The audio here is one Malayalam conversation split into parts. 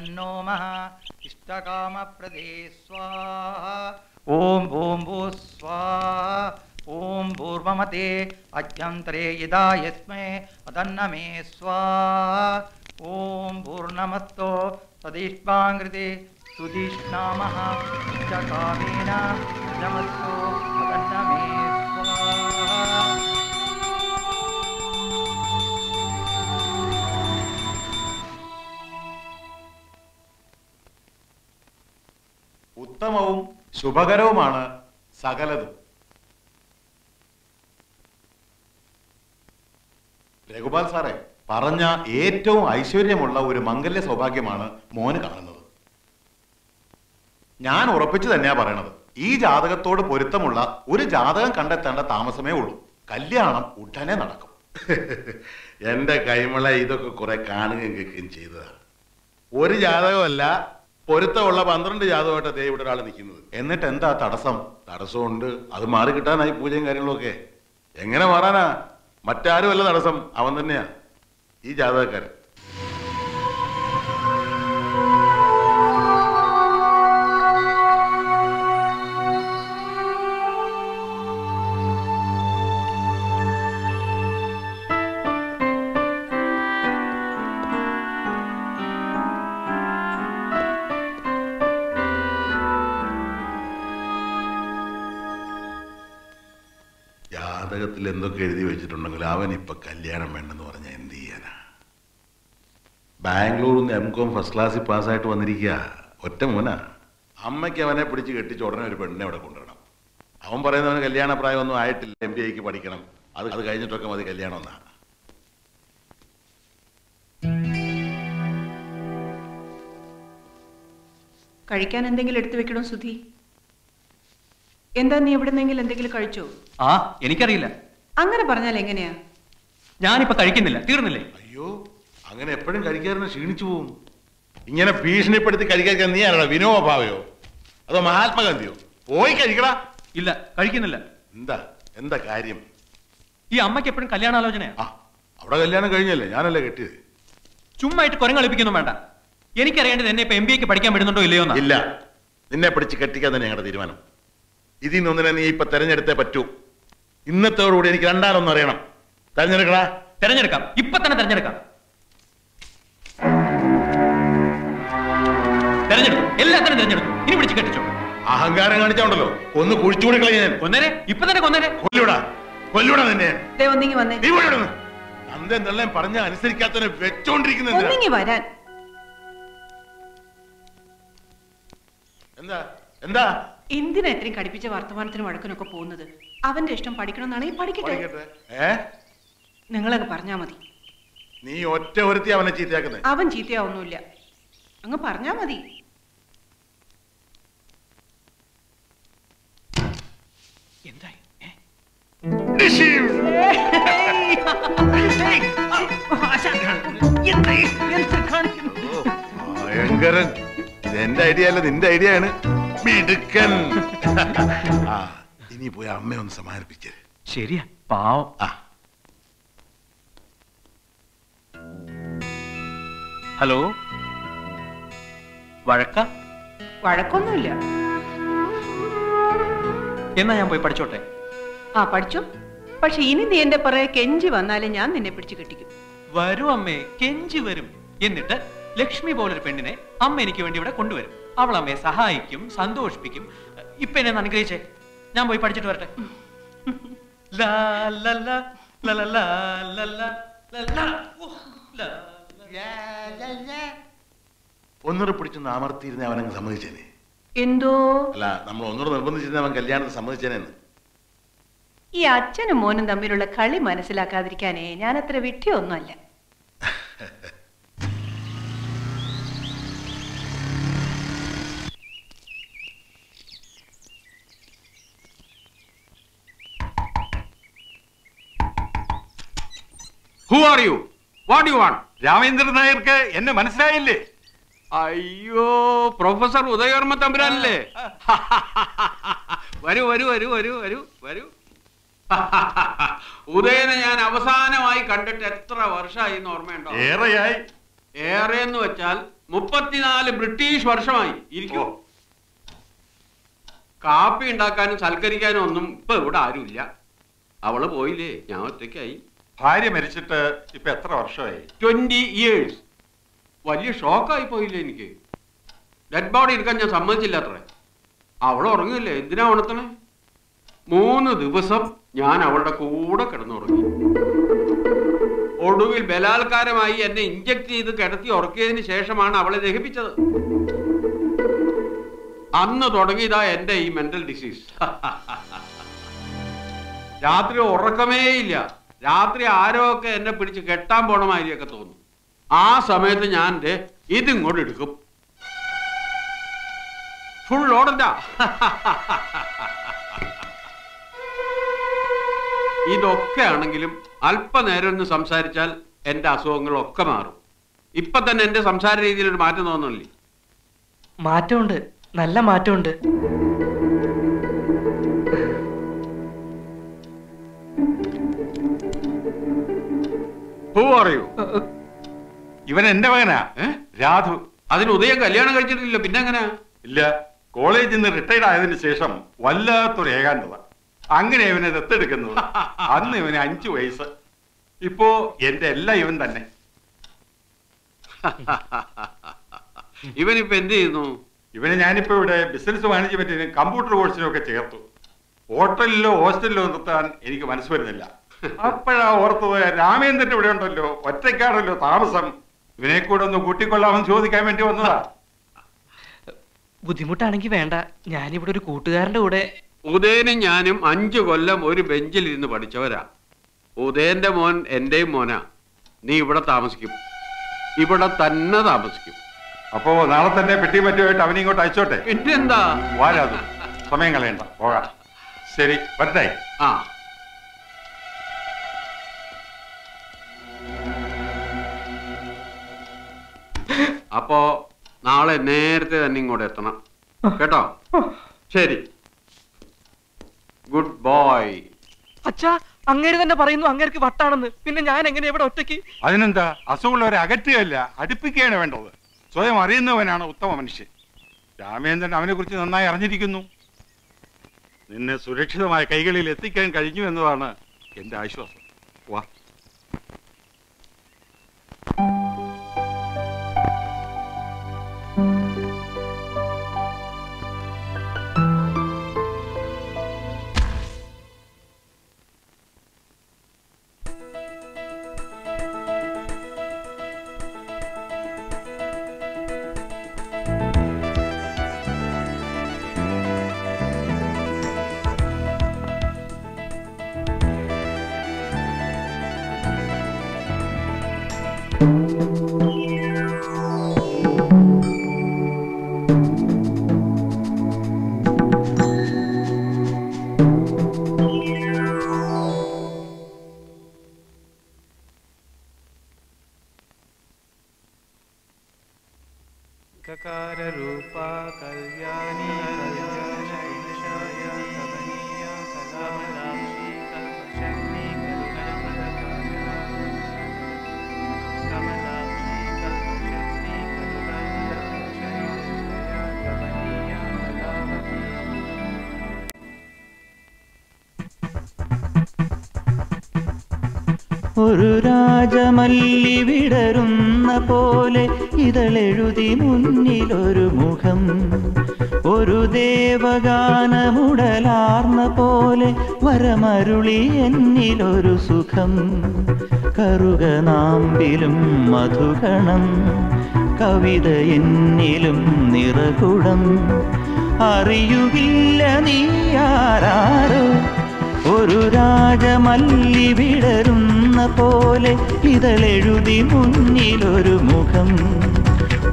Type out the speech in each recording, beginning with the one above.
अग्निदेवो दन्नो मः इष्टकामप्रदे स्वाहा ॐ भूं भूः स्वाहा ॐ पूर्वमते अभ्यन्तरे यदा यस्मै अदन्नमे स्वाहा ॐ पूर्णमस्तो तदिष्टाङ्कृते सुधिष्णामः नमस्तो अदन्नमे स्वाहा ഉത്തമവും ശുഭകരവുമാണ് സകലതും. രഘുപാൽ സാറേ പറഞ്ഞ ഏറ്റവും ഐശ്വര്യമുള്ള ഒരു മംഗല്യ സൗഭാഗ്യമാണ് മോന് കാണുന്നത്. ഞാൻ ഉറപ്പിച്ചു തന്നെയാ പറയണത്. ഈ ജാതകത്തോട് പൊരുത്തമുള്ള ഒരു ജാതകം കണ്ടെത്തേണ്ട താമസമേ ഉള്ളൂ. കല്യാണം ഉടനെ നടക്കും. എന്റെ കൈമള ഇതൊക്കെ കുറെ കാണുകയും കേൾക്കുകയും ചെയ്തതാണ്. ഒരു ജാതകമല്ല പൊരുത്തമുള്ള പന്ത്രണ്ട് ജാതമായിട്ട് ദേ ഇവിടെ ഒരാൾ നിൽക്കുന്നത്. എന്നിട്ട് എന്താ തടസ്സം? തടസ്സമുണ്ട്. അത് മാറി കിട്ടാനായി പൂജയും കാര്യങ്ങളൊക്കെ. എങ്ങനെ മാറാനാ? മറ്റാരും അല്ല തടസ്സം. അവൻ തന്നെയാ. ഈ ജാതകക്കാരൻ. കല്യാണം വേണ്ടെന്ന് പറഞ്ഞ എന്ത് ചെയ്യാനാ? ബാംഗ്ലൂരിൽ നിന്ന് എം കോം ഫസ്റ്റ് ക്ലാസ്സിൽ പാസ്സായിട്ട് വന്നിരിക്കുക ഒറ്റ മോനാ. അമ്മയ്ക്ക് അവനെ പിടിച്ച് കെട്ടിച്ച് ഉടനെ ഒരു പെണ്ണിനെ അവിടെ കൊണ്ടുവരണം. അവൻ പറയുന്നവന് കല്യാണ പ്രായമൊന്നും ആയിട്ടില്ല എം ബി ഐക്ക് പഠിക്കണം. അത് അത് കഴിഞ്ഞിട്ടൊക്കെ മതി കല്യാണം എന്നാ. കഴിക്കാൻ എന്തെങ്കിലും എടുത്തു വെക്കണോ സുധി? എന്താ നീ എവിടെന്നെങ്കിലും എന്തെങ്കിലും കഴിച്ചോ? ആ എനിക്കറിയില്ല. അങ്ങനെ പറഞ്ഞാൽ എങ്ങനെയാ? ഞാനിപ്പോ കഴിക്കുന്നില്ല. തീർന്നില്ലേ? അയ്യോ അങ്ങനെ എപ്പോഴും കഴിക്കാറിന് ക്ഷീണിച്ചു പോവും. ഇങ്ങനെ ഭീഷണിപ്പെടുത്തി കഴിക്കാൻ നീ ആരാ വിനോദഭാവയോ അതോ മഹാത്മാഗാന്ധിയോ? പോയി കഴിക്കടാ. ഇല്ല കഴിക്കുന്നില്ല. എന്താ? എന്താ കാര്യം? ഈ അമ്മയ്ക്ക് എപ്പോഴും കല്യാണാലോചനയാ. ആ അവിടെ കല്യാണം കഴിഞ്ഞല്ലേ? ഞാനല്ലേ കെട്ടിയത്? ചുമ്മായിട്ട് കുരങ്ങളിപ്പിക്കൊന്നും വേണ്ട. എനിക്കറിയേണ്ടത് എന്നെ ഇപ്പൊ എം ബി എക്ക് പഠിക്കാൻ വിടുന്നുണ്ടോ ഇല്ലയോ ഇല്ല. നിന്നെ പിടിച്ച് കെട്ടിക്കാൻ തന്നെ ഞങ്ങളുടെ തീരുമാനം. ഇതിൽ നിന്നൊന്നിനെ നീ ഇപ്പൊ തെരഞ്ഞെടുത്തേ പറ്റൂ. ഇന്നത്തോടുകൂടി എനിക്ക് രണ്ടാലൊന്നും അറിയണം. തെരഞ്ഞെടുക്കടാ. തെരഞ്ഞെടുക്കാം. ഇപ്പൊ തന്നെ തെരഞ്ഞെടുക്കാം. തെരഞ്ഞെടുക്കും എല്ലാത്തിനും തെരഞ്ഞെടുക്കും ഇനി പിടിച്ച് കെട്ടിച്ചോ. അഹങ്കാരം കാണിച്ചോണ്ടല്ലോ. ഒന്ന് കുഴിച്ചുകൂടി കളയാ ഞാൻ. കൊന്നേരെ? ഇപ്പൊ തന്നെ കൊന്നേരെ? കൊല്ലൂടാ. കൊല്ലൂടാ നിന്നെ. ദേ ഒന്നിങ്ങി വന്നേ. നീ ഇവിടെ ഇരുന്ന്. അന്തെ പറഞ്ഞ അനുസരിക്കാത്തവനെ വെച്ചോണ്ടിരിക്കുന്ന എന്തിനാ? ഒന്നിങ്ങി വരാൻ. എന്താ? എന്താ? എന്തിനാ ഇത്രയും കടിപ്പിച്ച വർത്തമാനത്തിനും വഴക്കിനൊക്കെ പോകുന്നത്? അവന്റെ ഇഷ്ടം പഠിക്കണമെന്നാണെങ്കിൽ പഠിക്കട്ടെ. പഠിക്കട്ടെ. ഏ? നിങ്ങളങ്ങ് പറഞ്ഞാ മതി. നീ ഒറ്റ ഒരുത്തി അവനെ ചീത്തയാക്കുന്നത് അവൻ ചീത്തയാവൊന്നുമില്ല. അങ്ങ് പറഞ്ഞാ മതി. എന്തായി? ഭയങ്കരൻ. എന്റെ ഐഡിയ അല്ല നിന്റെ ഐഡിയ ആണ്. മിടുക്കൻ. ആ ഇനി പോയി അമ്മയൊന്ന് ഒന്ന് ശരിയാ പാവം. ആ. ഹലോ? വഴക്ക? വഴക്കൊന്നുമില്ല. എന്നാ ഞാൻ പോയി പഠിച്ചോട്ടെ? ആ പഠിച്ചു. പക്ഷെ ഇനി നീ എന്റെ പുറകെ കെഞ്ചി വന്നാലേ ഞാൻ നിന്നെ പിടിച്ചു കെട്ടിക്കും. വരും അമ്മേ കെഞ്ചി വരും. എന്നിട്ട് ലക്ഷ്മി പോലൊരു പെണ്ണിനെ അമ്മ എനിക്ക് വേണ്ടി ഇവിടെ കൊണ്ടുവരും. അവൾ അമ്മയെ സഹായിക്കും സന്തോഷിപ്പിക്കും. ഇപ്പൊ എന്നെ അനുഗ്രഹിച്ചേ. ഞാൻ പോയി പഠിച്ചിട്ട് വരട്ടെ. ലാ, ലാ, ലാ, ലാ, ലാ, ലാ, ലാ, ലാ, ഒന്നുകൂടെ പിടിച്ചൊന്ന് അമർത്തിയിരുന്ന അവനങ്ങ് സമ്മതിച്ചേനെ. എന്തോ? അല്ല നമ്മൾ ഒന്നൂടെ നിർബന്ധിച്ചിരുന്ന അവൻ കല്യാണത്തിന് സമ്മതിച്ചേനെന്ന്. ഈ അച്ഛനും മോനും തമ്മിലുള്ള കളി മനസ്സിലാക്കാതിരിക്കാനേ ഞാൻ അത്ര വിട്ടിയൊന്നുമല്ല Who are you what you want Ramendran നായർക്ക് എന്നെ മനസ്സിലായില്ലേ? അയ്യോ പ്രൊഫസർ ഉദയവർമ്മ തമ്പുരാനല്ലേ? വരൂ വരൂ വരൂ വരൂ വരൂ വരൂ. ഉദയനെ ഞാൻ അവസാനമായി കണ്ടിട്ട് എത്ര വർഷമായി എന്ന് ഓർമ്മയുണ്ടോ? ഏറെയായി. ഏറെ എന്ന് വെച്ചാൽ മുപ്പത്തിനാല് ബ്രിട്ടീഷ് വർഷമായി. ഇരിക്കോ. കാപ്പി ഉണ്ടാക്കാനും സൽക്കരിക്കാനും ഒന്നും ഇപ്പൊ ഇവിടെ ആരുമില്ല. അവൾ പോയില്ലേ? ഞാൻ ഒറ്റയ്ക്കായി. ഭാര്യ മരിച്ചിട്ട് ഇപ്പൊ എത്ര വർഷമായി? ട്വന്റി ഇയേഴ്സ് വലിയ ഷോക്കായി പോയില്ലേ എനിക്ക്. ഡെഡ് ബോഡി എടുക്കാൻ ഞാൻ സമ്മതിച്ചില്ല അത്രേ അവൾ ഉറങ്ങില്ലേ എന്തിനാ ഉണർത്തണേ? മൂന്ന് ദിവസം ഞാൻ അവളുടെ കൂടെ കിടന്നുറങ്ങി. ഒടുവിൽ ബലാത്കാരമായി എന്നെ ഇഞ്ചക്ട് ചെയ്ത് കിടത്തി ഉറക്കിയതിന് ശേഷമാണ് അവളെ ദഹിപ്പിച്ചത്. അന്ന് തുടങ്ങിയതാ എന്റെ ഈ മെന്റൽ ഡിസീസ് രാത്രി ഉറക്കമേ ഇല്ല. രാത്രി ആരോ ഒക്കെ എന്നെ പിടിച്ച് കെട്ടാൻ പോണ തോന്നും. ആ സമയത്ത് ഞാൻ ഇതിങ്ങോട്ട് എടുക്കും. ഫുൾ ഓടണ്ട ഇതൊക്കെ ആണെങ്കിലും അല്പനേരം ഒന്ന് സംസാരിച്ചാൽ എന്റെ അസുഖങ്ങളൊക്കെ മാറും. ഇപ്പൊ തന്നെ എന്റെ സംസാര രീതിയിൽ ഒരു മാറ്റം തോന്നുന്നില്ലേ? മാറ്റമുണ്ട്. നല്ല മാറ്റമുണ്ട്. ഹൂ ഇവൻ എന്റെ മകനാ? രാധു. അതിന് ഉദയം കല്യാണം കഴിച്ചിട്ടില്ല പിന്നെ അങ്ങനെ ഇല്ല. കോളേജിൽ നിന്ന് റിട്ടയർഡ് ആയതിനു ശേഷം വല്ലാത്തൊരു ഏകാന്തത. അങ്ങനെ ഇവനെ ദത്തെടുക്കുന്നത്. അന്ന് ഇവന് അഞ്ചു വയസ്സ്. ഇപ്പോ എന്റെ എല്ലാം ഇവൻ തന്നെ. ഇവനിപ്പോ എന്ത് ചെയ്യുന്നു? ഇവനെ ഞാനിപ്പോ ഇവിടെ ബിസിനസ് മാനേജ്മെന്റിനും കമ്പ്യൂട്ടർ കോഴ്സിനും ഒക്കെ ചേർത്തു. ഹോട്ടലിലോ ഹോസ്റ്റലിലോ നിർത്താൻ എനിക്ക് മനസ്സ് വരുന്നില്ല. അപ്പോഴാ ഓർത്തത് രാമേന്ദ്രൻ ഇവിടെ ഉണ്ടല്ലോ. ഒറ്റയ്ക്കാണല്ലോ താമസം. ഇവനെ കൂടെ ഒന്ന് കൂട്ടിക്കൊള്ളാമെന്ന് ചോദിക്കാൻ വേണ്ടി വന്നതാ. ബുദ്ധിമുട്ടാണെങ്കിൽ വേണ്ട. ഞാനിവിടെ ഒരു കൂട്ടുകാരന്റെ കൂടെ ഉദയനും ഞാനും അഞ്ചു കൊല്ലം ഒരു ബെഞ്ചിൽ ഇരുന്ന് പഠിച്ചവരാ. ഉദയന്റെ മോൻ എന്റെയും മോനാ. നീ ഇവിടെ താമസിക്കും. ഇവിടെ തന്നെ താമസിക്കും. അപ്പോ നാളെ തന്നെ പെട്ടി പറ്റുമായിട്ട് അവനെ ഇങ്ങോട്ട് അയച്ചോട്ടെ? പിന്നെന്താ? വാരാതു സമയം കളയണ്ട. പോകാം. ശരി വരട്ടെ. ആ. അപ്പോ നാളെ നേരത്തെ തന്നെ ഇങ്ങോട്ട് എത്തണം. കേട്ടോ? ശരി. Good boy. അച്ഛാ അങ്ങേര് തന്നെ പറയുന്നു അങ്ങേർക്ക് വട്ടാണെന്ന്. പിന്നെ ഞാൻ എങ്ങനെ ഇവിടെ ഒറ്റയ്ക്ക്? അതിനെന്താ? അസുഖമുള്ളവരെ അകറ്റുകയല്ല അടുപ്പിക്കുകയാണ് വേണ്ടത്. സ്വയം അറിയുന്നവനാണ് ഉത്തമ മനുഷ്യൻ. രാമേന്ദ്രൻ അവനെ കുറിച്ച് നന്നായി അറിഞ്ഞിരിക്കുന്നു. നിന്നെ സുരക്ഷിതമായ കൈകളിൽ എത്തിക്കാൻ കഴിഞ്ഞു എന്നതാണ് എന്റെ ആശ്വാസം. വാ. രാജമല്ലി വിടരുന്ന പോലെ ഇതളെഴുതി മുന്നിലൊരു മുഖം. ഒരു ദേവഗാനമുടലാർന്ന പോലെ വരമരുളി എന്നിലൊരു സുഖം. കറുക നാമ്പിലും മധുഗണം കവിത എന്നിലും നിറകുടം. അറിയുകില്ല നീ ആരാരോ ഒരു രാജമല്ലി പോലെ ഇതളെഴുതി മുന്നിലൊരു മുഖം.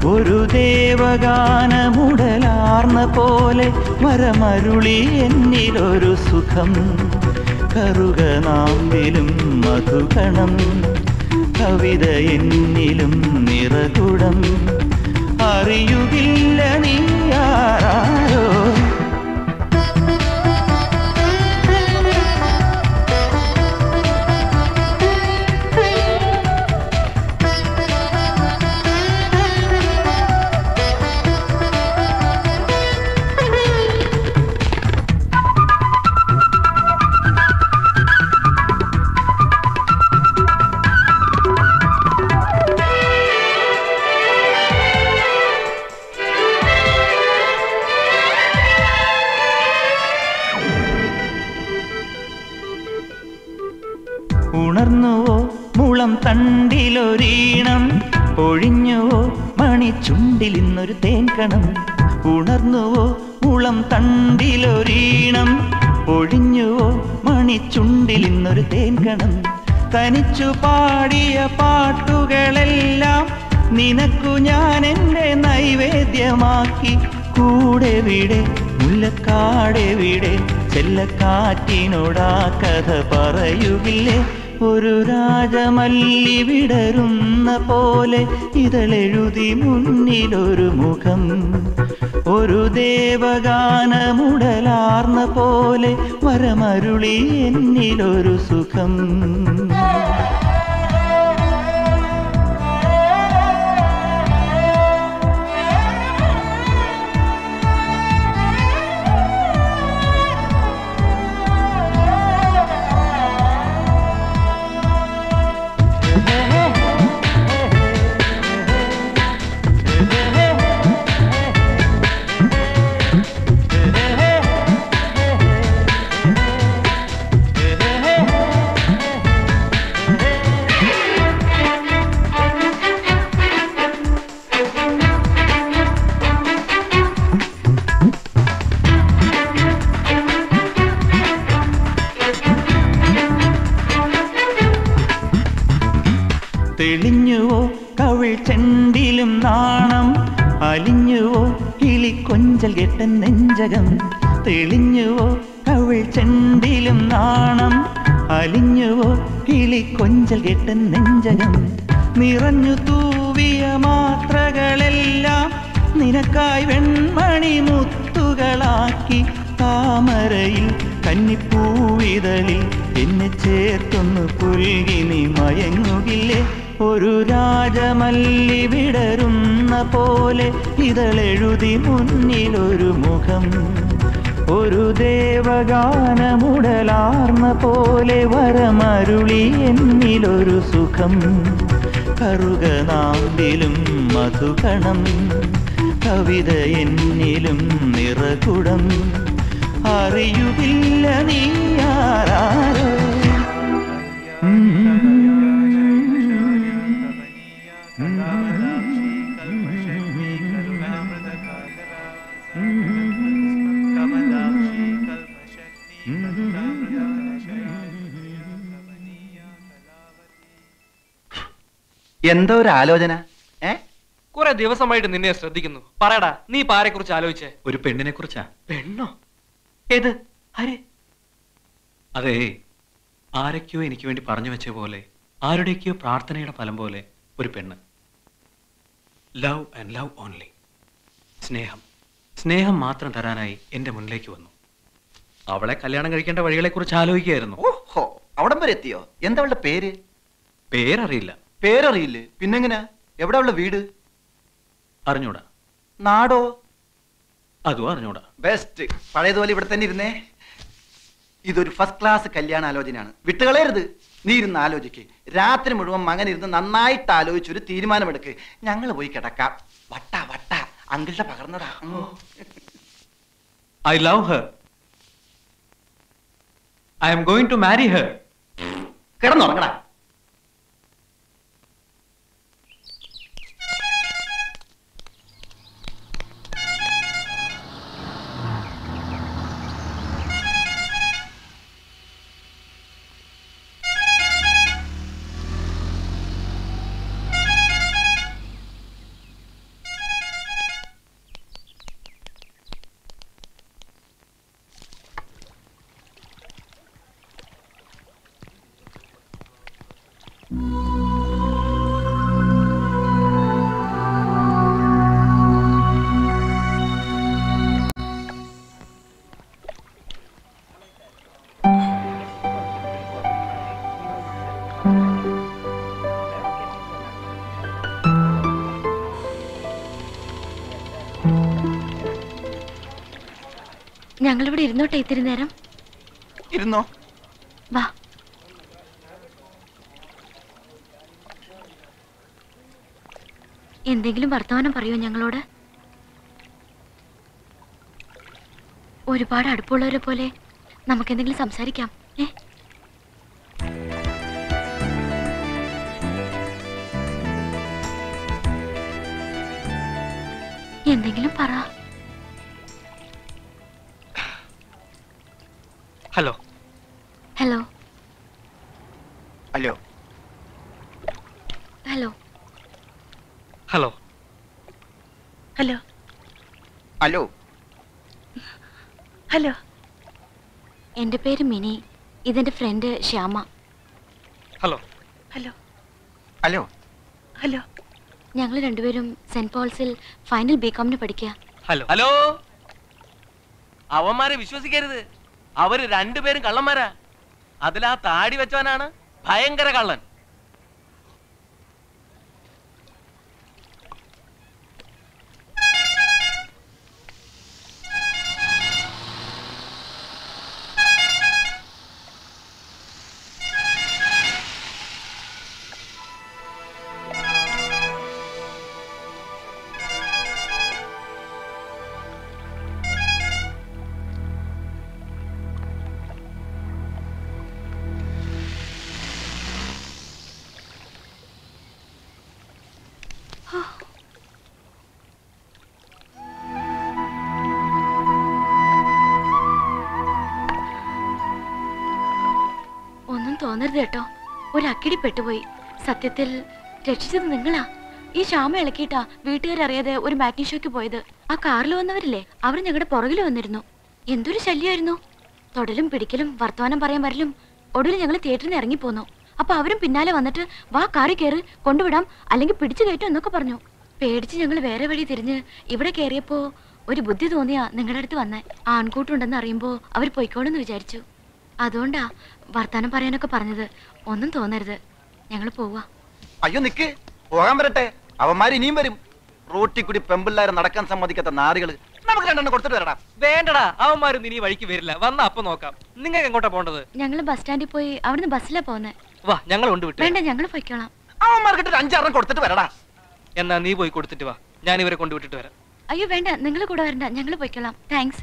ഒരു ദേവഗാനമുടലാർന്ന പോലെ വരമരുളി എന്നിലൊരു സുഖം. കറുക നാമ്പിലും മധുകണം കവിത എന്നിലും നിറകുടം. അറിയുകില്ല നീ ആരാരോ തനിച്ചു പാടിയ പാട്ടുകളെല്ലാം നിനക്കു ഞാൻ എന്റെ നൈവേദ്യമാക്കി. കൂടെ വിടെ മുല്ലക്കാടെവിടെ ചെല്ലക്കാറ്റിനോടാ കഥ പറയുകില്ലേ? ഒരു രാജമല്ലി വിടരുന്ന പോലെ ഇതളെഴുതി മുന്നിലൊരു മുഖം. ഒരു ദേവഗാനമുടലാർന്ന പോലെ വരമരുളി എന്നിലൊരു സുഖം. ഇതളെഴുതി മുന്നിലൊരു മുഖം. ഒരു ദേവഗാനമുടലാർന്ന പോലെ വരമരുളി എന്നിലൊരു സുഖം. കറുകനാമ്പിലും മധുകണം കവിത എന്നിലും നിറകുടം. അറിയുകില്ല നീ ആരാരോ എന്തോ ഒരു ആലോചന? ഏ? കുറെ ദിവസമായിട്ട് നിന്നെ ശ്രദ്ധിക്കുന്നു. പറയടാ നീ ഇപ്പൊ ആരെ കുറിച്ച് ആലോചിച്ചേ? ഒരു പെണ്ണിനെ കുറിച്ചാ? പെണ്ണോ? ഏത്? ആരെ? അതെ ആരൊക്കെയോ എനിക്ക് വേണ്ടി പറഞ്ഞു വെച്ച പോലെ ആരുടെയൊക്കെയോ പ്രാർത്ഥനയുടെ ഫലം പോലെ ഒരു പെണ്ണ്. ലവ് ആൻഡ് ലവ് ഓൺലി സ്നേഹം. സ്നേഹം മാത്രം തരാനായി എന്റെ മുന്നിലേക്ക് വന്നു. അവളെ കല്യാണം കഴിക്കേണ്ട വഴികളെ കുറിച്ച് ആലോചിക്കുകയായിരുന്നു. ഓഹോ അവിടം വരെ എത്തിയോ? എന്താ അവളുടെ പേര്? പേരറിയില്ല. പേരറിയില്ലേ? പിന്നെങ്ങനെ? എവിടെ അവളുടെ വീട്? അറിഞ്ഞൂടാ. നാടോ? അതും അറിഞ്ഞൂടാ. ബെസ്റ്റ് പഴയതുപോലെ ഇവിടെ തന്നെ ഇരുന്നേ. ഇതൊരു ഫസ്റ്റ് ക്ലാസ് കല്യാണ ആലോചനയാണ് വിട്ടുകളയരുത്. നീ ഇരുന്ന് ആലോചിക്ക്. രാത്രി മുഴുവൻ മകൻ ഇരുന്ന് നന്നായിട്ട് ആലോചിച്ചൊരു തീരുമാനമെടുക്ക്. ഞങ്ങൾ പോയി കിടക്കാം. വട്ട വട്ട. അങ്കിളുടെ പകർന്നതാ. I love her I am going to marry her കിടന്നുറങ്ങടാ. ഇരുന്നോട്ടെ ഇത്തിരി നേരം. ഇരുന്നോ? വാ. എന്തെങ്കിലും വർത്തമാനം പറയോ ഞങ്ങളോട്? ഒരുപാട് അടുപ്പുള്ളവരെ പോലെ നമുക്ക് എന്തെങ്കിലും സംസാരിക്കാം ഏ? എന്തെങ്കിലും പറ. Hello hello hello hello hello hello hello hello എന്റെ പേര് മിനി ഇതെന്റെ friend Shyama hello hello hello hello ഞങ്ങൾ രണ്ടുപേരും സെന്റ് പോൾസിൽ ഫൈനൽ ബി കോമിന് പഠിക്കുക ഹലോ ഹലോ അവന്മാരെ വിശ്വസിക്കരുത് അവർ രണ്ടുപേരും കള്ളന്മാരാ. അതിലാ താടി വെച്ചവനാണ് ഭയങ്കര കള്ളൻ. തോന്നരുത് കേട്ടോ. ഒരക്കിടി പെട്ടുപോയി. സത്യത്തിൽ രക്ഷിച്ചത് നിങ്ങളാ. ഈ ശ്യാമ ഇളക്കിയിട്ടാ വീട്ടുകാരറിയാതെ ഒരു മാറ്റി പോയത്. ആ കാറിൽ വന്നവരില്ലേ? അവർ ഞങ്ങളുടെ പുറകിൽ വന്നിരുന്നു. എന്തൊരു ശല്യമായിരുന്നു തൊടലും പിടിക്കലും വർത്തമാനം പറയാൻ വരലും ഒടുവിൽ ഞങ്ങൾ തിയേറ്ററിൽ നിന്ന് ഇറങ്ങിപ്പോന്നു. അപ്പൊ അവരും പിന്നാലെ വന്നിട്ട് വാ കാറി കയറി കൊണ്ടുവിടാം അല്ലെങ്കിൽ പിടിച്ചു കയറ്റും എന്നൊക്കെ പറഞ്ഞു. പേടിച്ച് ഞങ്ങൾ വേറെ വഴി തിരിഞ്ഞ് ഇവിടെ കയറിയപ്പോ ഒരു ബുദ്ധി തോന്നിയാ നിങ്ങളുടെ അടുത്ത് വന്നേ. ആൺകൂട്ടുണ്ടെന്ന് അറിയുമ്പോ അവർ പൊയ്ക്കോളെന്ന് വിചാരിച്ചു. അതുകൊണ്ടാ വർത്താനം പറയാനൊക്കെ പറഞ്ഞത്. ഒന്നും തോന്നരുത്. ഞങ്ങൾ പോവാ. അയ്യോ നിക്ക്. പോകാൻ വരട്ടെ. അവന്മാര് ഇനിയും വരും. റോട്ടിൽ കൂടി പെമ്പിള്ളാരെ നടക്കാൻ സമ്മതിക്കാത്ത നാറികൾ നമുക്ക് രണ്ടെണ്ണം കൊടുത്തിട്ട് വരടാ. വേണ്ടടാ. അവന്മാരും ഇനി വഴിക്ക് വരില്ല. വന്നാ അപ്പൊ നോക്കാം. നിങ്ങൾ എങ്ങോട്ടാ പോണ്ടത് ഞങ്ങൾ ബസ് സ്റ്റാൻഡിൽ പോയി അവിടുന്ന് ബസ്സിലാ പോന്നെ വാ ഞങ്ങൾ കൊണ്ടുവിട്ടു വേണ്ട ഞങ്ങൾ പോയിക്കോളാം. അവന്മാർക്കിട്ട് ഒരു അഞ്ചാറെണ്ണം കൊടുത്തിട്ട് വരടാ. എന്നാ നീ പോയി കൊടുത്തിട്ട് വാ. ഞാൻ ഇവരെ കൊണ്ടുവിട്ടിട്ട് വരാം. അയ്യോ വേണ്ട. നിങ്ങൾ കൂടെ വരണ്ട. ഞങ്ങൾ പോയിക്കോളാം. താങ്ക്സ്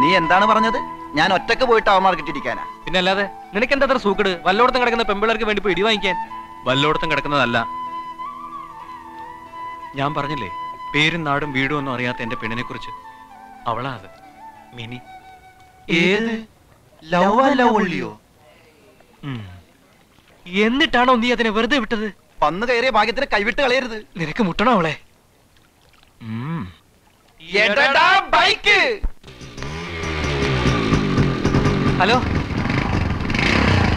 നീ എന്താണ് പറഞ്ഞത്? ഞാൻ ഒറ്റയ്ക്ക് പോയിട്ട് അവന്മാർക്ക് കിട്ടിയിരിക്കാനാ. പിന്നെ അല്ലാതെ നിനക്ക് എന്താ അത്ര സൂക്കട്? വല്ലോടത്തും കിടക്കുന്ന പെമ്പിളർക്ക് വേണ്ടി പോയി ഇടി വാങ്ങിക്കാൻ? വല്ലോടത്തും കിടക്കുന്നതല്ല. ഞാൻ പറഞ്ഞില്ലേ പേരും നാടും വീടും ഒന്നും അറിയാത്ത എന്റെ പെണ്ണിനെ കുറിച്ച് അവളാ അത്. മിനി. ഏത്? എന്നിട്ടാണോ നീ അതിനെ വെറുതെ വിട്ടത്? വന്നു കയറിയ ഭാഗ്യത്തിന് കൈവിട്ട് കളയരുത്. നിനക്ക് മുട്ടണോ അവളെ? ബൈക്ക്? ഹലോ?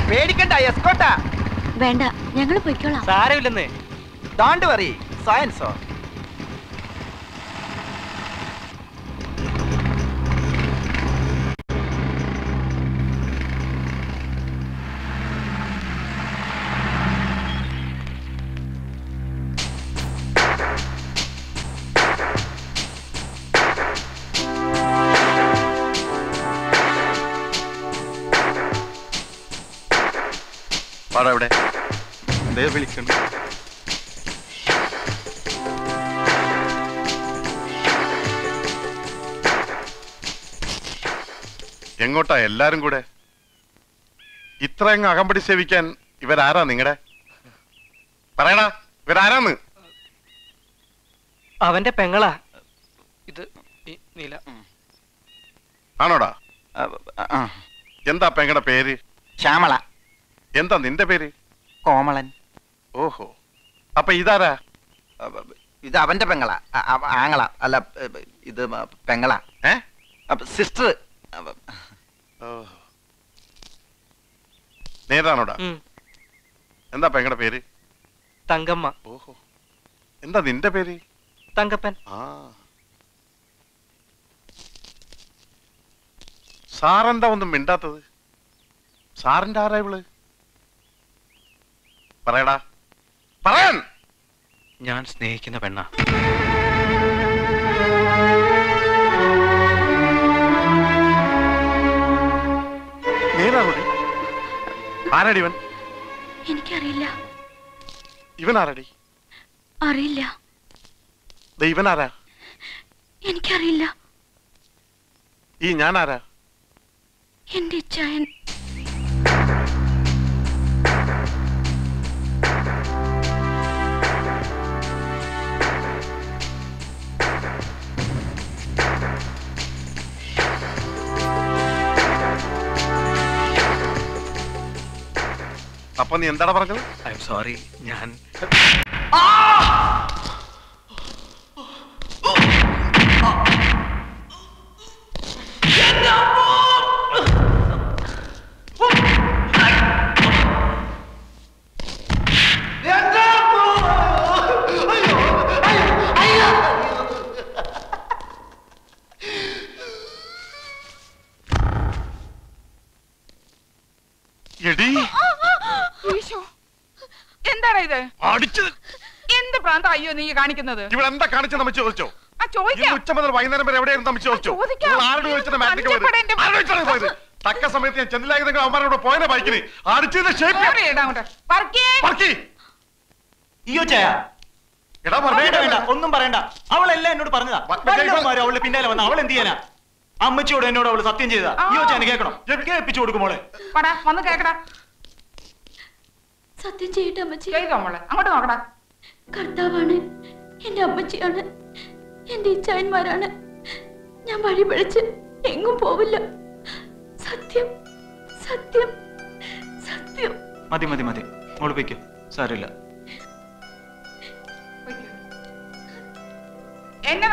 പേടിക്കണ്ട എസ്കോട്ടാ വേണ്ട ഞങ്ങൾ പോയിക്കോളാം. സാരമില്ലെന്നേ. ഡോണ്ട് വറി സയൻസോ ദേ വിളിക്കുന്നു എങ്ങോട്ടാ എല്ലാരും കൂടെ? ഇത്രയങ്ങ് അകമ്പടി സേവിക്കാൻ ഇവരാരാ നിങ്ങടെ? പറയടാ ഇവരാരാന്ന്? അവന്റെ പെങ്ങളാ. ഇത് ഈ നീല. ആണോടാ? എന്താ പെങ്ങളുടെ പേര്? ശ്യാമള. എന്താ നിന്റെ പേര്? കോമളൻ. ഓഹോ. അപ്പൊ ഇതാരാ? ഇത് അവന്റെ പെങ്ങള. ആങ്ങള. അല്ല ഇത് പെങ്ങള. ഏ? സിസ്റ്റർ. നേതാണോടാ? എന്താ പെങ്ങളുടെ പേര്? തങ്കമ്മ. ഓഹോ. എന്താ നിന്റെ പേര്? തങ്കപ്പൻ. ആ. സാറെന്താ ഒന്നും മിണ്ടാത്തത്? സാറിന്റെ ആരാ ഇവൾ? പറയടാ. പറയാൻ! ഞാൻ സ്നേഹിക്കുന്ന പെണ്ണ. ആരടി ഇവൻ? എനിക്കറിയില്ല. ഇവൻ ആരടി അറിയില്ല. ദേ ഇവൻ ആരാ എനിക്കറിയില്ല. ഈ ഞാൻ ആരാ എന്റെ ഇച്ഛായൻ അപ്പൊ നീ എന്താടാ പറഞ്ഞത് ഐ എം സോറി ഞാൻ എടി. എന്താണ് ഇത്? അടിച്ചത് എന്ത് പ്രാന്ത അയ്യോ നീ കാണിക്കുന്നത്? ഇവിടെ എന്താ കാണിച്ചു നമ്മ ചോദിച്ചോ? ആ ഇന്ന് ചോദിക്കാം ഉച്ച മുതൽ വൈകുന്നേരം വരെ എവിടെയായിരുന്നു നമ്മ ചോദിച്ചോ? ചോദിക്കാം. നിങ്ങൾ ആരോട് ചോദിച്ചത് തക്ക സമയത്ത് ഞാൻ ചെന്നിലായിരുന്നെങ്കിൽ അവന്മാരോട് പോയനെ ബൈക്കിന് അടിച്ചതിന്റെ ഷേപ്പ് അയ്യോ ചായ. എടാ പറയണ്ട ഒന്നും പറയണ്ട. അവളെല്ലാം എന്നോട് പറഞ്ഞതാ. അവളുടെ പിന്നാലെ വന്ന അവൾ എന്ത് ചെയ്യാനാ? അമ്മച്ചിയോട് എന്നോട് അവൾ സത്യം ചെയ്താ. അയ്യോ ചേന കേൾക്കണം. കേൾപ്പിച്ചു കൊടുക്കുമോളെ വന്ന് കേക്കടാ. സത്യം ചെയ്യട്ടെ അമ്മച്ചി. ചെയ്തോ മോളെ. അങ്ങോട്ട് നോക്കടാ. കർത്താവാണ് എന്റെ അമ്മച്ചിയാണ് എന്റെ ഇച്ഛായന്മാരാണ് ഞാൻ വഴി പിഴച്ച് എങ്ങും പോവില്ല. സത്യം സത്യം സത്യം. മതി മതി മതി. മോൾ സാരില്ല സാരമില്ല.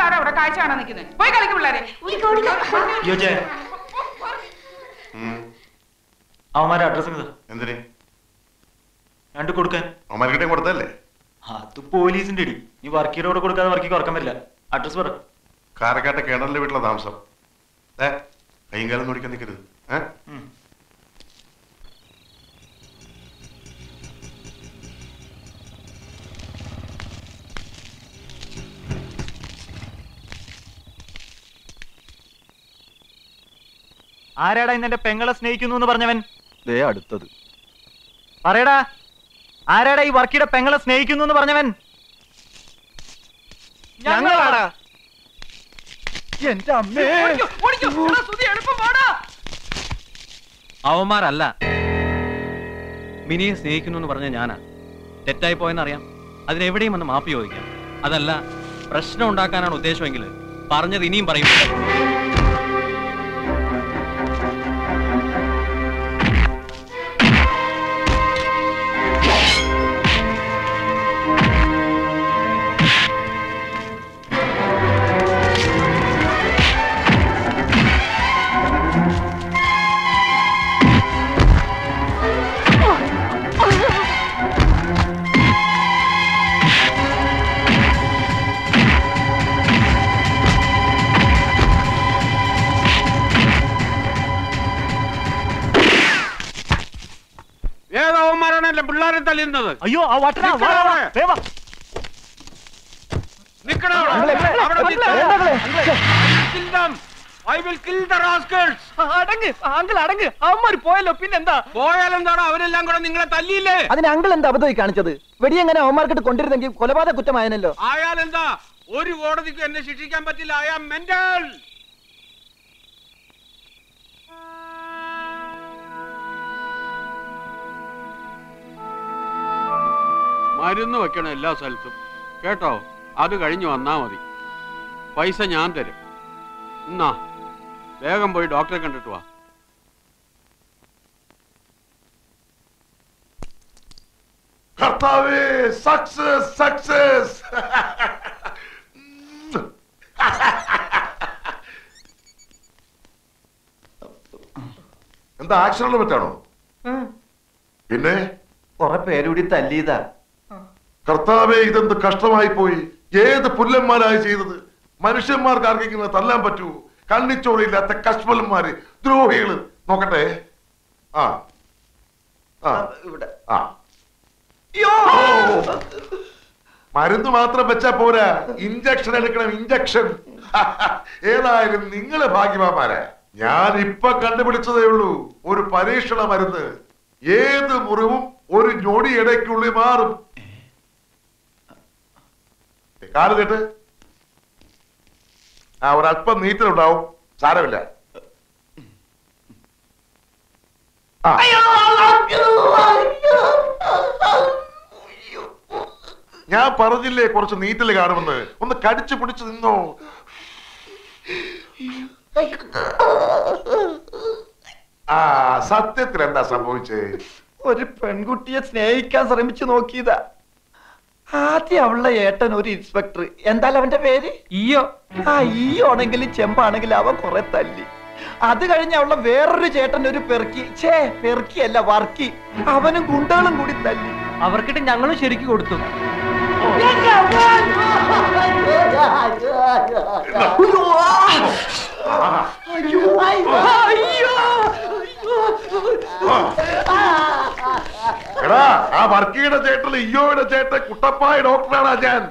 വേറെ അവിടെ കാഴ്ച കാണാൻ നിൽക്കുന്നത് പോയി കളിക്കും പിള്ളേരെ. അവന്മാരെ അഡ്രസ് എന്തിന്? രണ്ട് കൊടുക്കാൻ. അവന്മാർക്കിട്ടേ കൊടുത്തല്ലേ അത് പോലീസിന്റെ ഇടി നീ വർക്കിയോട് കൊടുക്കാതെ വർക്കിക്ക് ഉറക്കം വരില്ല. അഡ്രസ് പറ. കാരക്കാട്ടെ കിണറിലെ വീട്ടിലെ താമസം. ഏ കൈയും കാലം നോടിക്കാൻ നിൽക്കരുത് ഏ? ആരാടാ ഇന്നെ പെങ്ങളെ സ്നേഹിക്കുന്നു എന്ന് പറഞ്ഞവൻ? ദേ അടുത്തത്. പറയടാ. ആരാടാ ഈ വർക്കിയുടെ പെങ്ങളെ സ്നേഹിക്കുന്നു എന്ന് പറഞ്ഞവൻ? ഞങ്ങളാടാ. എന്റെ അമ്മേ. അവന്മാരല്ല. മിനിയെ സ്നേഹിക്കുന്നു എന്ന് പറഞ്ഞ ഞാനാ. തെറ്റായി പോയെന്നറിയാം. അതിനെവിടെയും വന്ന് മാപ്പി ചോദിക്കാം. അതല്ല പ്രശ്നം ഉണ്ടാക്കാനാണ് ഉദ്ദേശമെങ്കിൽ പറഞ്ഞത് ഇനിയും പറയും പിള്ളേരെ തല്ലുന്നത്. അയ്യോ ആ വട്ടനാ വാ, വാ, വാ, വേഗം വാ. നിക്കടാ അവിടെ. അവിടെ നിൽക്ക്. Kill them. I will kill the rascals. അടങ്ങ് അങ്കിൾ അടങ്ങ്. അവന്മാര് പോയല്ലോ പിന്നെന്താ? പോയാലെന്താണോ? അവരെല്ലാം കൂടെ നിങ്ങളെ തല്ലിയില്ലേ? അതിന് അങ്കിൾ എന്താ അബദ്ധമായി കാണിച്ചത്? വെടിയെങ്ങനെ അവന്മാർക്കിട്ട് കൊണ്ടിരുന്നെങ്കിൽ കൊലപാതക കുറ്റമായനല്ലോ. ആയാലെന്താ ഒരു കോടതിക്കും എന്നെ ശിക്ഷിക്കാൻ പറ്റില്ല. ഐ ആം മെന്റൽ മരുന്ന് വെക്കണം എല്ലാ സ്ഥലത്തും. കേട്ടോ? അത് കഴിഞ്ഞു വന്നാ മതി. പൈസ ഞാൻ തരും. എന്നാ വേഗം പോയി ഡോക്ടറെ കണ്ടിട്ട് വാ. കർത്താവേ സക്സസ് സക്സസ് എന്താ ആക്സിഡന്റ് പറ്റാണോ പിന്നെ? കുറെ പേരുകൂടി തല്ലിയതാ. കർത്താവേ ഇതെന്ത് കഷ്ടമായി പോയി ഏത് പുല്ലന്മാരായി ചെയ്തത്? മനുഷ്യന്മാർക്ക് ആർക്കെങ്കിലും തല്ലാൻ പറ്റൂ കണ്ണിച്ചോറില്ലാത്ത കശ്മലന്മാര് ദ്രോഹികൾ. നോക്കട്ടെ. ആ. ഇവിടെ. ആ. മരുന്ന് മാത്രം വെച്ചാ പോരാ. ഇഞ്ചക്ഷൻ എടുക്കണം ഇഞ്ചക്ഷൻ. ഏതായാലും നിങ്ങൾ ഭാഗ്യവാന്മാരാ ഞാൻ ഇപ്പൊ കണ്ടുപിടിച്ചതേ ഉള്ളൂ. ഒരു പരീക്ഷണ മരുന്ന്. ഏത് മുറിവും ഒരു ഞൊടി ഇടയ്ക്കുള്ളിൽ മാറും. കാൽ കേട്ട് ആ ഒരല്പം നീറ്റലുണ്ടാവും. സാരമില്ല. ആ. ഞാൻ പറഞ്ഞില്ലേ കുറച്ച് നീറ്റൽ കാണുമെന്ന്. ഒന്ന് കടിച്ചു പിടിച്ചു നിന്നോ. ആ സത്യത്തിൽ എന്താ സംഭവിച്ചേ? ഒരു പെൺകുട്ടിയെ സ്നേഹിക്കാൻ ശ്രമിച്ചു നോക്കിയതാ. ആദ്യം അവളുടെ ഏട്ടൻ ഒരു ഇൻസ്പെക്ടർ എന്തായാലും അവന്റെ പേര്? ഈയോ. ആ ഈയോ ആണെങ്കിലും ചെമ്പാണെങ്കിലും അവൻ കുറെ തല്ലി. അത് കഴിഞ്ഞ് അവളെ വേറൊരു ചേട്ടൻ ഒരു പെറുക്കി. ഛേ പെറുക്കിയല്ല വർക്കി. അവനും ഗുണ്ടകളും കൂടി തല്ലി. അവർക്കിട്ട് ഞങ്ങളും ശരിക്ക് കൊടുത്തു. എടാ ആ വർക്കിയുടെ ചേട്ടൻ ഇയ്യോയുടെ ചേട്ടൻ കുട്ടപ്പായ ഡോക്ടറാണ് ഞാൻ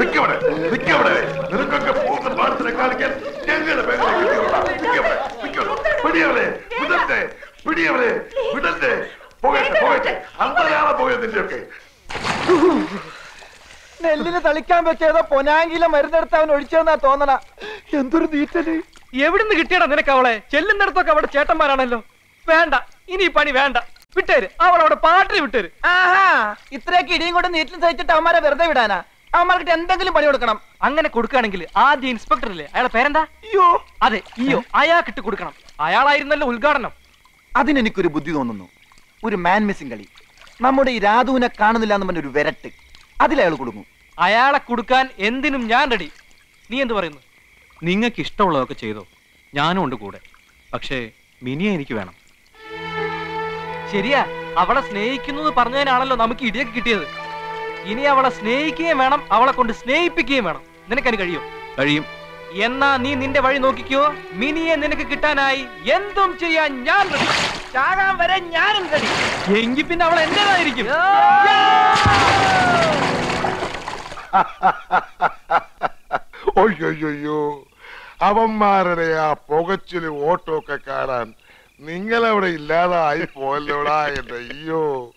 നിക്കവിടെ നിക്കവിടെ. നിനക്കൊക്കെ പോകുന്ന പാടത്തിനെ കാണിക്കാൻ ഞങ്ങളുടെ പേരെ നിക്കവിടെ നിക്കവിടെ. പിടിയവരെ വിടട്ടെ. പിടിയവരെ വിടട്ടെ. പോകട്ടെ പോകട്ടെ. അന്തരാളെ പോയതിന്റെ ഒക്കെ നെല്ലിന് തളിക്കാൻ വെച്ചേതോ പൊനാങ്കിലെ മരുന്നെടുത്ത് അവൻ ഒഴിച്ചെന്നാ തോന്നണ. എന്തൊരു നീറ്റൽ എവിടുന്ന് കിട്ടിയടാ നിനക്ക് അവളെ? ചെല്ലുന്നിടത്തൊക്കെ അവിടെ ചേട്ടന്മാരാണല്ലോ. വേണ്ട ഇനി ഈ പണി വേണ്ട. വിട്ടേര് അവൾ അവിടെ പാട്ടിന് വിട്ടേര്. ആഹാ ഇത്രയൊക്കെ ഇടിയും കൊണ്ട് നീറ്റിൽ സഹിച്ചിട്ട് അവന്മാരെ വെറുതെ വിടാനാ? അവന്മാർക്കിട്ട് എന്തെങ്കിലും പണി കൊടുക്കണം. അങ്ങനെ കൊടുക്കുകയാണെങ്കിൽ ആദ്യം ഇൻസ്പെക്ടർ ഇല്ലേ അയാളെ പേരെന്താ? അയ്യോ. അതെ അയ്യോ അയാൾക്കിട്ട് കൊടുക്കണം. അയാളായിരുന്നല്ലോ ഉദ്ഘാടനം. അതിനെനിക്കൊരു ബുദ്ധി തോന്നുന്നു. ഒരു മാൻ മിസ്സിംഗ് കളി. നമ്മുടെ ഈ രാധുവിനെ കാണുന്നില്ല എന്ന് പറഞ്ഞൊരു വിരട്ട്. അതിലയാൾ കൊടുക്കും അയാളെ കൊടുക്കാൻ എന്തിനും ഞാൻ റെഡി നീ എന്ത് പറയുന്നു? നിങ്ങൾക്ക് ഇഷ്ടമുള്ളതൊക്കെ ചെയ്തോ. ഞാനും ഉണ്ട് കൂടെ. പക്ഷേ മിനിയെ എനിക്ക് വേണം. ശരിയാ അവളെ സ്നേഹിക്കുന്നു എന്ന് പറഞ്ഞതിനാണല്ലോ നമുക്ക് ഇടിയൊക്കെ കിട്ടിയത്. ഇനി അവളെ സ്നേഹിക്കുകയും വേണം അവളെ കൊണ്ട് സ്നേഹിപ്പിക്കുകയും വേണം. നിനക്കതിന് കഴിയും? കഴിയും. എന്നാ നീ നിന്റെ വഴി നോക്കിക്കോ. മിനിയെ നിനക്ക് കിട്ടാനായി എന്തും ചെയ്യാൻ ഞാൻ റെഡി ചാകാൻ വരെ ഞാനും റെഡി എങ്കിൽ പിന്നെ അവൾ എന്റേതായിരിക്കും. ഒയ്യൊയ്യോ അവന്മാരുടെ ആ പുകച്ചിൽ ഓട്ടോ ഒക്കെ കാണാൻ നിങ്ങളവിടെ ഇല്ലാതായി പോയല്ലോടാ എന്റെ അയ്യോ.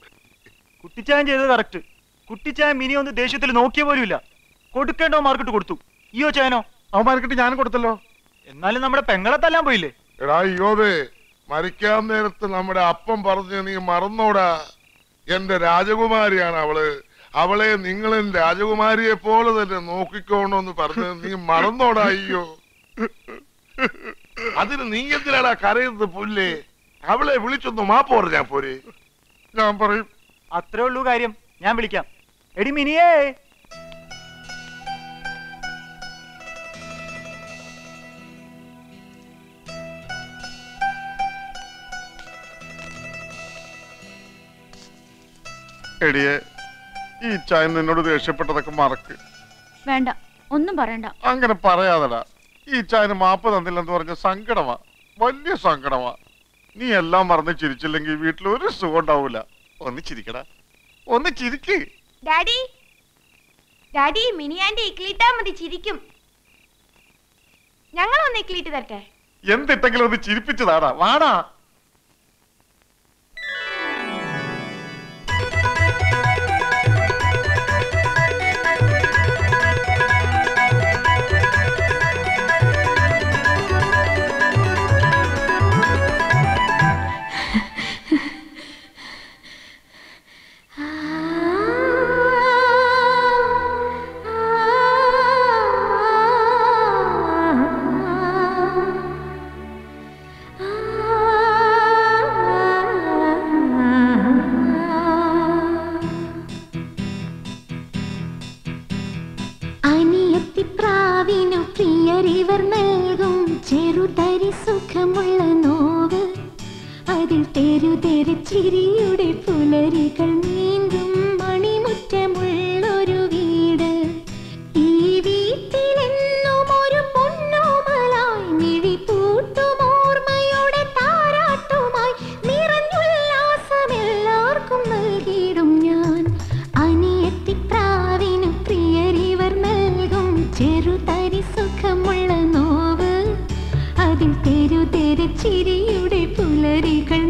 കുട്ടിച്ചായൻ ചെയ്തത് കറക്റ്റ് കുട്ടിച്ചായം മിനി ഒന്ന് ദേഷ്യത്തിൽ നോക്കിയ പോലും ഇല്ല കൊടുക്കേണ്ടോ മാർക്കിട്ട് കൊടുത്തു. അയ്യോ ചായനോ? അവന്മാർക്കിട്ട് ഞാൻ കൊടുത്തല്ലോ. എന്നാലും നമ്മുടെ പെങ്ങളെ തല്ലാൻ പോയില്ലേ? എടാ അയ്യോതെ മരിക്കാൻ നേരത്ത് നമ്മുടെ അപ്പം പറഞ്ഞ് നീ മറന്നോടാ. എന്റെ രാജകുമാരിയാണ് അവൾ. അവളെ നിങ്ങളും രാജകുമാരിയെ പോലെ തന്നെ നോക്കിക്കോണോന്ന് പറഞ്ഞ് നീ മറന്നോടായിയോ അതിന് നീ എന്തിനാടാ കരയുന്നത് പുല്ലേ? അവളെ വിളിച്ചൊന്ന് മാപ്പ് പറഞ്ഞാ പോരെ. ഞാൻ പറയും. അത്രേ ഉള്ളൂ കാര്യം. ഞാൻ വിളിക്കാം. എടി മിനിയേ. എടിയെ ഈ ചായ നിന്നോട് ദേഷ്യപ്പെട്ടതൊക്കെ മറക്ക്. വേണ്ട ഒന്നും പറയണ്ട. അങ്ങനെ പറയാതടാ. ഈ ചായന് മാപ്പ് തന്നില്ലെന്ന് പറഞ്ഞ സങ്കടമാ. വലിയ സങ്കടമാ. നീ എല്ലാം മറന്ന് ചിരിച്ചില്ലെങ്കിൽ വീട്ടിൽ ഒരു സുഖം ഉണ്ടാവൂല. ഒന്ന് ചിരിക്കടാ. ഒന്ന് ചിരിക്ക്. ഡാഡി ഡാഡി മിനിയാന്റെ ഇക്ലിട്ടാ മതി ചിരിക്കും. ഞങ്ങൾ ഒന്ന് ഇക്ലിട്ട് തരട്ടെ? എന്തിട്ടെങ്കിലും ഒന്ന് ചിരിപ്പിച്ചതാടാ. വാടാ. പ്രിയരിവർ നൽകും ചെറുതരി സുഖമുള്ള നോവ്. അതിൽ തെരുതെരു ചിരിയുടെ പുലരികൾ നീന്തും ചിരിയുടെ പുലരികൾ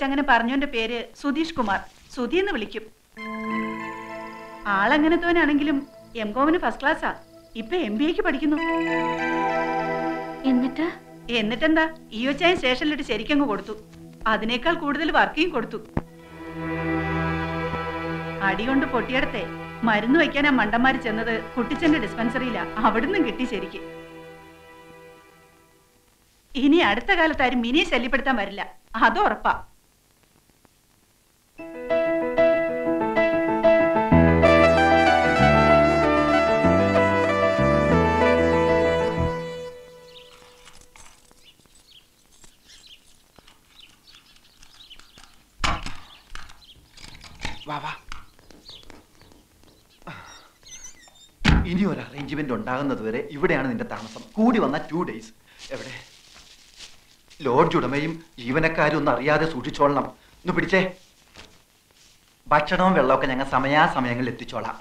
വെച്ച് അങ്ങനെ പറഞ്ഞോന്റെ പേര് സുധീഷ് കുമാർ. സുധി എന്ന് വിളിക്കും. ആളെങ്ങനത്തോനാണെങ്കിലും എം കോമിന് ഫസ്റ്റ് ക്ലാസ്സാ ഇപ്പൊ എം ബി എക്ക് പഠിക്കുന്നു. എന്നിട്ട്? എന്നിട്ടെന്താ? ഈ ഒച്ചായ സ്റ്റേഷനിലിട്ട് ശരിക്കങ്ങ് കൊടുത്തു. അതിനേക്കാൾ കൂടുതൽ വർക്കിങ് കൊടുത്തു. അടികൊണ്ട് പൊട്ടിയടത്തെ. മരുന്ന് വയ്ക്കാൻ ആ മണ്ടന്മാര് ചെന്നത്. കുട്ടിച്ചന്റെ ഡിസ്പെൻസറിയിലാ അവിടുന്ന് കിട്ടി ശരിക്ക്. ഇനി അടുത്ത കാലത്ത് ആരും മിനിയെ ശല്യപ്പെടുത്താൻ വരില്ല. അത് ഉറപ്പാ. അറേഞ്ച്മെന്റ് ഉണ്ടാകുന്നത് വരെ ഇവിടെയാണ് നിന്റെ താമസം. കൂടി വന്ന ടു ഡേയ്സ് എവിടെ? ലോഡ്ജ് ഉടമയും ജീവനക്കാരും ഒന്നും അറിയാതെ സൂക്ഷിച്ചോളണം. ഒന്ന് പിടിച്ചേ. ഭക്ഷണവും വെള്ളമൊക്കെ ഞങ്ങൾ സമയാസമയങ്ങളിൽ എത്തിച്ചോളാം.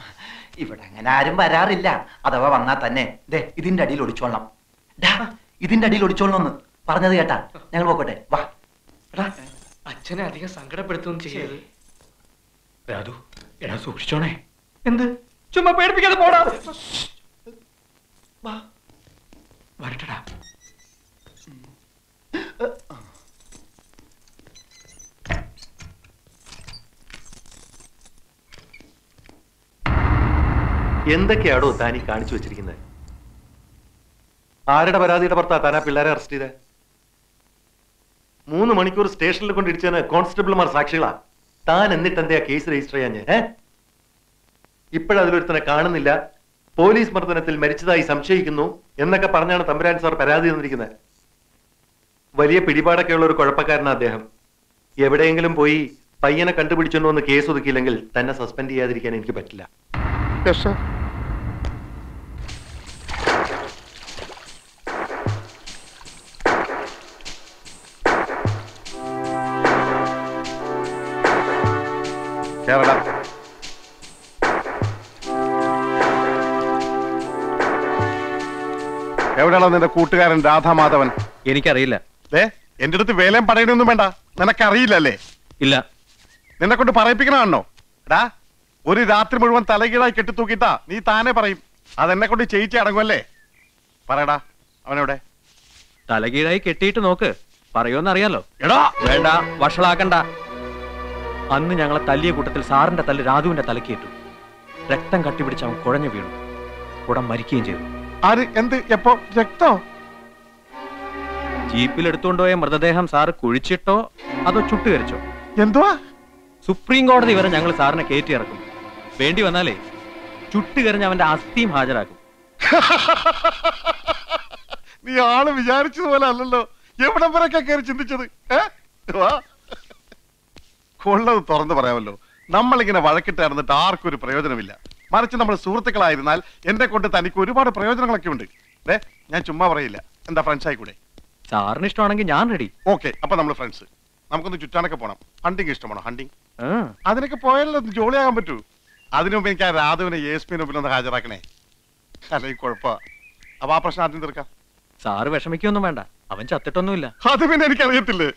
ഇവിടെ അങ്ങനെ ആരും വരാറില്ല. അഥവാ വന്നാൽ തന്നെ. ദേ ഇതിന്റെ അടിയിൽ ഒളിച്ചോളണം. ഡാ ഇതിന്റെ അടിയിൽ ഒളിച്ചോളണം എന്ന് പറഞ്ഞത് കേട്ടാ. ഞങ്ങൾ പോക്കോട്ടെ. വാ. അച്ഛനെ അധികം സങ്കടപ്പെടുത്തുകയും ചെയ്യരുത്. രാധു എടാ സൂക്ഷിച്ചോണേ. എന്ത്? ചുമ്മാ പേടിപ്പിക്കാതെ പോടാ. വാ. വരട്ടടാ. എന്തൊക്കെയാടോ താൻ ഈ കാണിച്ചു വെച്ചിരിക്കുന്നത് ആരുടെ പരാതിയുടെ പുറത്താ താൻ ആ പിള്ളേരെ അറസ്റ്റ് ചെയ്തേ? മൂന്ന് മണിക്കൂർ സ്റ്റേഷനിൽ കൊണ്ട് ഇടിച്ചതിന് കോൺസ്റ്റബിൾമാർ സാക്ഷികളാ. താൻ എന്നിട്ട് എന്താ കേസ് രജിസ്റ്റർ ചെയ്യാൻ ഞാൻ ഇപ്പോഴതിലൊരുത്തനെ കാണുന്നില്ല പോലീസ് മർദ്ദനത്തിൽ മരിച്ചതായി സംശയിക്കുന്നു എന്നൊക്കെ പറഞ്ഞാണ് തമ്പുരാൻ സാർ പരാതി തന്നിരിക്കുന്നത്. വലിയ പിടിപാടൊക്കെ ഉള്ള ഒരു കുഴപ്പക്കാരനാണ് അദ്ദേഹം. എവിടെയെങ്കിലും പോയി പയ്യനെ കണ്ടുപിടിച്ചോണ്ട് എന്ന് കേസ് ഒതുക്കിയില്ലെങ്കിൽ തന്നെ സസ്പെൻഡ് ചെയ്യാതിരിക്കാൻ എനിക്ക് പറ്റില്ല. എവിടെയാണോ നിന്റെ കൂട്ടുകാരൻ രാധാമാധവൻ? എനിക്കറിയില്ല. ഏ എന്റെ അടുത്ത് വേലയും പറയണൊന്നും വേണ്ട. നിനക്കറിയില്ലല്ലേ? ഇല്ല. നിന്നെ കൊണ്ട് പറയിപ്പിക്കണോ എടാ ഒരു രാത്രി മുഴുവൻ തലകീഴായി കെട്ടിത്തൂക്കിട്ടാ നീ താനെ പറയും. അതെന്നെ കൊണ്ട് ചെയ്യിച്ച് അടങ്ങുമല്ലേ പറയടാ അവനവിടെ. തലകീഴായി കെട്ടിയിട്ട് നോക്ക്. പറയുമെന്നറിയാലോ എടാ! വേണ്ട വഷളാക്കണ്ട. അന്ന് ഞങ്ങളെ തല്ലിയ കൂട്ടത്തിൽ സാറിന്റെ തല്ല് രാധുവിന്റെ തലക്കേറ്റു രക്തം കട്ടിപിടിച്ച് അവൻ കുഴഞ്ഞു വീണു. ഉടൻ മരിക്കുകയും ചെയ്തു. ആര്? എന്ത്? എപ്പോ? രക്തോ? ജീപ്പിൽ എടുത്തുകൊണ്ടുപോയ മൃതദേഹം സാറ് കുഴിച്ചിട്ടോ അതോ ചുട്ടുകരിച്ചോ? എന്തുവാ? സുപ്രീം കോടതി വരെ ഞങ്ങൾ സാറിനെ കയറ്റി ഇറക്കും. വേണ്ടി വന്നാലേ ചുട്ടുകരിഞ്ഞ് അവന്റെ അസ്ഥിയും ഹാജരാക്കും. നീ ആൾ വിചാരിച്ചതുപോലെ അല്ലല്ലോ. എവിടം വരെയൊക്കെ കയറി ചിന്തിച്ചത്. കൊള്ളത് തുറന്നു പറയാമല്ലോ. നമ്മളിങ്ങനെ വഴക്കിട്ട് നടന്നിട്ട് ആർക്കും ഒരു പ്രയോജനമില്ല. മറിച്ച് നമ്മൾ സുഹൃത്തുക്കളായിരുന്നാൽ എന്നെ കൊണ്ട് തനിക്ക് ഒരുപാട് പ്രയോജനങ്ങളൊക്കെ ഉണ്ട്. ദേ ഞാൻ ചുമ്മാ പറയില്ല. എന്താ ഫ്രണ്ട്സ് ആയിക്കൂടെ സാറിന് ഇഷ്ടമാണെങ്കിൽ ഞാൻ റെഡി ഓക്കെ അപ്പൊ നമ്മൾ ഫ്രണ്ട്സ് നമുക്കൊന്ന് ചുറ്റാനൊക്കെ പോണം. ഹണ്ടിങ് ഇഷ്ടമാണോ? ഹണ്ടിങ് അതിനൊക്കെ പോയാലോ ജോളിയാകാൻ പറ്റൂ. അതിനു മുമ്പ് എനിക്ക് ആ രാധുവിനെ യേസ്മിന് മുമ്പിൽ ഒന്ന് ഹാജരാക്കണേ. അല്ലെങ്കിൽ കുഴപ്പ അപ്പൊ ആ പ്രശ്നം ആദ്യം തീർക്കാം. സാറ് വിഷമിക്കൊന്നും വേണ്ട. അവൻ ചത്തിട്ടൊന്നുമില്ല. അത് പിന്നെ എനിക്കറിയത്തില്ലേ?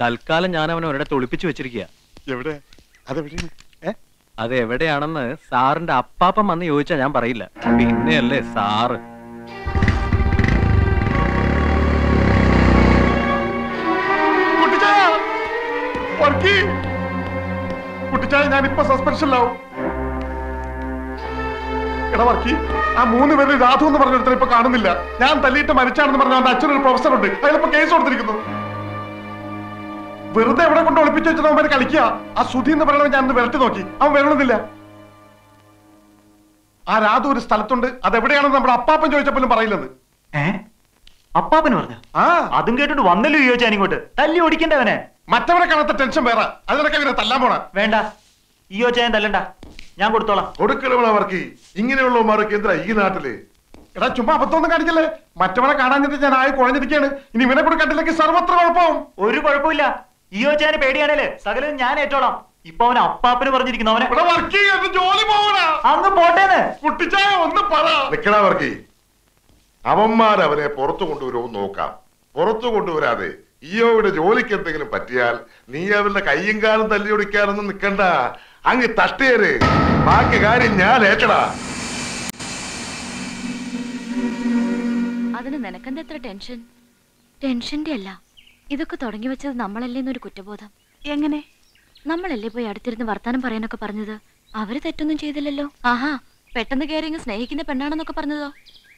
തൽക്കാലം ഞാൻ അവനെ ഒരിടത്ത് ഒളിപ്പിച്ചു വെച്ചിരിക്കുക എവിടെ? അതെവിടെ ഏ അത് എവിടെയാണെന്ന് സാറിന്റെ അപ്പാപ്പൻ വന്ന് ചോദിച്ചാ ഞാൻ പറയില്ല. പിന്നെയല്ലേ സാറ്. ഇപ്പൊ സസ്പെൻഷനിലാവും. ആ മൂന്ന് രാധു എന്ന് പറഞ്ഞ കാണുന്നില്ല. ഞാൻ തല്ലിയിട്ട് മരിച്ചാണെന്ന് പറഞ്ഞ അച്ഛനൊരു പ്രൊഫസർ ഉണ്ട്. അയാളിപ്പോ കേസ് കൊടുത്തിരിക്കുന്നു. വെറുതെ എവിടെ കൊണ്ട് ഒളിപ്പിച്ചു വെച്ചത് അവന്മാര് കളിക്കുക ആ സുധി എന്ന് പറയണത് ഞാൻ വിരട്ടി നോക്കി. അവൻ വരണമെന്നില്ല ആ രാധു ഒരു സ്ഥലത്തുണ്ട്. അതെവിടെയാണെന്ന് നമ്മുടെ അപ്പാപ്പൻ ചോദിച്ചപ്പോലും പറയില്ലെന്ന്. ഏ? അപ്പാപ്പന് പറഞ്ഞു? ആ. അതും കേട്ടിട്ട് വന്നല്ലോ ചോദിച്ചാൻ ഇങ്ങോട്ട്. തല്ലി ഓടിക്കണ്ടവനെ മറ്റവരെ കാണാത്ത ടെൻഷൻ വേറെ. അതിനൊക്കെ ഇവരെ തല്ലാൻ പോണ. വേണ്ട. ഈ ചോദിച്ചാൻ തല്ലണ്ട. ഞാൻ കൊടുത്തോളാം. കൊടുക്കലവള വർക്ക് ഇങ്ങനെയുള്ളവന്മാരൊക്കെ എന്തിനാ ഈ നാട്ടിൽ. എടാ ചുമ്മാ അബദ്ധമൊന്നും കാണിക്കല്ലേ? മറ്റവനെ കാണാഞ്ഞിട്ട് ഞാൻ ആയി കുഴഞ്ഞിരിക്കുകയാണ്. ഇനി ഇവനെ കൂടെ കണ്ടില്ലെങ്കിൽ സർവത്ര കുഴപ്പം ഒരു കുഴപ്പമില്ല ഈ ചോദിച്ചാന് പേടിയാണല്ലേ സകലം ഞാൻ ഏറ്റോളാം. ഇപ്പൊ അവൻ അപ്പാപ്പന് പറഞ്ഞിരിക്കുന്നു. അവനെ വർക്ക് ജോലി പോകണ അങ്ങ് പോട്ടേന്ന്. കുട്ടിച്ചായ ഒന്ന് പറ. നിക്കടാ വർക്കി. അവന്മാർ അവനെ പുറത്തു കൊണ്ടുവരുമോ നോക്കാം. പുറത്തു കൊണ്ടുവരാതെ ഈയോയുടെ ജോലിക്ക് എന്തെങ്കിലും പറ്റിയാൽ നീ അവരുടെ കയ്യും കാലും തല്ലി ഒടിക്കാനൊന്നും നിക്കണ്ട. അങ്ങ് തട്ടിയേര്. ബാക്കി കാര്യം ഞാൻ ഏറ്റടാ. അതിന് നിനക്കെന്താ എത്ര ടെൻഷൻ? ടെൻഷന്റെ അല്ല. ഇതൊക്കെ തുടങ്ങി വെച്ചത് നമ്മളല്ലേ എന്നൊരു കുറ്റബോധം. എങ്ങനെ? നമ്മളല്ലേ പോയി അടുത്തിരുന്ന് വർത്താനം പറയാനൊക്കെ പറഞ്ഞത്? അവർ തെറ്റൊന്നും ചെയ്തില്ലല്ലോ. ആഹാ പെട്ടെന്ന് കയറി സ്നേഹിക്കുന്ന പെണ്ണാണെന്നൊക്കെ പറഞ്ഞതോ?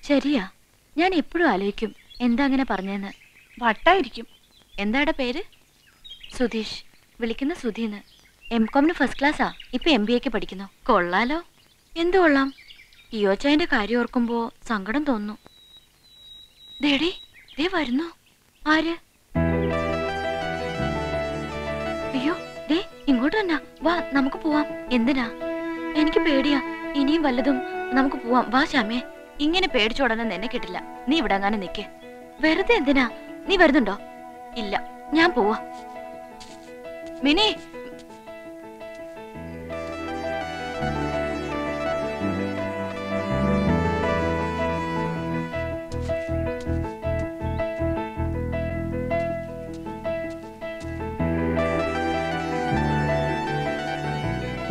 ശരിയാ. ഞാൻ എപ്പോഴും ആലോചിക്കും എന്താ അങ്ങനെ പറഞ്ഞെന്ന്. വട്ടായിരിക്കും. എന്താടെ പേര്? സുധീഷ്. വിളിക്കുന്ന സുധീന്ന്. എം കോമിന് ഫസ്റ്റ് ക്ലാസ്സാ ഇപ്പൊ എം ബി എക്ക് പഠിക്കുന്നു. കൊള്ളാലോ. എന്തു കൊള്ളാം? ഇയോച്ചായന്റെ കാര്യം ഓർക്കുമ്പോ സങ്കടം തോന്നുന്നു. ദേടി ദേ വരുന്നു. ആര്? ഇങ്ങോട്ട് തന്നെ വാ നമുക്ക് പോവാം. എന്തിനാ? എനിക്ക് പേടിയാ. ഇനിയും വല്ലതും നമുക്ക് പോവാം. വാ ശ്യാമേ. ഇങ്ങനെ പേടിച്ചോടനെ എന്നെ കിട്ടില്ല. നീ ഇവിടെ അങ്ങനെ നിക്കേ. വെറുതെ എന്തിനാ? നീ വരുന്നുണ്ടോ? ഇല്ല. ഞാൻ പോവാ. മിനി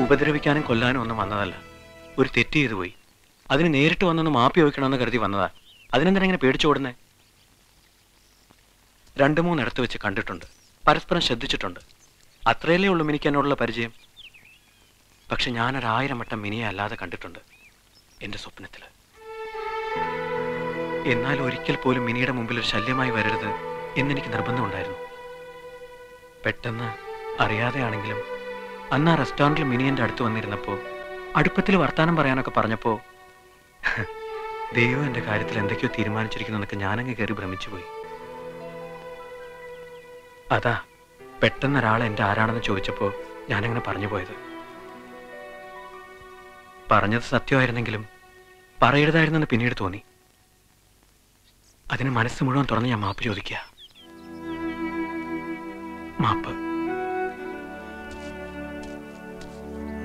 ഉപദ്രവിക്കാനും കൊല്ലാനും ഒന്നും വന്നതല്ല. ഒരു തെറ്റ് ചെയ്തു പോയി. അതിന് നേരിട്ട് വന്നൊന്ന് മാപ്പി ചോദിക്കണമെന്ന് കരുതി വന്നതാ. അതിനെന്തിനാ ഇങ്ങനെ പേടിച്ചോടുന്നേ രണ്ടു മൂന്നിടത്ത് വെച്ച് കണ്ടിട്ടുണ്ട്. പരസ്പരം ശ്രദ്ധിച്ചിട്ടുണ്ട്. അത്രയല്ലേ ഉള്ളൂ മിനിക്ക് എന്നോടുള്ള പരിചയം. പക്ഷെ ഞാനൊരായിരം വട്ടം മിനിയെ അല്ലാതെ കണ്ടിട്ടുണ്ട്. എന്റെ സ്വപ്നത്തിൽ എന്നാൽ ഒരിക്കൽ പോലും മിനിയുടെ മുമ്പിൽ ഒരു ശല്യമായി വരരുത് എന്നെനിക്ക് നിർബന്ധമുണ്ടായിരുന്നു. പെട്ടെന്ന് അറിയാതെയാണെങ്കിലും അന്ന് ആ റെസ്റ്റോറന്റിൽ മിനി എന്റെ അടുത്ത് വന്നിരുന്നപ്പോൾ അടുപ്പത്തിൽ വർത്താനം പറയാനൊക്കെ പറഞ്ഞപ്പോൾ ദൈവം എന്റെ കാര്യത്തിൽ എന്തൊക്കെയോ തീരുമാനിച്ചിരിക്കുന്നതൊക്കെ ഞാനങ്ങ് കയറി ഭ്രമിച്ചു പോയി അതാ പെട്ടെന്ന് ഒരാൾ എന്റെ ആരാണെന്ന് ചോദിച്ചപ്പോൾ ഞാനങ്ങനെ പറഞ്ഞു പോയത്. പറഞ്ഞത് സത്യമായിരുന്നെങ്കിലും പറയരുതായിരുന്നെന്ന് പിന്നീട് തോന്നി. അതിന് മനസ്സ് മുഴുവൻ തുറന്ന് ഞാൻ മാപ്പ് ചോദിക്കുക മാപ്പ്.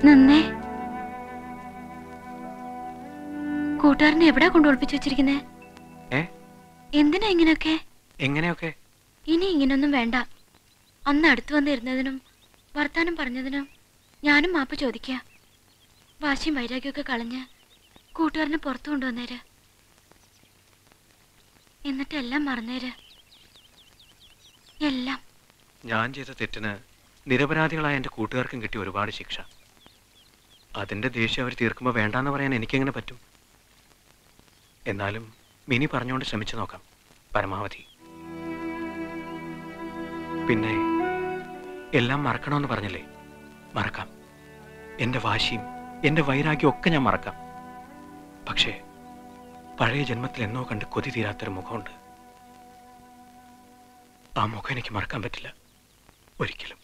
നന്നേ. കൂട്ടുകാരനെ എവിടാ കൊണ്ട് ഒളിപ്പിച്ചു വെച്ചിരിക്കുന്നേ? എന്തിനാ ഇങ്ങനെയൊക്കെ? എങ്ങനെയൊക്കെ? ഇനി ഇങ്ങനൊന്നും വേണ്ട. അന്ന് അടുത്ത് വന്നിരുന്നതിനും വർത്താനം പറഞ്ഞതിനും ഞാനും മാപ്പ് ചോദിക്കുക വാശിയും വൈരാഗ്യമൊക്കെ കളഞ്ഞ് കൂട്ടുകാരനെ പുറത്തു കൊണ്ടുവന്നേര്. എന്നിട്ട് എല്ലാം മറന്നേര്. എല്ലാം. ഞാൻ ചെയ്ത തെറ്റിന് നിരപരാധികളായ എന്റെ കൂട്ടുകാർക്കും കിട്ടിയ ഒരുപാട് ശിക്ഷ. അതിന്റെ ദേഷ്യം അവർ തീർക്കുമ്പോൾ വേണ്ടാന്ന് പറയാൻ എനിക്കെങ്ങനെ പറ്റും? എന്നാലും മിനി പറഞ്ഞുകൊണ്ട് ശ്രമിച്ചു നോക്കാം. പരമാവധി. പിന്നെ എല്ലാം മറക്കണമെന്ന് പറഞ്ഞല്ലേ? മറക്കാം. എന്റെ വാശിയും എന്റെ വൈരാഗ്യം ഒക്കെ ഞാൻ മറക്കാം. പക്ഷേ പഴയ ജന്മത്തിൽ എന്നോ കണ്ട് കൊതി തീരാത്തൊരു മുഖമുണ്ട്. ആ മുഖം എനിക്ക് മറക്കാൻ പറ്റില്ല. ഒരിക്കലും.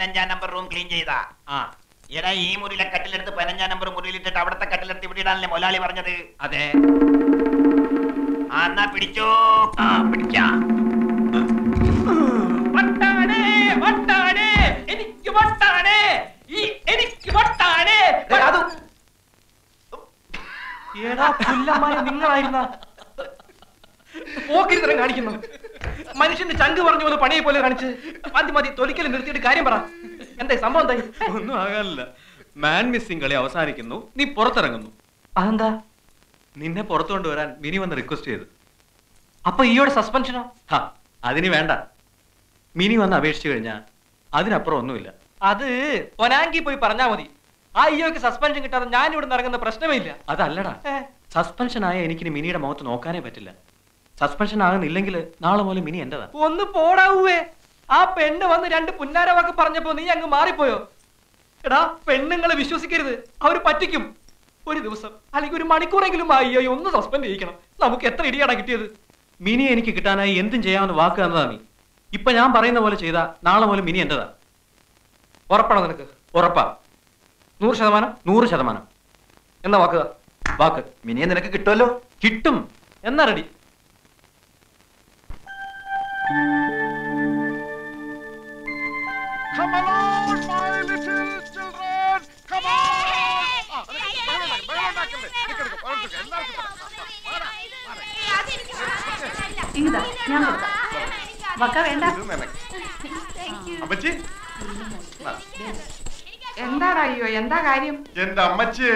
പതിനഞ്ചാം നമ്പർ റൂം ക്ലീൻ ചെയ്താ. ആ. എടാ ഈ മുറിയിലെ കട്ടിലെടുത്ത് പതിനഞ്ചാം നമ്പർ മുറിയിലിട്ടിട്ട് അവിടുത്തെ കട്ടിലെടുത്ത് ഇവിടെ ഇടാനല്ലേ മൊലാളി പറഞ്ഞത്? അതെ. ആ എന്നാ പിടിച്ചോ. ആ പിടിക്കാം. എനിക്ക് വട്ടാണ്. ഈ എനിക്ക് വട്ടാണ്. നിങ്ങളായിരുന്ന. പോക്കിരിത്തരം കാണിക്കുന്നു. മനുഷ്യന്റെ ചങ്ക് പറഞ്ഞു പോലെ പണിയെ പോലെ കാണിച്ച്. മതി മതി തൊലിക്കൽ നിർത്തിയിട്ട് കാര്യം പറ. എന്തേ സംഭവം എന്തായി? ഒന്നും ആകാനില്ല. മാൻ മിസ്സിംഗ് കളി അവസാനിക്കുന്നു. നീ പുറത്തിറങ്ങുന്നു. അതെന്താ? നിന്നെ പുറത്തു വരാൻ മിനി വന്ന് റിക്വസ്റ്റ് ചെയ്തു. അപ്പൊ ഈയോടെ സസ്പെൻഷനോ അതിന് വേണ്ട. മിനി വന്ന് അപേക്ഷിച്ചു കഴിഞ്ഞാ അതിനപ്പുറം ഒന്നുമില്ല. അത് പൊനാങ്കി പോയി പറഞ്ഞാ മതി. ആ ഈയോക്ക് സസ്പെൻഷൻ കിട്ടാതെ ഞാൻ ഇവിടെ ഇറങ്ങുന്ന പ്രശ്നമേ ഇല്ല. അതല്ലടാ. സസ്പെൻഷൻ ആയ എനിക്ക് മിനിയുടെ മുഖത്ത് നോക്കാനേ പറ്റില്ല. സസ്പെൻഷൻ ആകുന്നില്ലെങ്കിൽ നാളെ മുതൽ മിനി എന്റേതാ. ഒന്ന് പോടാവൂവേ ആ പെണ്ണ് വന്ന് രണ്ട് പുന്നാര വാക്ക് പറഞ്ഞപ്പോ നീ അങ്ങ് മാറിപ്പോയോ? എടാ പെണ്ണുങ്ങളെ വിശ്വസിക്കരുത്. അവർ പറ്റിക്കും. ഒരു ദിവസം അല്ലെങ്കിൽ ഒരു മണിക്കൂറെങ്കിലും അയ്യോ ഒന്ന് സസ്പെൻഡ് ചെയ്യിക്കണം. നമുക്ക് എത്ര ഇടിയാണ് കിട്ടിയത്? മിനി എനിക്ക് കിട്ടാനായി എന്തും ചെയ്യാമെന്ന് വാക്ക് തന്നതാ നീ. ഇപ്പൊ ഞാൻ പറയുന്ന പോലെ ചെയ്താ നാളെ മുതൽ മിനി എന്റേതാ? ഉറപ്പാണോ നിനക്ക്? ഉറപ്പാ. നൂറ് ശതമാനം? നൂറ് ശതമാനം. എന്നാ വാക്കുക വാക്ക്. മിനിയെ നിനക്ക് കിട്ടുമല്ലോ? കിട്ടും. എന്നാ ready Come along, my little children. Come on. ഇതാ ഞാൻ വക്ക വേണ്ട. അമ്മച്ചി എന്താടാ അയ്യോ എന്താ കാര്യം? എന്റെ അമ്മച്ചി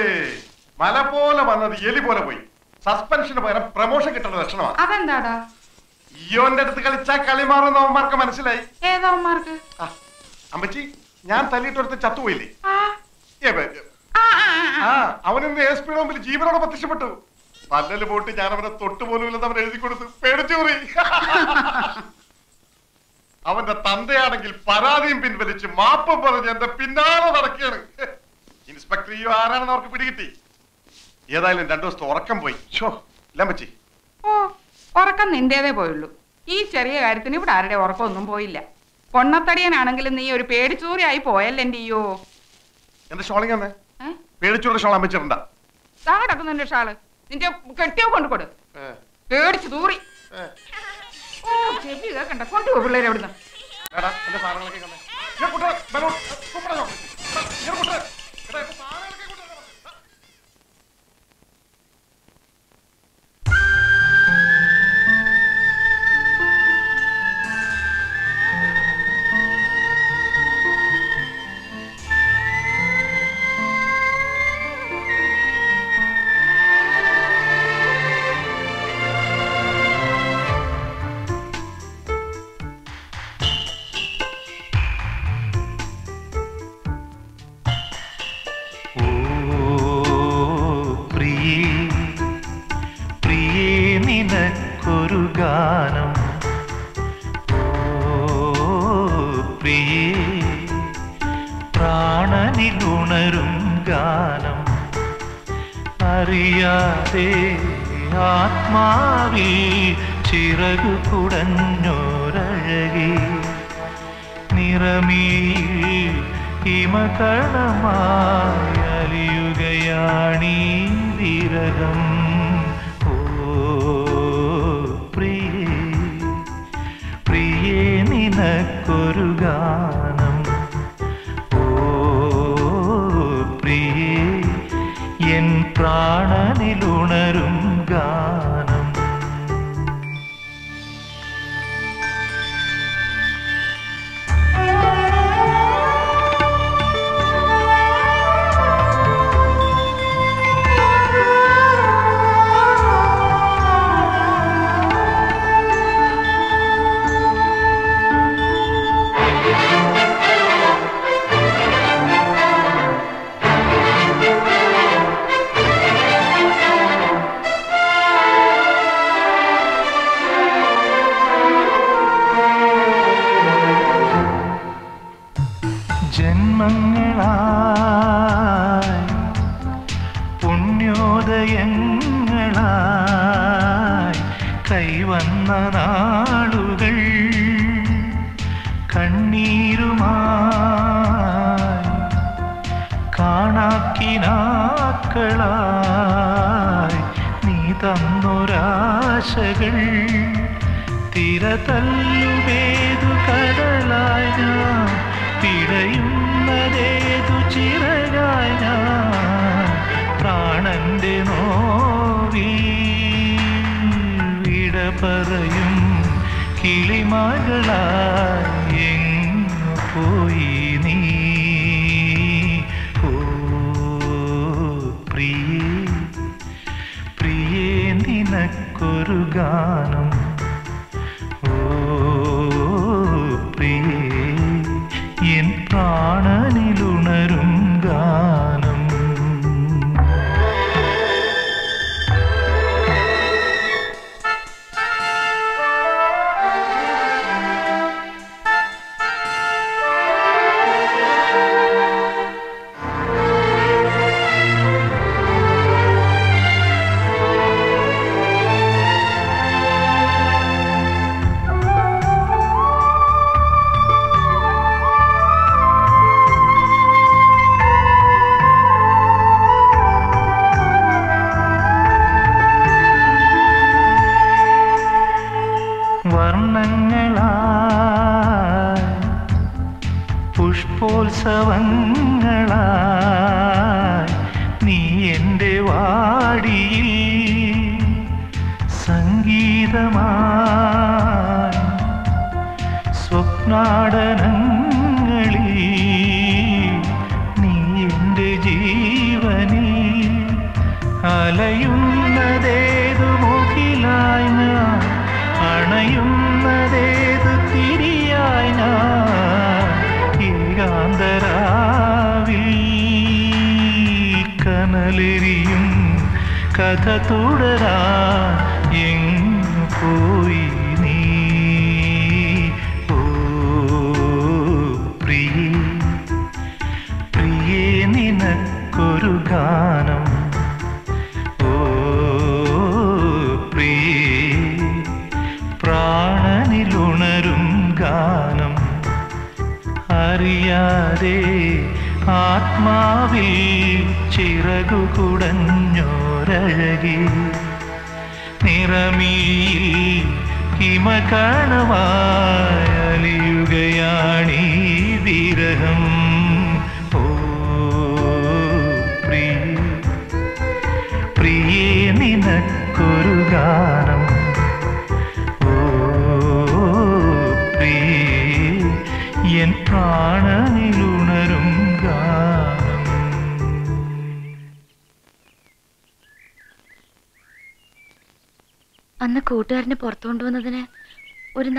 മല പോലെ വന്നത് എലി പോലെ പോയി. സസ്പെൻഷന് പകരം പ്രമോഷൻ കിട്ടുന്ന ലക്ഷണമാണ്. അതെന്താടാ? ഇയോന്റെ അടുത്ത് കളിച്ചാ കളി മാറുന്ന അവന്മാർക്ക് മനസ്സിലായി. ഏതവന്മാർക്ക്? അമ്മച്ചി ഞാൻ തല്ലിയിട്ടടുത്ത് ചത്തുപോയില്ലേ? അവനെന്ന് എസ് പിയുടെ മുമ്പിൽ ജീവനോടെ പ്രത്യക്ഷപ്പെട്ടു? പല്ലല് പോട്ട് ഞാൻ അവനെ തൊട്ടുപോലും ഇല്ലെന്ന് അവൻ എഴുതി കൊടുത്തു പേടിച്ചു അവന്റെ തന്തയാണെങ്കിൽ പരാതിയും പിൻവലിച്ച് മാപ്പ് പറഞ്ഞ് എന്റെ പിന്നാലെ നടക്കുകയാണ്. ഇൻസ്പെക്ടർ ഈ ആരാണെന്ന് അവർക്ക് പിടികിട്ടി. ഏതായാലും രണ്ടു ദിവസത്തെ ഉറക്കം പോയി. ഷോ ലമ്പച്ചി ഓ ഉറക്കം നിന്റേതേ പോയുള്ളൂ. ഈ ചെറിയ കാര്യത്തിന് ഇവിടെ ആരുടെ ഉറക്കമൊന്നും പോയില്ല. പൊണ്ണത്തടിയനാണെങ്കിലും നീ ഒരു പേടിച്ചൂറിയായി പോയല്ലേ അയ്യോ. എന്റെ ഷോളിങ് തന്നെ ഏ? പേടിച്ചുള്ള ഷോൾ അമ്മച്ചിട്ടുണ്ടാ? ദാ കിടക്കുന്നു നിന്റെ ഷാൾ. നിന്റെ കെട്ടിയോ കൊണ്ട് കൊടു. പേടിച്ചു തൂറി. ഓ ചെവി കേക്കണ്ട കൊണ്ടുപോ പിള്ളേരെ അവിടുന്ന്. എടാ എന്റെ സാധനങ്ങളൊക്കെ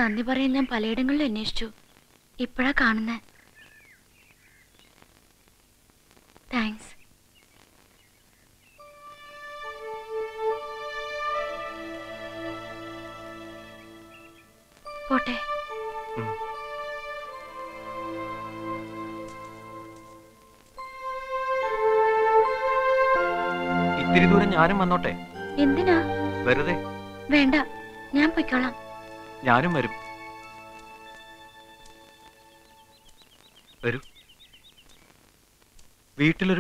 നന്ദി പറയാൻ ഞാൻ പലയിടങ്ങളിലും അന്വേഷിച്ചു. ഇപ്പോഴാ കാണുന്നേ. താങ്ക്സ് പോട്ടെ. ഇത്തിരി ദൂരം ഞാനും വന്നോട്ടെ? എന്തിനാ? വെറുതെ. വേണ്ട. ഞാൻ പൊയ്ക്കോളാം. ഞാനും വരും വരൂ.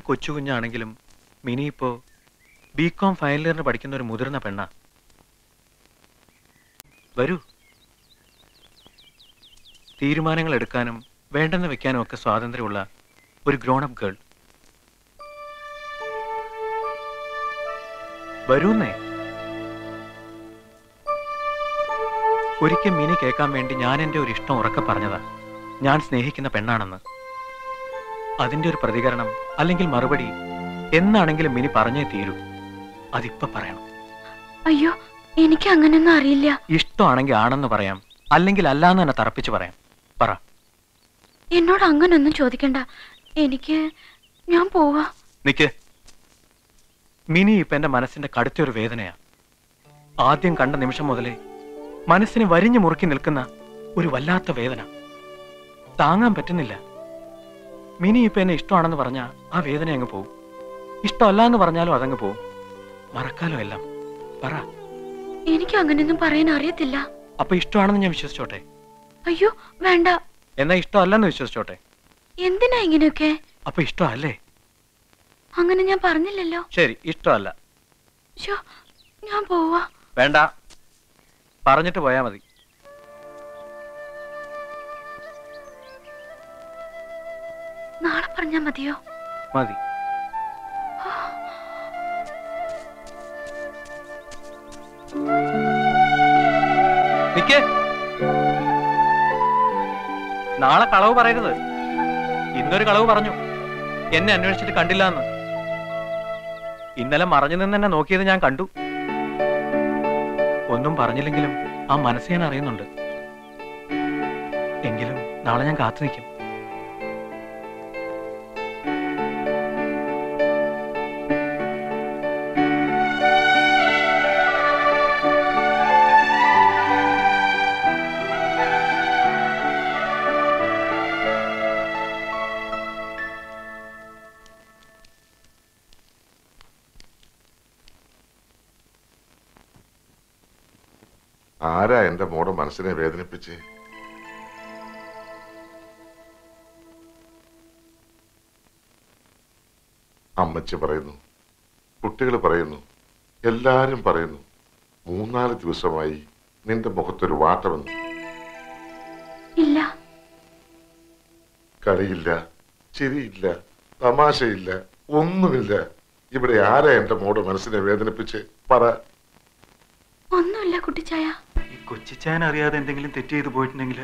കൊച്ചു കുഞ്ഞാണെങ്കിലും മിനി ഇപ്പോ ബി കോം ഫൈനൽ ഇയറിന് പഠിക്കുന്ന ഒരു മുതിർന്ന പെണ്ണാ. വരൂ. തീരുമാനങ്ങൾ എടുക്കാനും വേണ്ടെന്ന് വെക്കാനും ഒക്കെ സ്വാതന്ത്ര്യമുള്ള ഒരു ഗ്രോൺ അപ്പ് ഗേൾ വരൂന്നേ. ഒരിക്കൽ മിനി കേൾക്കാൻ വേണ്ടി ഞാൻ എന്റെ ഒരു ഇഷ്ടം ഉറക്കെ പറഞ്ഞതാ. ഞാൻ സ്നേഹിക്കുന്ന പെണ്ണാണെന്ന്. അതിന്റെ ഒരു പ്രതികരണം അല്ലെങ്കിൽ മറുപടി എന്നാണെങ്കിലും മിനി പറഞ്ഞേ തീരൂ. അതിപ്പോ പറയണം. അയ്യോ എനിക്ക് അങ്ങനെയൊന്നും അറിയില്ല. ഇഷ്ടമാണെങ്കിൽ ആണെന്ന് പറയാം. അല്ലെങ്കിൽ അല്ലാന്ന് തന്നെ തറപ്പിച്ച് പറയാം. പറ. എന്നോട് അങ്ങനൊന്നും ചോദിക്കണ്ട. എനിക്ക് ഞാൻ പോവാ. നിക്ക്. മിനി ഇപ്പൊ എന്റെ മനസ്സിന്റെ കടുത്തൊരു വേദനയാ. ആദ്യം കണ്ട നിമിഷം മുതലേ മനസ്സിന് വരിഞ്ഞു മുറുക്കി നിൽക്കുന്ന ഒരു വല്ലാത്ത വേദന. താങ്ങാൻ പറ്റുന്നില്ല. മിനി ഇപ്പൊ എന്നെ ഇഷ്ടമാണെന്ന് പറഞ്ഞാൽ ആ വേദന അങ്ങ് പോവും. ഇഷ്ടമല്ല എന്ന് പറഞ്ഞാലും അതങ്ങ് പോവും. മറക്കാലോ എല്ലാം. പറ. എനിക്ക് അങ്ങനെയൊന്നും പറയാൻ അറിയത്തില്ല. അപ്പൊ ഇഷ്ടമാണെന്ന് ഞാൻ വിശ്വസിച്ചോട്ടെ? അയ്യോ വേണ്ട. എന്നാ ഇഷ്ടമല്ലെന്ന് വിശ്വസിച്ചോട്ടെ? എന്തിനാ ഇങ്ങനെയൊക്കെ? അപ്പൊ ഇഷ്ടമല്ലേ? അങ്ങനെ ഞാൻ പറഞ്ഞില്ലല്ലോ. ശരി ഇഷ്ടമല്ല. ഞാൻ പോവാ. വേണ്ട. പറഞ്ഞിട്ട് പോയാ മതി. നാളെ പറഞ്ഞാ മതിയോ? മതി. നാളെ കളവ് പറയരുത്. ഇന്നൊരു കളവ് പറഞ്ഞു. എന്നെ അന്വേഷിച്ചിട്ട് കണ്ടില്ല എന്ന് ഇന്നലെ മറഞ്ഞു നിന്ന് എന്നെ നോക്കിയത് ഞാൻ കണ്ടു. ഒന്നും പറഞ്ഞില്ലെങ്കിലും ആ മനസ്സ് ഞാൻ അറിയുന്നുണ്ട്. എങ്കിലും നാളെ ഞാൻ കാത്തു നിൽക്കും. മനസ്സിനെ വേദനിപ്പിച്ച്. അമ്മച്ചി പറയുന്നു കുട്ടികൾ പറയുന്നു എല്ലാരും പറയുന്നു മൂന്നാൽ ദിവസമായി നിന്റെ മുഖത്തൊരു വാട്ടമെന്ന് ഇല്ല. കളിയില്ല ചിരിയില്ല തമാശയില്ല ഒന്നുമില്ല. ഇവിടെ ആരാ എന്റെ മോടെ മനസ്സിനെ വേദനിപ്പിച്ച്? പറ. ഒന്നുമില്ല കുട്ടിച്ചായ. കൊച്ചിച്ചാൻ അറിയാതെ എന്തെങ്കിലും തെറ്റ് ചെയ്തു പോയിട്ടുണ്ടെങ്കിൽ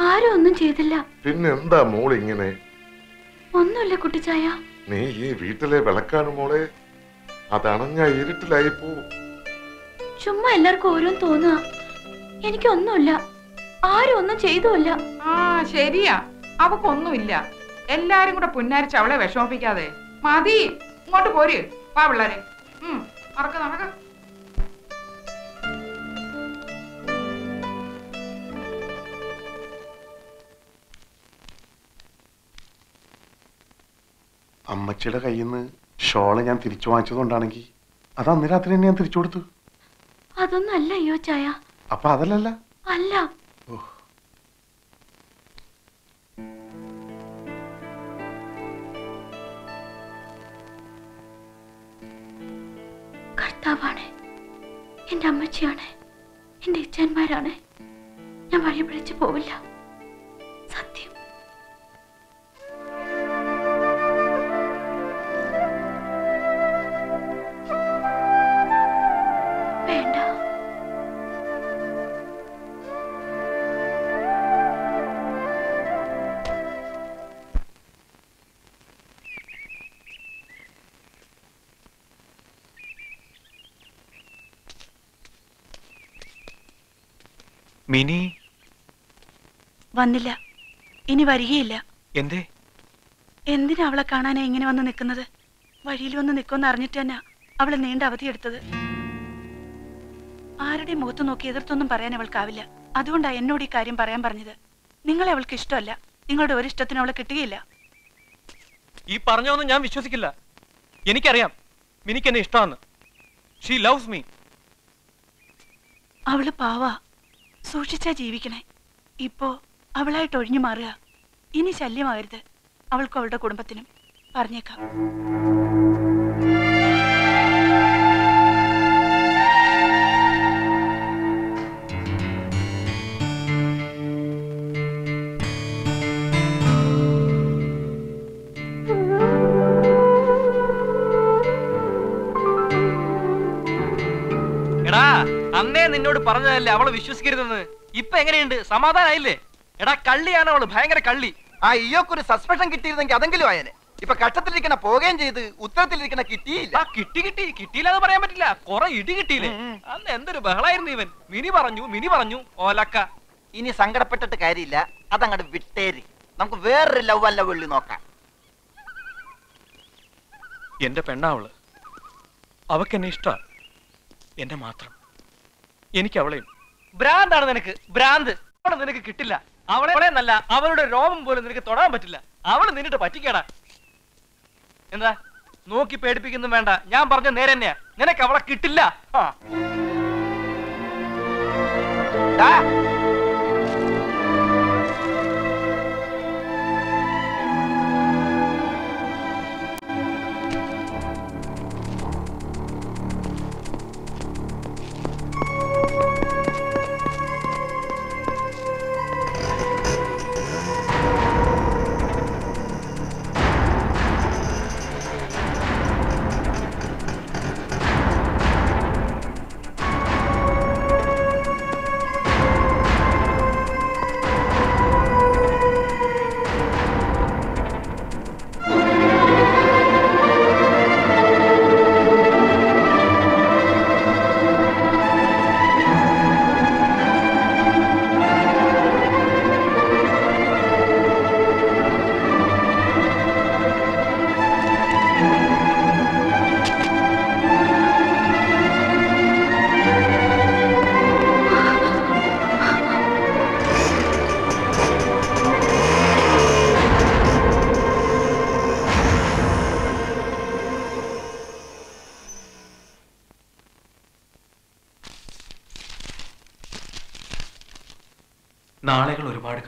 ആരും ഒന്നും ചെയ്തില്ല. പിന്നെന്താ മോൾ ഇങ്ങനെ? ഒന്നുമില്ല കുട്ടിച്ചായ. നീ ഈ വീട്ടിലെ വിളക്കാണ് മോളെ. അതണഞ്ഞ ഇരുട്ടിലായി പോ ചുമ്മാ എല്ലാവർക്കും ഓരോന്ന് തോന്നുക. എനിക്കൊന്നുമില്ല. ആരും ഒന്നും ചെയ്തുമില്ല. ആ ശരിയാ. അവക്കൊന്നുമില്ല. എല്ലാരും കൂടെ പുന്നാരിച്ച് അവളെ വിഷമിപ്പിക്കാതെ. മതി. ഇങ്ങോട്ട് പോര്. വാ പിള്ളേരെ. ഉം നടക്ക അമ്മച്ചിയുടെ കയ്യിൽ നിന്ന് ഷോൾ ഞാൻ തിരിച്ചു വാങ്ങിച്ചതുകൊണ്ടാണെങ്കിൽ അത് അന്ന് രാത്രി തന്നെ ഞാൻ തിരിച്ചു കൊടുത്തു. അതൊന്നല്ല അയ്യോ ചായ. അപ്പൊ അതല്ലല്ല? അല്ല. കർത്താവാണ്. എന്റെ അമ്മച്ചിയാണ്. എന്റെ ഇച്ഛന്മാരാണ് ഞാൻ വഴി പിടിച്ചു പോവില്ല. സത്യം. മിനി? വന്നില്ല. ഇനി വരികയില്ല. എന്തേ? എന്തിനാ അവളെ കാണാനാ ഇങ്ങനെ വന്ന് നിൽക്കുന്നത് വഴിയിൽ വന്ന് നിൽക്കുമെന്ന് അറിഞ്ഞിട്ട് തന്നെ അവൾ നീണ്ട അവധിയെടുത്തത് ആരുടെ മുഖത്ത് നോക്കി എതിർത്തൊന്നും പറയാൻ അവൾക്കാവില്ല. അതുകൊണ്ടാ എന്നോട് ഈ കാര്യം പറയാൻ പറഞ്ഞത്. നിങ്ങളെ അവൾക്ക് ഇഷ്ടമല്ല. നിങ്ങളുടെ ഒരു ഇഷ്ടത്തിന് അവളെ കിട്ടുകയില്ല. ഈ പറഞ്ഞൊന്നും ഞാൻ വിശ്വസിക്കില്ല. എനിക്കറിയാം. മിനിക്ക് എന്നെ ഇഷ്ടമാണ് ഷീ ലവ്സ് മീ അവൾ പാവാ. സൂക്ഷിച്ചാ ജീവിക്കണേ. ഇപ്പോ അവളായിട്ട് ഒഴിഞ്ഞു മാറുക. ഇനി ശല്യമാകരുത് അവൾക്കും അവളുടെ കുടുംബത്തിനും. പറഞ്ഞേക്കാം. അന്നേ നിന്നോട് പറഞ്ഞതല്ലേ അവൾ വിശ്വസിക്കരുതെന്ന്? ഇപ്പൊ എങ്ങനെയുണ്ട്? സമാധാനായില്ലേ? എടാ കള്ളിയാണ് അവൾ ഭയങ്കര കള്ളി. ആ ഇയോക്കൊരു സസ്പെൻഷൻ കിട്ടിയിരുന്നെങ്കിൽ അതെങ്കിലും ആയനെ. ഇപ്പൊ കഷ്ടത്തിലിരിക്കണ പോകുകയും ചെയ്ത് ഉത്തരത്തിലിരിക്കണ കിട്ടിയില്ല. ആ കിട്ടി കിട്ടി. കിട്ടിയില്ലെന്ന് പറയാൻ പറ്റില്ല. കൊറേ ഇടി കിട്ടിയില്ലേ? അന്ന് എന്തൊരു ബഹളായിരുന്നു ഇവൻ. മിനി പറഞ്ഞു മിനി പറഞ്ഞു ഓലക്ക. ഇനി സങ്കടപ്പെട്ടിട്ട് കാര്യമില്ല. അതങ്ങോട്ട് വിട്ടേര്. നമുക്ക് വേറൊരു ലവ് അല്ല വെള്ളി നോക്കാം. എന്റെ പെണ്ണാവൾ. അവക്കെന്നെ ഇഷ്ട. എന്നെ മാത്രം. എനിക്ക് അവളെയും ഭ്രാന്താണ് നിനക്ക്. ഭ്രാന്ത്. അവളെ നിനക്ക് കിട്ടില്ല. അവളെ നല്ല അവളുടെ രോമം പോലും നിനക്ക് തൊടാൻ പറ്റില്ല. അവൾ നിന്നിട്ട് പറ്റിക്കടാ. എന്താ? നോക്കി പേടിപ്പിക്കുന്നു വേണ്ട. ഞാൻ പറഞ്ഞ നേരെ തന്നെയാ. നിനക്ക് അവളെ കിട്ടില്ല. ആ.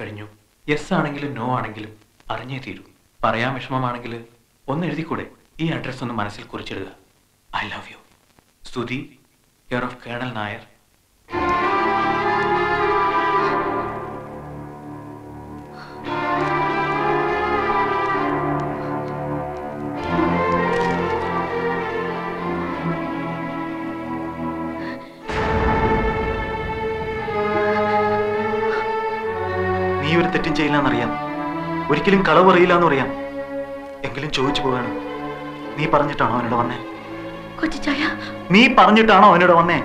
കഴിഞ്ഞു. യെസ് ആണെങ്കിലും നോ ആണെങ്കിലും അറിഞ്ഞേ തീരൂ. പറയാൻ വിഷമമാണെങ്കിൽ ഒന്ന് എഴുതിക്കൂടെ? ഈ അഡ്രസ്സ് ഒന്ന് മനസ്സിൽ കുറിച്ചിടുക. ഐ ലവ് യു സ്തുതി കെയർ ഓഫ് കേണൽ നായർ ചെയ്യില്ലെന്നറിയാം. ഒരിക്കലും കളവ് അറിയില്ല എന്ന് പറയാം എങ്കിലും ചോദിച്ചു പോവാണ് നീ പറഞ്ഞിട്ടാണോ അവനോട് വന്നേ? കൊച്ചിച്ചായ. നീ പറഞ്ഞിട്ടാണോ അവനോട് വന്നേ?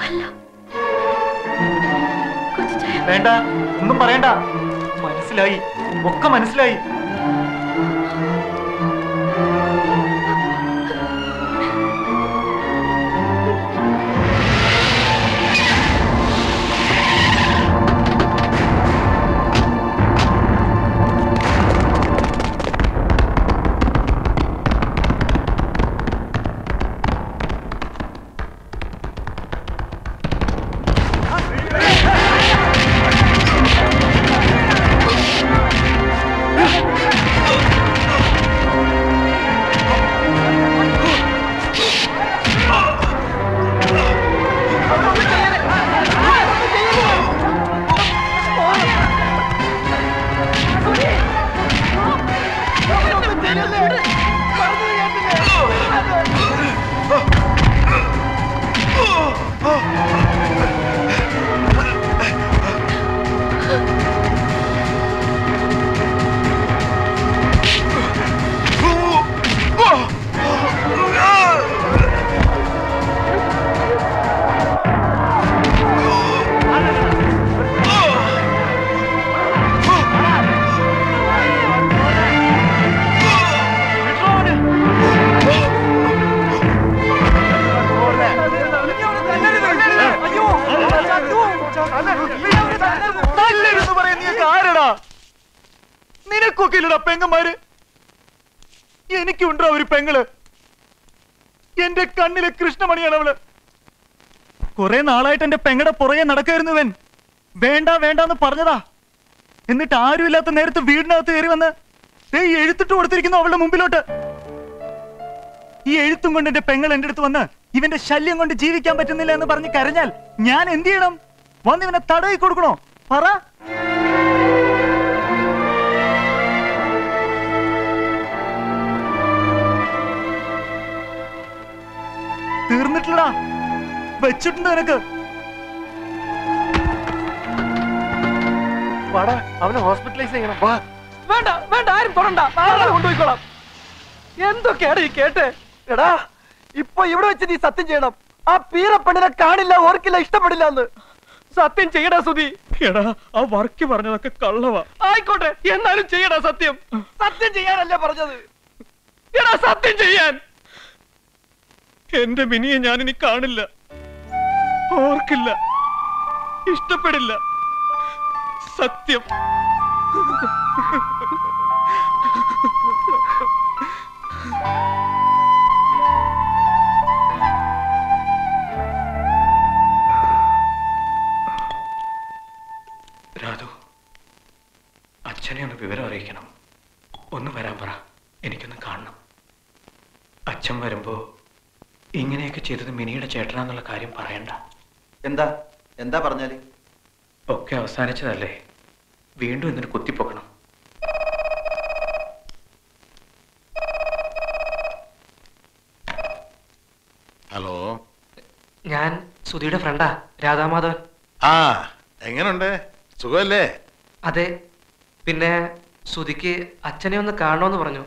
അല്ല. വേണ്ട. ഒന്നും പറയണ്ട. മനസ്സിലായി. ഒക്കെ മനസ്സിലായി. കുറെ എന്റെ പെങ്ങടെ പുറകെ നടക്കായിരുന്നുവൻ വേണ്ട വേണ്ടെന്ന് പറഞ്ഞതാ. എന്നിട്ട് ആരുമില്ലാത്ത നേരത്ത് വീടിനകത്ത് കയറി വന്ന് ഈ എഴുത്തിട്ട് കൊടുത്തിരിക്കുന്നു അവളുടെ മുമ്പിലോട്ട്. ഈ എഴുത്തും കൊണ്ട് എന്റെ പെങ്ങൾ എന്റെ അടുത്ത് വന്ന് ഇവന്റെ ശല്യം കൊണ്ട് ജീവിക്കാൻ പറ്റുന്നില്ല എന്ന് പറഞ്ഞ് കരഞ്ഞാൽ ഞാൻ എന്ത് ചെയ്യണം? വന്ന് ഇവനെ തടവി കൊടുക്കണോ? പറ. തീർന്നിട്ടില്ലടാ. വെച്ചിട്ടുണ്ട് നിനക്ക്. അവനെ ഹോസ്പിറ്റലൈസ് ചെയ്യണം. വാ. വേണ്ട വേണ്ട ആരും തൊടണ്ട. നാളെ കൊണ്ടുപോയിക്കോളാം. എന്തൊക്കെയാണ് ഈ കേട്ടെ? എടാ ഇപ്പൊ ഇവിടെ വെച്ച് നീ സത്യം ചെയ്യണം. ആ പീറ പെണ്ണിനെ കാണില്ല ഓർക്കില്ല ഇഷ്ടപ്പെടില്ല എന്ന്. സത്യം ചെയ്യടാ സുധി. എടാ ആ വർക്ക് പറഞ്ഞതൊക്കെ കള്ളവാ. ആയിക്കോട്ടെ എന്നാലും ചെയ്യടാ സത്യം. സത്യം ചെയ്യാനല്ലേ പറഞ്ഞത്. എടാ സത്യം ചെയ്യാൻ. എന്റെ മിനിയെ ഞാനിനി കാണില്ല. ഓർക്കില്ല. ഇഷ്ടപ്പെടില്ല. സത്യം. രാധു അച്ഛനെ ഒന്ന് വിവരം അറിയിക്കണം. ഒന്ന് വരാൻ പറ. എനിക്കൊന്ന് കാണണം. അച്ഛൻ വരുമ്പോ ഇങ്ങനെയൊക്കെ ചെയ്തത് മിനിയുടെ ചേട്ടനാന്നുള്ള കാര്യം പറയണ്ട. എന്താ? എന്താ പറഞ്ഞാൽ? ഒക്കെ അവസാനിച്ചതല്ലേ? വീണ്ടും എന്നിട്ട് കുത്തിപ്പൊക്കണം. ഹലോ? ഞാൻ സുധിയുടെ ഫ്രണ്ടാ രാധാമാധവൻ. ആ എങ്ങനുണ്ട്? സുഖമല്ലേ? അതെ പിന്നെ സുധിക്ക് അച്ഛനെ ഒന്ന് കാണണമെന്ന് പറഞ്ഞു.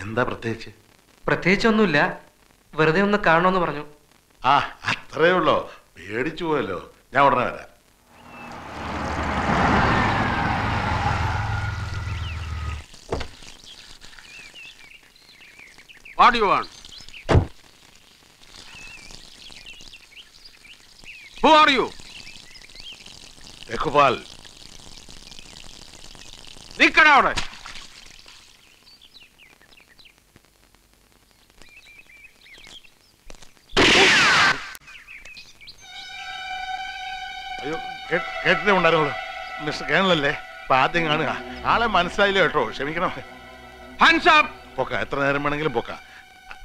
എന്താ പ്രത്യേകിച്ച്? പ്രത്യേകിച്ച് ഒന്നുമില്ല വെറുതെ ഒന്ന് കാണണമെന്ന് പറഞ്ഞു. ആ അത്രേ ഉള്ളോ? പേടിച്ചു പോയല്ലോ. ഞാൻ ഉടനെ വരാം do you want? Who are you? Raghupal നിക്കണ അവിടെ അയ്യോ കേ- കേട്ടിട്ടേ ഉണ്ടായിരുന്നുള്ളൂ. മിസ്റ്റർ കേണലല്ലേ? അപ്പൊ ആദ്യം കാണുക. ആളെ മനസ്സിലായില്ല കേട്ടോ. ക്ഷമിക്കണം. പൊക്ക. എത്ര നേരം വേണമെങ്കിലും പൊക്ക.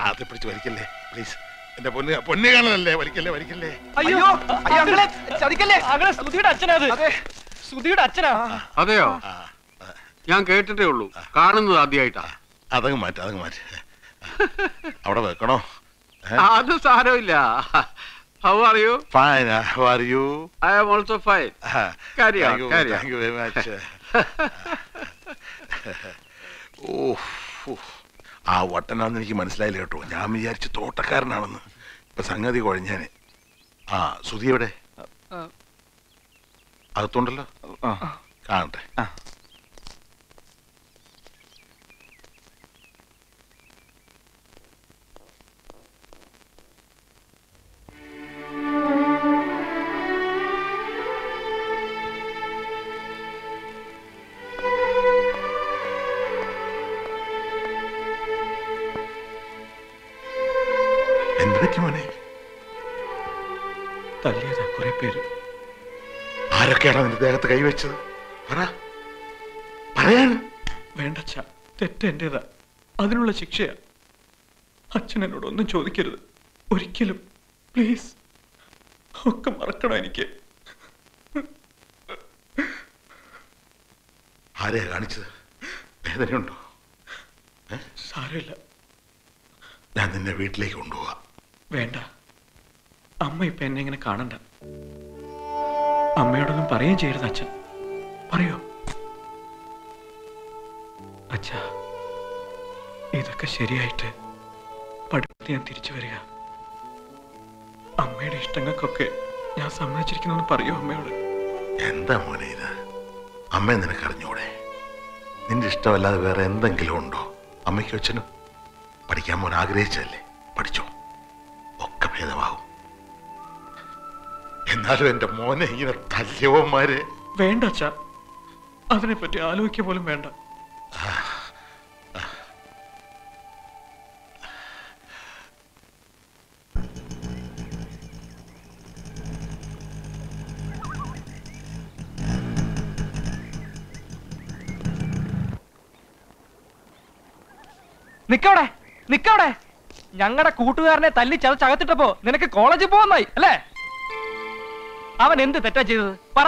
ആദ്യം പിടിച്ച് വലിക്കല്ലേ പ്ലീസ്. എന്റെ പൊന്ന് പൊന്നു കാണലല്ലേ? വലിക്കല്ലേ വലിക്കല്ലേ? അയ്യോ ചതിക്കല്ലേ? അങ്ങളെ സുധിയുടെ അച്ഛനാ സുധിയുടെ അച്ഛനാ. അതെയോ? ഞാൻ കേട്ടിട്ടേ ഉള്ളൂ. കാണുന്നത് ആദ്യമായിട്ടാ അതങ്ങ് മാറ്റി അതങ്ങ് മാറ്റി. അവിടെ വെക്കണോ? അത് സാരമില്ല. How are you? Fine. How are you? I am also fine. Carry on, carry on. Thank you very much ഓ ആ വട്ടനാണെന്ന് എനിക്ക് മനസ്സിലായില്ല കേട്ടോ ഞാൻ വിചാരിച്ചു തോട്ടക്കാരനാണെന്ന് ഇപ്പൊ സംഗതി കുഴഞ്ഞാന് ആ സുധി എവിടെ അകത്തുണ്ടല്ലോ കാണട്ടെ പേര്. ആരൊക്കെയാണ് നിന്റെ ദേഹത്ത് കൈവച്ചത്? പറ. പറയാൻ. വേണ്ടച്ച തെറ്റ് എന്റേതാ. അതിനുള്ള ശിക്ഷയാ. അച്ഛൻ എന്നോട് ഒന്നും ചോദിക്കരുത്. ഒരിക്കലും പ്ലീസ്. ഒക്കെ മറക്കണം എനിക്ക്. ആരെയാ കാണിച്ചത്? വേദനയുണ്ടോ? സാരമില്ല. ഞാൻ നിന്നെ വീട്ടിലേക്ക് കൊണ്ടുപോവാ. വേണ്ട. അമ്മ ഇപ്പൊ എന്നെ ഇങ്ങനെ കാണണ്ട. അമ്മയോടൊന്നും പറയുകയും ചെയ്യരുത് അച്ഛൻ. പറയോ. അച്ഛ ഇതൊക്കെ ശരിയായിട്ട് പഠിപ്പിച്ച് ഞാൻ തിരിച്ചു വരിക. അമ്മയുടെ ഇഷ്ടങ്ങൾക്കൊക്കെ ഞാൻ സമ്മതിച്ചിരിക്കുന്നു പറയൂ അമ്മയോട്. എന്താ മോനെ ഇത്? അമ്മ നിനക്ക് അറിഞ്ഞൂടെ? നിന്റെ ഇഷ്ടമല്ലാതെ വേറെ എന്തെങ്കിലും ഉണ്ടോ? അമ്മയ്ക്കും അച്ഛനും പഠിക്കാൻ മോൻ ആഗ്രഹിച്ചതല്ലേ? പഠിച്ചോ. ഒക്കെ ഭേദമാകും. എന്നാലും എന്റെ മോനെ ഇങ്ങനെ തല്യവന്മാരെ വേണ്ട അച്ഛാ. അതിനെപ്പറ്റി ആലോചിക്കുക പോലും വേണ്ട. നിക്കവിടെ നിക്കവിടെ. ഞങ്ങളുടെ കൂട്ടുകാരനെ തല്ലി ചതച്ചകത്തിട്ടപ്പോ നിനക്ക് കോളേജിൽ പോകുന്നായി അല്ലേ? അവൻ എന്ത് തെറ്റാ ചെയ്തത്? പറ.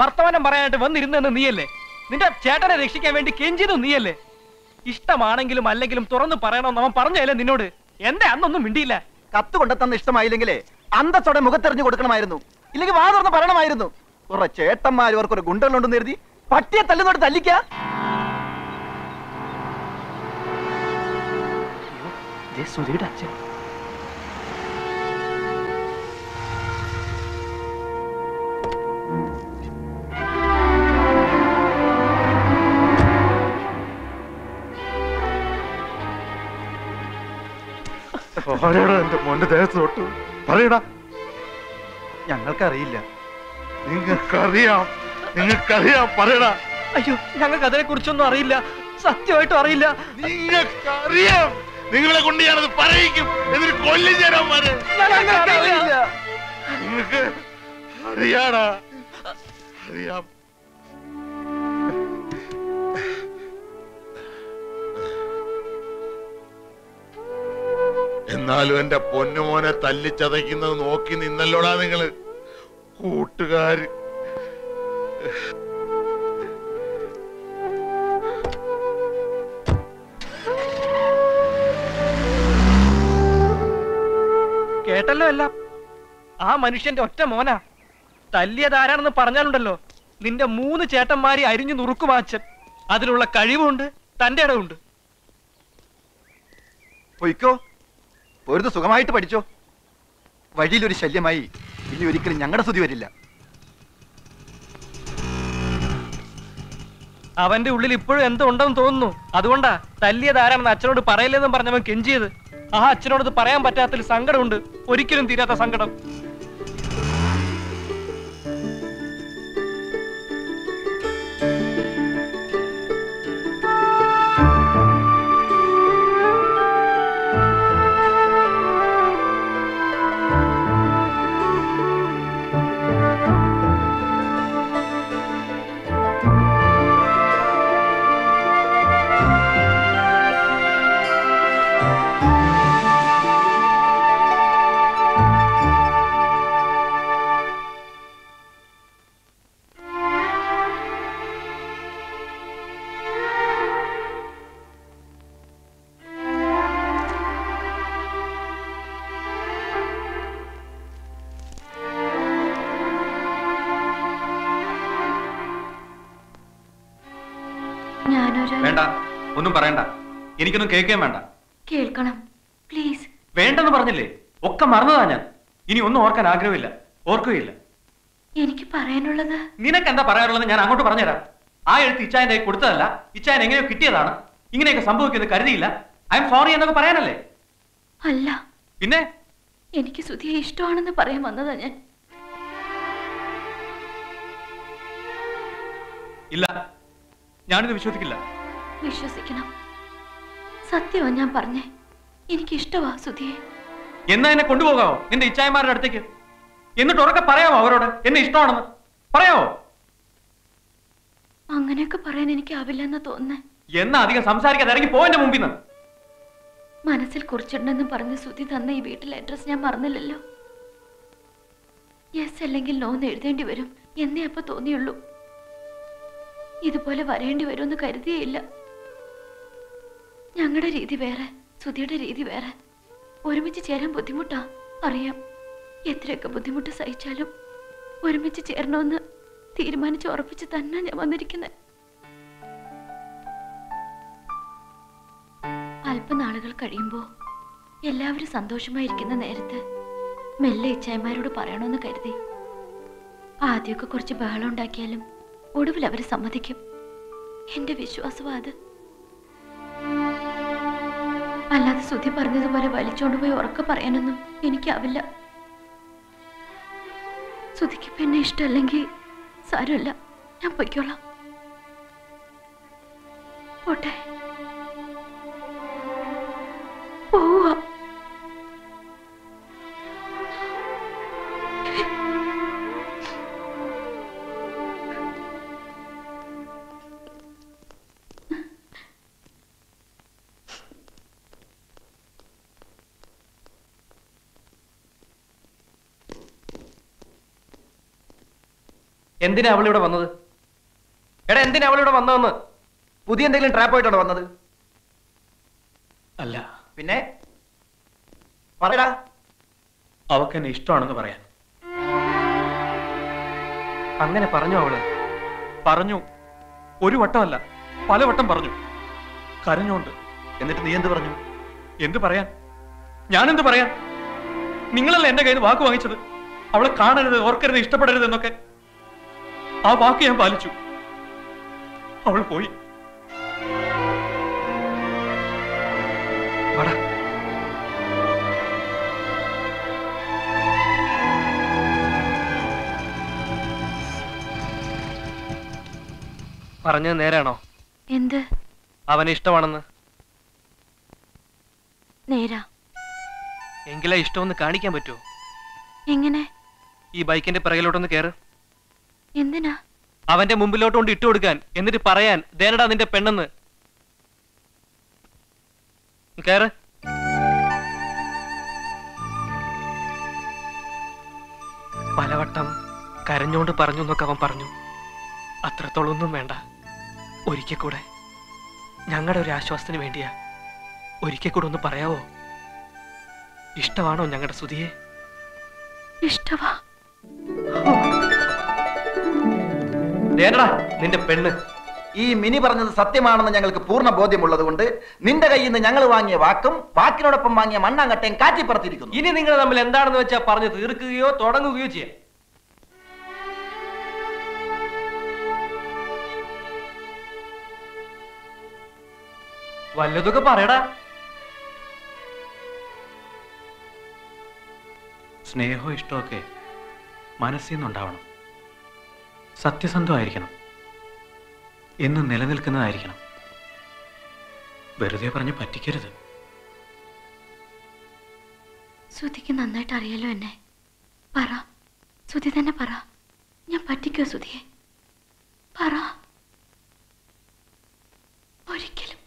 വർത്തമാനം പറയാനായിട്ട് വന്നിരുന്നെന്ന് നീയല്ലേ? നിന്റെ ചേട്ടനെ രക്ഷിക്കാൻ വേണ്ടി കെഞ്ചിയതും നീയല്ലേ? ഇഷ്ടമാണെങ്കിലും അല്ലെങ്കിലും തുറന്നു പറയണമെന്ന് അവൻ പറഞ്ഞല്ലേ നിന്നോട്? എന്റെ അന്നൊന്നും മിണ്ടിയില്ല. കത്ത് കൊണ്ടെത്തന്ന ഇഷ്ടമായില്ലെങ്കിലേ അന്തസ്സോടെ മുഖത്തെറിഞ്ഞു കൊടുക്കണമായിരുന്നു. ഇല്ലെങ്കിൽ വാ തുറന്ന് പറയണമായിരുന്നു. കുറെ ചേട്ടന്മാർ ഇവർക്കൊരു ഗുണ്ടകളുണ്ടെന്ന് എഴുതി പട്ടിയെ തല്ലുന്നോട് തല്ലിക്ക. സുധിയുടെ അച്ഛൻ. ആരാടാ എന്റെ മോന്റെ ദേഹത്ത് തൊട്ടു. പറയടാ. ഞങ്ങൾക്കറിയില്ല. നിങ്ങൾക്കറിയാം. നിങ്ങൾക്കറിയാം. പറയടാ. അയ്യോ ഞങ്ങൾക്ക് അതിനെ കുറിച്ചൊന്നും അറിയില്ല. സത്യമായിട്ടും അറിയില്ല. നിങ്ങൾക്കറിയാം. നിങ്ങളെ കൊണ്ട് ഞാനത് പറയിക്കും. എന്നിട്ട് കൊല്ലി ചേരാന്മാര്. നിങ്ങൾക്ക് അറിയാടാ. അറിയാം. എന്നാലും എന്റെ പൊന്നുമോനെ തല്ലിച്ചതയ്ക്കുന്നത് നോക്കി നിന്നല്ലോടാ നിങ്ങൾ. കൂട്ടുകാര്. കേട്ടല്ലോ എല്ലാം. ആ മനുഷ്യന്റെ ഒറ്റ മോനാ. തല്ലിയതാരാണെന്ന് പറഞ്ഞാലുണ്ടല്ലോ. നിന്റെ മൂന്ന് ചേട്ടന്മാരെ അരിഞ്ഞു നുറുക്കുമാച്ചൻ അതിനുള്ള കഴിവുണ്ട് തന്റെ ഇടവുണ്ട്. പൊയ്ക്കോ. ഒരു സുഖമായിട്ട് പഠിച്ചോ. വഴിയിലൊരു ശല്യമായി ഇനി ഒരിക്കലും ഞങ്ങളുടെ സ്തുതി വരില്ല. അവന്റെ ഉള്ളിൽ ഇപ്പോഴും എന്തോ ഉണ്ടെന്ന് തോന്നുന്നു. അതുകൊണ്ടാ തല്ലിയതാരാണെന്ന് അച്ഛനോട് പറയില്ലെന്നും പറഞ്ഞവൻ കെഞ്ചിയത്. ആ അച്ഛനോട് പറയാൻ പറ്റാത്തതിൽ സങ്കടമുണ്ട്. ഒരിക്കലും തീരാത്ത സങ്കടം. എനിക്കൊന്നും കേൾക്കുകയും വേണ്ട. കേൾക്കണം. പ്ലീസ് വേണ്ടെന്ന് പറഞ്ഞില്ലേ? ഒക്കെ മറന്നതാ ഞാൻ. ഇനി ഒന്നും ഓർക്കാൻ ആഗ്രഹമില്ല. ഓർക്കുകയില്ല. എനിക്ക് പറയാനുള്ളത്? നിനക്ക് എന്താ പറയാനുള്ളത് ഞാൻ അങ്ങോട്ട് പറഞ്ഞുതരാം. ആ എഴുത്ത് ഇച്ചായന്റെ കൊടുത്തതല്ല. ഇച്ചായൻ എങ്ങനെയോ കിട്ടിയതാണ്. ഇങ്ങനെയൊക്കെ സംഭവിക്കുന്നത് കരുതിയില്ല. ഐ എം സോറി എന്നൊക്കെ പറയാനല്ലേ? അല്ല. പിന്നെ? എനിക്ക് സുധിയെ ഇഷ്ടമാണെന്ന് പറയാൻ വന്നതാ ഞാൻ. ഇല്ല. ഞാനിത് വിശ്വസിക്കില്ല. വിശ്വസിക്കണം. സത്യമാ ഞാൻ പറഞ്ഞേ. എനിക്ക് ഇഷ്ടമാ സുധിയെ. എന്നാ എന്നെ കൊണ്ടുപോകാമോ നിന്റെ ഇച്ചായന്മാരുടെ അടുത്തേക്ക്? എന്നിട്ട് ഉറക്കെ പറയാമോ അവരോട്? എന്നെ ഇഷ്ടമാണെന്ന്? പറയാമോ അങ്ങനെയൊക്കെ പറയാൻ എനിക്ക് ആവില്ലെന്ന് തോന്നുന്നേ. എന്നാ അധികം സംസാരിക്കാതെ ഇറങ്ങി പോവന്റെ മുമ്പിൽ നിന്ന് മനസ്സിൽ കുറിച്ചിട്ടുണ്ടെന്ന് പറഞ്ഞ് സുധി തന്ന ഈ വീട്ടിലെ അഡ്രസ് ഞാൻ മറന്നില്ലല്ലോ. യെസ് അല്ലെങ്കിൽ നോ എന്ന് എഴുതേണ്ടി വരും. എന്നേ അപ്പൊ തോന്നിയുള്ളൂ. ഇതുപോലെ വരേണ്ടി വരുമെന്ന് കരുതിയില്ല ഞങ്ങളുടെ രീതി വേറെ സുധിയുടെ രീതി വേറെ. ഒരുമിച്ച് ചേരാൻ ബുദ്ധിമുട്ടാ അറിയാം. എത്രയൊക്കെ ബുദ്ധിമുട്ട് സഹിച്ചാലും ഒരുമിച്ച് ചേരണമെന്ന് തീരുമാനിച്ച് ഉറപ്പിച്ച് തന്നെ ഞാൻ വന്നിരിക്കുന്നത് അല്പനാളുകൾ കഴിയുമ്പോൾ എല്ലാവരും സന്തോഷമായിരിക്കുന്ന നേരത്ത് മെല്ലെ ഇച്ചായമാരോട് പറയണമെന്ന് കരുതി. ആദ്യമൊക്കെ കുറച്ച് ബഹളം ഉണ്ടാക്കിയാലും ഒടുവിൽ അവർ സമ്മതിക്കും. എന്റെ വിശ്വാസവാദം അല്ലാതെ സുധി പറഞ്ഞതുപോലെ വലിച്ചോണ്ട് പോയി ഉറക്കെ പറയാനൊന്നും എനിക്കാവില്ല. സുധിക്ക് പിന്നെ ഇഷ്ടമല്ലെങ്കിൽ സാരമില്ല. ഞാൻ പൊയ്ക്കോളാം. പോട്ടെ. പോവാ. എന്തിനാ അവളിവിടെ വന്നത്? എടാ എന്തിനാ അവളിവിടെ വന്നതെന്ന്? പുതിയ എന്തെങ്കിലും ട്രാപ്പ് ആയിട്ടാണോ വന്നത്? അല്ല. പിന്നെ? പറയടാ. അവക്ക് എന്നെ ഇഷ്ടമാണെന്ന് പറയാൻ. അങ്ങനെ പറഞ്ഞു അവൾ? പറഞ്ഞു. ഒരു വട്ടമല്ല പലവട്ടം പറഞ്ഞു. കരഞ്ഞോണ്ട്. എന്നിട്ട് നീ എന്ത് പറഞ്ഞു? എന്ത് പറയാൻ? ഞാൻ എന്ത് പറയാൻ? നിങ്ങളല്ല എന്റെ കയ്യിൽ വാക്ക് വാങ്ങിച്ചത്? അവളെ കാണരുത് ഓർക്കരുത് ഇഷ്ടപ്പെടരുത് എന്നൊക്കെ. ആ വാക്ക് ഞാൻ പാലിച്ചു. അവൾ പോയി. പറഞ്ഞത് നേരാണോ? എന്ത്? അവന് ഇഷ്ടമാണെന്ന്? നേരാ. എങ്കിലാ ഇഷ്ടമൊന്ന് കാണിക്കാൻ പറ്റുമോ എങ്ങനെ? ഈ ബൈക്കിന്റെ പിറകിലോട്ടൊന്ന് കയറ് എന്തിനാ? അവന്റെ മുമ്പിലോട്ടോണ്ട് ഇട്ടു കൊടുക്കാൻ. എന്നിട്ട് പറയാൻ ദേനടാ നിന്റെ പെണ്ണെന്ന്. കയറ് പലവട്ടം കരഞ്ഞോണ്ട് പറഞ്ഞു എന്നൊക്കെ അവൻ പറഞ്ഞു. അത്രത്തോളം ഒന്നും വേണ്ട. ഒരിക്കൽ കൂടെ. ഞങ്ങളുടെ ഒരു ആശ്വാസത്തിന് വേണ്ടിയാ. ഒരിക്കൽ കൂടെ ഒന്ന് പറയാവോ? ഇഷ്ടമാണോ ഞങ്ങളുടെ സുധിയെ? ഇഷ്ടവാ. ദേനടാ നിന്റെ പെണ്ണ്. ഈ മിനി പറഞ്ഞത് സത്യമാണെന്ന് ഞങ്ങൾക്ക് പൂർണ ബോധ്യമുള്ളത് കൊണ്ട് നിന്റെ കയ്യിൽ നിന്ന് ഞങ്ങൾ വാങ്ങിയ വാക്കും വാക്കിനോടൊപ്പം വാങ്ങിയ മണ്ണാങ്കട്ടയും കാറ്റിപ്പറത്തിരിക്കുന്നു. ഇനി നിങ്ങൾ തമ്മിൽ എന്താണെന്ന് വെച്ചാൽ പറഞ്ഞു തീർക്കുകയോ തുടങ്ങുകയോ ചെയ്യാം. വല്ലതൊക്കെ പറയടാ. സ്നേഹവും ഇഷ്ടമൊക്കെ മനസ്സിൽ നിന്നുണ്ടാവണം. സത്യസന്ധമായിരിക്കണം. എന്ന് നിലനിൽക്കുന്നതായിരിക്കണം. വെറുതെ പറഞ്ഞ് പറ്റിക്കരുത്. ശ്രുതിക്ക് നന്നായിട്ട് അറിയാലോ എന്നെ. പറ. ശ്രുതി തന്നെ പറ. ഞാൻ പറ്റിക്കോ ശ്രുതിയെ? പറ. ഒരിക്കലും.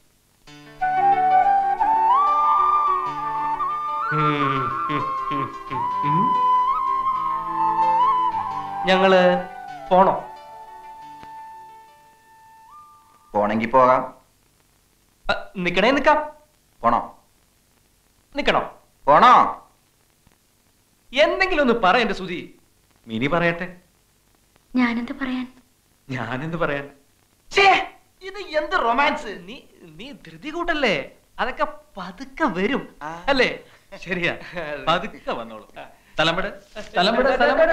ഞങ്ങൾ പോണോ? പോണെങ്കി പോകാം. നിക്കണേ നിക്കാം. പോണോ? നിക്കണോ? പോണോ? എന്തെങ്കിലും ഒന്ന് പറ എന്റെ സുധി. മിനി പറയട്ടെ. ഞാനെന്ത് പറയാൻ? ഞാനെന്ത് പറയാൻ? ഛേ ഇത് എന്ത് റൊമാൻസ്? നീ നീ ധൃതി കൂട്ടല്ലേ? അതൊക്കെ പതുക്കെ വരും. അല്ലേ? ശരിയാ. പതുക്കെ വന്നോളൂ. തലമുട തലമുട തലമ്പട്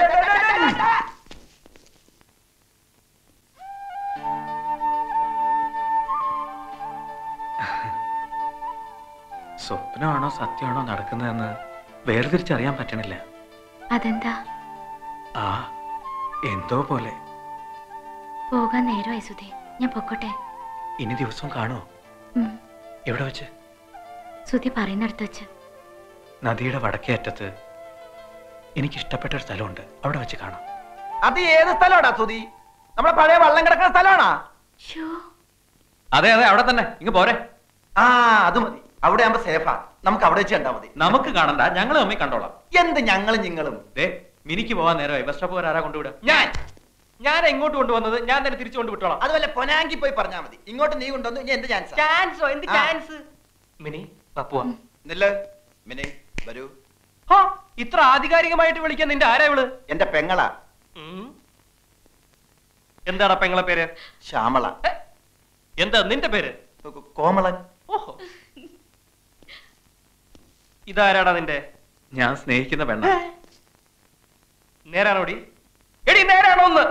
സ്വപ്നമാണോ സത്യമാണോ നടക്കുന്നതെന്ന് വേർതിരിച്ചറിയാൻ പറ്റണില്ല. അതെന്താ? ആ എന്തോ പോലെ. പോകാൻ നേരമായി സുധി. ഞാൻ പൊക്കോട്ടെ. ഇനി ദിവസവും കാണോ എവിടെ വെച്ച്? സുധി പറയുന്നിടത്ത് വെച്ച്. നദിയുടെ വടക്കേ അറ്റത്ത് എനിക്ക് ഇഷ്ടപ്പെട്ട ഒരു സ്ഥലമുണ്ട്. അവിടെ വെച്ച് കാണാം. അത് ഏത് സ്ഥലമാടാ സുധി? നമ്മുടെ പഴയ വള്ളം കിടക്കുന്ന സ്ഥലമാണാ? അതെ അതെ അവിടെ തന്നെ. ഇങ്ങ് പോരെ. ആ അത് മതി. അവിടെ ആകുമ്പോ സേഫാ. നമുക്ക് അവിടെ വെച്ച് കണ്ടാ മതി. നമുക്ക് കാണണ്ട ഞങ്ങൾ തമ്മിൽ കണ്ടോളാം. എന്ത് ഞങ്ങളും നിങ്ങളും? ദേ മിനിക്ക് പോവാൻ നേരമായി. ബസ് സ്റ്റോപ്പ് വരെ ആരാ കൊണ്ടുവിടാ. ഞാൻ. ഞാൻ എങ്ങോട്ട് കൊണ്ടുവന്നത്? ഞാൻ തന്നെ തിരിച്ചു കൊണ്ട് വിട്ടോളാം അതുപോലെ പൊനാങ്കി പോയി പറഞ്ഞാ മതി. ഇങ്ങോട്ട് നീ കൊണ്ടുവന്നു ഇനി എന്ത് ചാൻസ് ചാൻസോ എന്ത് ചാൻസ് മിനി പപ്പുവ നില്ല്. മിനി വരൂ. ഹോ, ഇത്ര ആധികാരികമായിട്ട് വിളിക്കാൻ നിന്റെ ആരാ ഇവൾ? എന്റെ പെങ്ങളാ. എന്താണ് എന്താടാ പെങ്ങളെ പേര്? ശ്യാമള. എന്താ നിന്റെ പേര്? കോമളൻ. ഓഹോ. ഇതാരാടാ നിന്റെ? ഞാൻ സ്നേഹിക്കുന്ന പെണ്ണ. നേരാണോടി എടി നേരാണോ ഒന്ന്?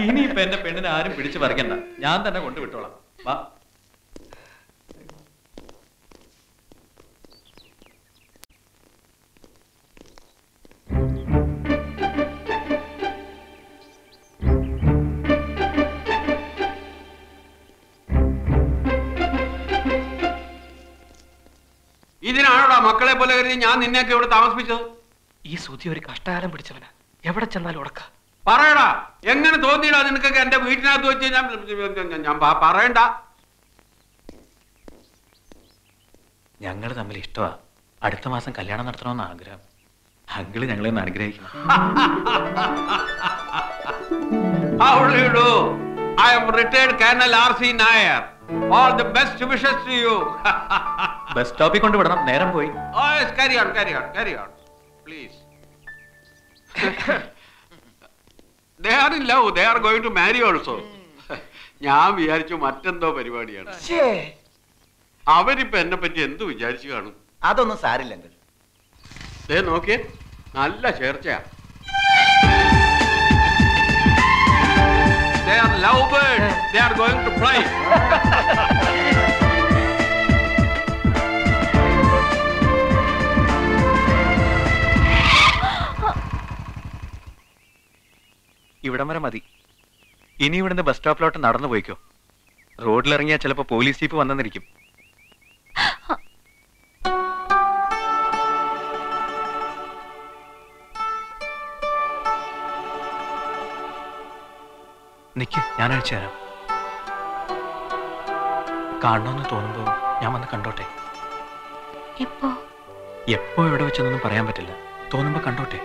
ഇനിയിപ്പൊ എന്റെ പെണ്ണിനെ ആരും പിടിച്ചു പറിക്കണ്ട. ഞാൻ തന്നെ കൊണ്ടുവിട്ടോളാം. വാ. ഇതിനാണോടാ മക്കളെ പോലെ കരുതി ഞാൻ നിന്നെയൊക്കെ ഇവിടെ താമസിപ്പിച്ചത്? ഈ സുധി ഒരു കഷ്ടകാലം പിടിച്ചവനാ. എവിടെ ചെന്നാലും ഉടക്ക. പറയടാ എങ്ങനെ തോന്നിയിടാ നിനക്കൊക്കെ എന്റെ വീട്ടിനകത്ത് വെച്ച് ഞാൻ ഞാൻ- പറയണ്ട. ഞങ്ങൾ തമ്മിൽ ഇഷ്ടമാ അടുത്ത മാസം കല്യാണം നടത്തണമെന്ന് ആഗ്രഹം. അങ്കിൾ ഞങ്ങളെ ഒന്ന് അനുഗ്രഹിക്കണം I am retired colonel R C Nair. All the best wishes to you. best bus സ്റ്റോപ്പിൽ കൊണ്ടുവിടണം നേരം പോയി oh, yes, carry on, carry on, carry on. Please. they are in love. They are going to marry also. ഞാൻ വിചാരിച്ചു മറ്റെന്തോ പരിപാടിയാണ് അവരിപ്പോ എന്നെ പറ്റി എന്ത് വിചാരിച്ചു കാണും അതൊന്നും സാരില്ലെങ്കിൽ ദേ നോക്കിയേ നല്ല ചേർച്ചയാ They are lovebirds. They are going to fly. ഇവിടം വരെ മതി ഇനി ഇവിടുന്ന് ബസ് സ്റ്റോപ്പിലോട്ട് നടന്നു പോയിക്കോ റോഡിലിറങ്ങിയാൽ ചിലപ്പോൾ പോലീസ് ജീപ്പ് വന്നെന്നിരിക്കും നിക്ക് ഞാൻ അയച്ചു തരാം. കാണണമെന്ന് തോന്നുമ്പോൾ ഞാൻ വന്ന് കണ്ടോട്ടെ. എപ്പോ? എപ്പോ എവിടെ വെച്ചെന്നൊന്നും പറയാൻ പറ്റില്ല. തോന്നുമ്പോ കണ്ടോട്ടെ.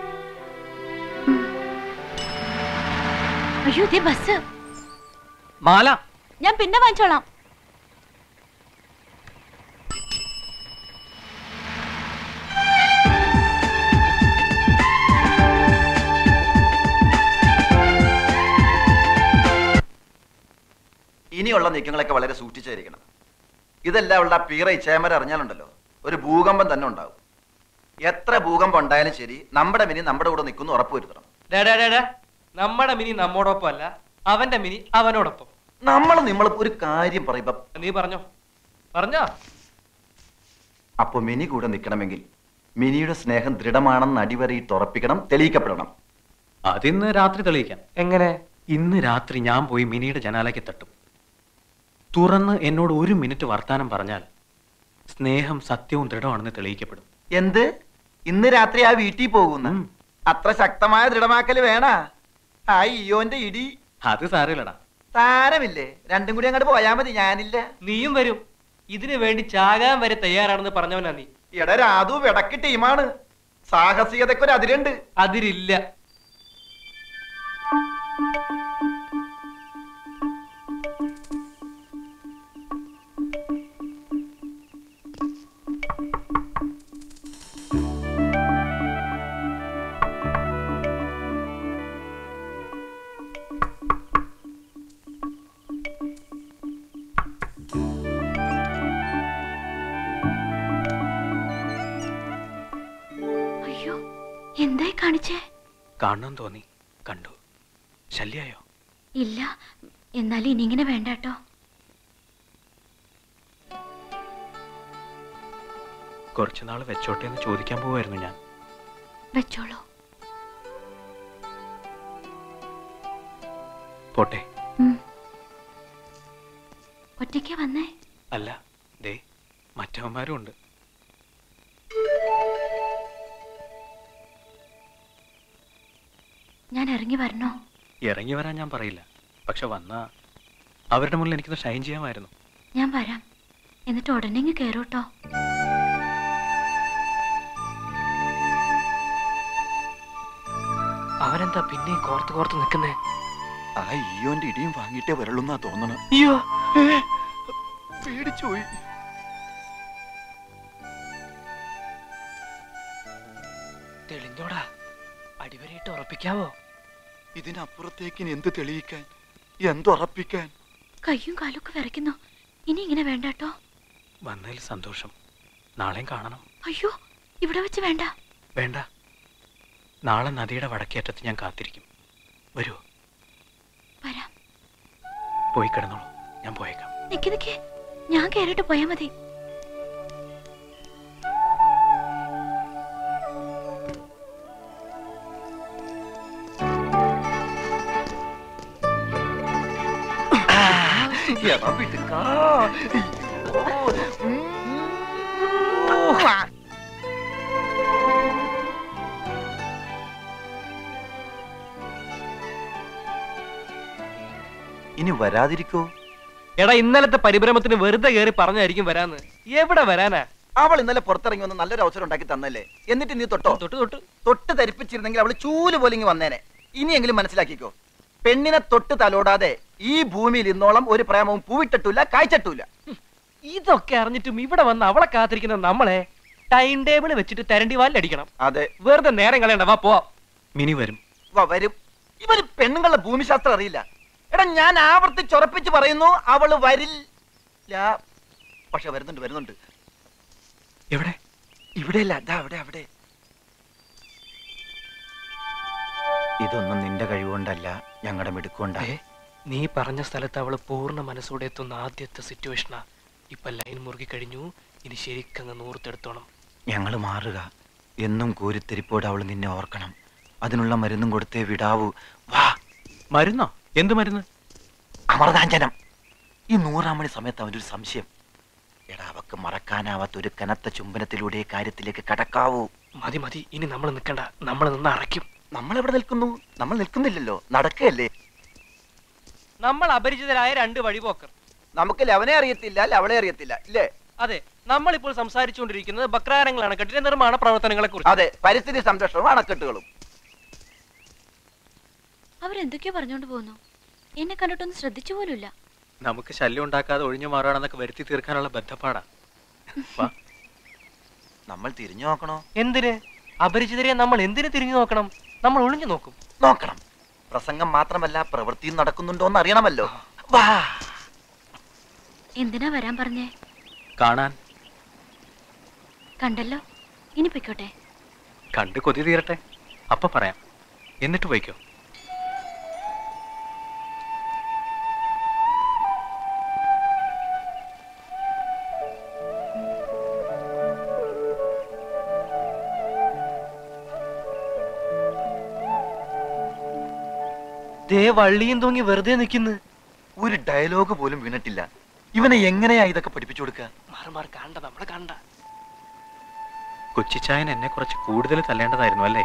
അയ്യോ ബസ്. മാല. ഞാൻ പിന്നെ വാങ്ങിച്ചോളാം. ഇനിയുള്ള നീക്കങ്ങളൊക്കെ വളരെ സൂക്ഷിച്ചായിരിക്കണം. ഇതെല്ലാം ഉള്ള പീറ ഇച്ചേമര അറിഞ്ഞാലുണ്ടല്ലോ ഒരു ഭൂകമ്പം തന്നെ ഉണ്ടാവും. എത്ര ഭൂകമ്പം ഉണ്ടായാലും ശരി നമ്മുടെ മിനി നമ്മുടെ കൂടെ നിൽക്കുന്നു ഉറപ്പുവരുത്തണം. ഡാ, ഡാ, ഡാ, ഡാ. നമ്മുടെ മിനി നമ്മോടൊപ്പം അല്ല അവന്റെ മിനി അവനോടൊപ്പം. നമ്മൾ നമ്മൾ ഒരു കാര്യം പറയുമ്പോ നീ പറഞ്ഞോ. പറഞ്ഞോ. അപ്പൊ മിനി കൂടെ നിൽക്കണമെങ്കിൽ മിനിയുടെ സ്നേഹം ദൃഢമാണെന്ന് അടിവരയിട്ട് ഉറപ്പിക്കണം തെളിയിക്കപ്പെടണം. അതിന്ന് രാത്രി തെളിയിക്കാം. എങ്ങനെ? ഇന്ന് രാത്രി ഞാൻ പോയി മിനിയുടെ ജനാലയ്ക്ക് തട്ടും. തുറന്ന് എന്നോട് ഒരു മിനിറ്റ് വർത്താനം പറഞ്ഞാൽ സ്നേഹം സത്യവും ദൃഢമാണെന്ന് തെളിയിക്കപ്പെടും. എന്ത്? ഇന്ന് രാത്രി ആ വീട്ടിൽ പോകുന്നു. അത്ര ശക്തമായ ദൃഢമാക്കൽ വേണ? ആ ഇയോന്റെ ഇടി. അത് സാരമില്ലടാ. താരമില്ലേ രണ്ടും കൂടി അങ്ങോട്ട് പോയാ മതി ഞാനില്ല. നീയും വരും. ഇതിനു വേണ്ടി ചാകാൻ വരെ തയ്യാറാണെന്ന് പറഞ്ഞവനാ നീ. എടാ രാധു വിടക്ക് ടീമാണ്. സാഹസികതക്കൊരു അതിരുണ്ട്. അതിരില്ല. കാണണം തോന്നി. കണ്ടു. ശല്യായോ? ഇല്ല. എന്നാലും ഇനിങ്ങനെ വേണ്ടട്ടോ വേണ്ട കേട്ടോ. കുറച്ചുനാൾ വെച്ചോട്ടെ എന്ന് ചോദിക്കാൻ പോവായിരുന്നു ഞാൻ. വെച്ചോളൂ. പോട്ടെ. ഒറ്റയ്ക്ക് വന്നേ? അല്ല ദേ മറ്റവന്മാരും ഉണ്ട്. ഞാൻ ഇറങ്ങി വരണോ? ഇറങ്ങി വരാൻ ഞാൻ പറയില്ല. പക്ഷെ വന്നാ അവരുടെ മുന്നിൽ എനിക്കൊന്ന് ഷൈൻ ചെയ്യാമായിരുന്നു. ഞാൻ വരാം. എന്നിട്ട് ഉടനെ ഇങ്ങ് കയറൂട്ടോ അവനെന്താ പിന്നെയും കോർത്ത് കോർത്ത് നിൽക്കുന്നേ? ആ ഇയോന്റെ ഇടിയും വാങ്ങിയിട്ടേ വരളുന്നാ തോന്നണം. അയ്യോ. പേടിച്ചു പോയി തെളിഞ്ഞോടാ. അടിവരയിട്ട് ഉറപ്പിക്കാവോ? ഇതിനപ്പുറത്തേക്ക് എന്ത് തെളിയിക്കാൻ? എന്തുറപ്പിക്കാൻ? കയ്യും കാലൊക്കെ വിറയ്ക്കുന്നു. ഇനി ഇങ്ങനെ വേണ്ട കേട്ടോ. വന്നതിൽ സന്തോഷം. നാളെയും കാണണം. അയ്യോ ഇവിടെ വെച്ച് വേണ്ട. വേണ്ട. നാളെ നദിയുടെ വടക്കേറ്റത്ത് ഞാൻ കാത്തിരിക്കും. വരൂ. വരാം. പോയി കിടന്നോളൂ. ഞാൻ പോയേക്കാം. നിക്ക് നിക്ക്. ഞാൻ കേറിട്ട് പോയാ മതി. എടാ. ഇനി വരാതിരിക്കോ? എടാ ഇന്നലത്തെ പരിഭ്രമത്തിന് വെറുതെ കയറി പറഞ്ഞായിരിക്കും വരാന്ന്. എവിടെ വരാനാ? അവൾ ഇന്നലെ പുറത്തിറങ്ങി വന്ന് നല്ലൊരു അവസരം ഉണ്ടാക്കി തന്നല്ലേ? എന്നിട്ട് നീ തൊട്ടോ? തൊട്ട് തൊട്ട്. തൊട്ട് ധരിപ്പിച്ചിരുന്നെങ്കിൽ അവൾ ചൂൽ പോലെ ഇങ്ങ് വന്നേനെ. ഇനിയെങ്കിലും മനസ്സിലാക്കിക്കോ. പെണ്ണിനെ തൊട്ട് തലോടാതെ ഈ ഭൂമിയിൽ ഇന്നോളം ഒരു പ്രേമവും പൂവിട്ടിട്ടില്ല കായ്ച്ചിട്ടില്ല. ഇതൊക്കെ അറിഞ്ഞിട്ടും ഇവിടെ വന്ന് അവളെ കാത്തിരിക്കുന്ന നമ്മളെ ടൈം ടേബിൾ വെച്ചിട്ട് തരണ്ടി വാലടിക്കണം അതെ. വെറുതെ നേരം കളയണ്ട വാ പോ മിനി വരും. വാ വരും. ഇവർ പെണ്ണുങ്ങളുടെ ഭൂമിശാസ്ത്രം അറിയില്ല. എടാ ഞാൻ ആവർത്തിച്ചുറപ്പിച്ച് പറയുന്നു അവൾ വരില്ല. പക്ഷെ വരുന്നുണ്ട് വരുന്നുണ്ട്. എവിടെ? ഇവിടെയല്ല അതാ അവിടെ അവിടെ. ഇതൊന്നും നിന്റെ കഴിവുകൊണ്ടല്ല. ഞങ്ങളുടെ മിടുക്കുണ്ട്. നീ പറഞ്ഞ സ്ഥലത്ത് അവൾ പൂർണ മനസ്സോടെ എത്തുന്ന ആദ്യത്തെ സിറ്റുവേഷനാ ഇപ്പൊ ലൈൻ മുറുകി കഴിഞ്ഞു. ഇനി ശരിക്കങ്ങ് നൂർത്തെടുത്തോണം. ഞങ്ങൾ മാറുക. എന്നും കോരിത്തെരിപ്പോടെ അവൾ നിന്നെ ഓർക്കണം. അതിനുള്ള മരുന്നും കൊടുത്തേ വിടാവൂ. വാ. മരുന്നോ? എന്ത് മരുന്ന്? അമൃതാഞ്ജനം. ഈ നൂറാം മണി സമയത്ത് അവനൊരു സംശയം. എടാ അവക്ക് മറക്കാനാവാത്ത ഒരു കനത്ത ചുംബനത്തിലൂടെ കാര്യത്തിലേക്ക് കടക്കാവൂ. മതി മതി. ഇനി നമ്മൾ നിൽക്കണ്ട നമ്മൾ നിന്ന് അറയ്ക്കും. നമ്മൾ എവിടെ നിൽക്കുന്നു? നമ്മൾ നിൽക്കുന്നില്ലല്ലോ. നടക്കല്ലേ നമ്മൾ അപരിചിതരായ രണ്ട് വഴിപോക്കർ. നമുക്ക് ലവനെ അറിയത്തില്ല ലവളെ അറിയത്തില്ല ഇല്ലേ? അതെ നമ്മൾ ഇപ്പോൾ സംസാരിച്ചുകൊണ്ടിരിക്കുന്നത് ബക്രാരങ്ങൾ അണക്കെട്ടിന്റെ നിർമ്മാണ പ്രവർത്തനങ്ങളെ കുറിച്ച് അതെ പരിസ്ഥിതി സംരക്ഷണവും അണക്കെട്ടുകളും. അവരെന്തൊക്കെയോ പറഞ്ഞോണ്ട് പോകുന്നു. എന്നെ കണ്ടിട്ടൊന്നും ശ്രദ്ധിച്ചു പോലുമില്ല. നമുക്ക് ശല്യം ഉണ്ടാക്കാതെ ഒഴിഞ്ഞു മാറാണെന്നൊക്കെ വരുത്തി തീർക്കാനുള്ള ബന്ധപ്പാടാ. വാ. നമ്മൾ തിരിഞ്ഞു നോക്കണോ? എന്തിന്? അപരിചിതരെ നമ്മൾ എന്തിനു തിരിഞ്ഞു നോക്കണം? നമ്മൾ ഒളിഞ്ഞു നോക്കും. നോക്കണം. പ്രസംഗം മാത്രമല്ല പ്രവൃത്തിയും നടക്കുന്നുണ്ടോ എന്ന് അറിയണമല്ലോ. വാ. എന്തിനാ വരാൻ പറഞ്ഞേ? കാണാൻ. കണ്ടല്ലോ. ഇനി പൊയ്ക്കോട്ടെ. കണ്ട് കൊതി തീരട്ടെ. അപ്പൊ പറയാം. എന്നിട്ട് പോയിക്കോ. ദേ വള്ളിയും തൂങ്ങി വെറുതെ നിൽക്കുന്നു. ഒരു ഡയലോഗ് പോലും വീണിട്ടില്ല. ഇവനെ എങ്ങനെയാ ഇതൊക്കെ പഠിപ്പിച്ചു കൊടുക്കുക? മാറി മാറി കണ്ട നമ്മളെ കണ്ട. കൊച്ചിച്ചായൻ എന്നെ കുറച്ച് കൂടുതൽ തല്ലേണ്ടതായിരുന്നു അല്ലേ?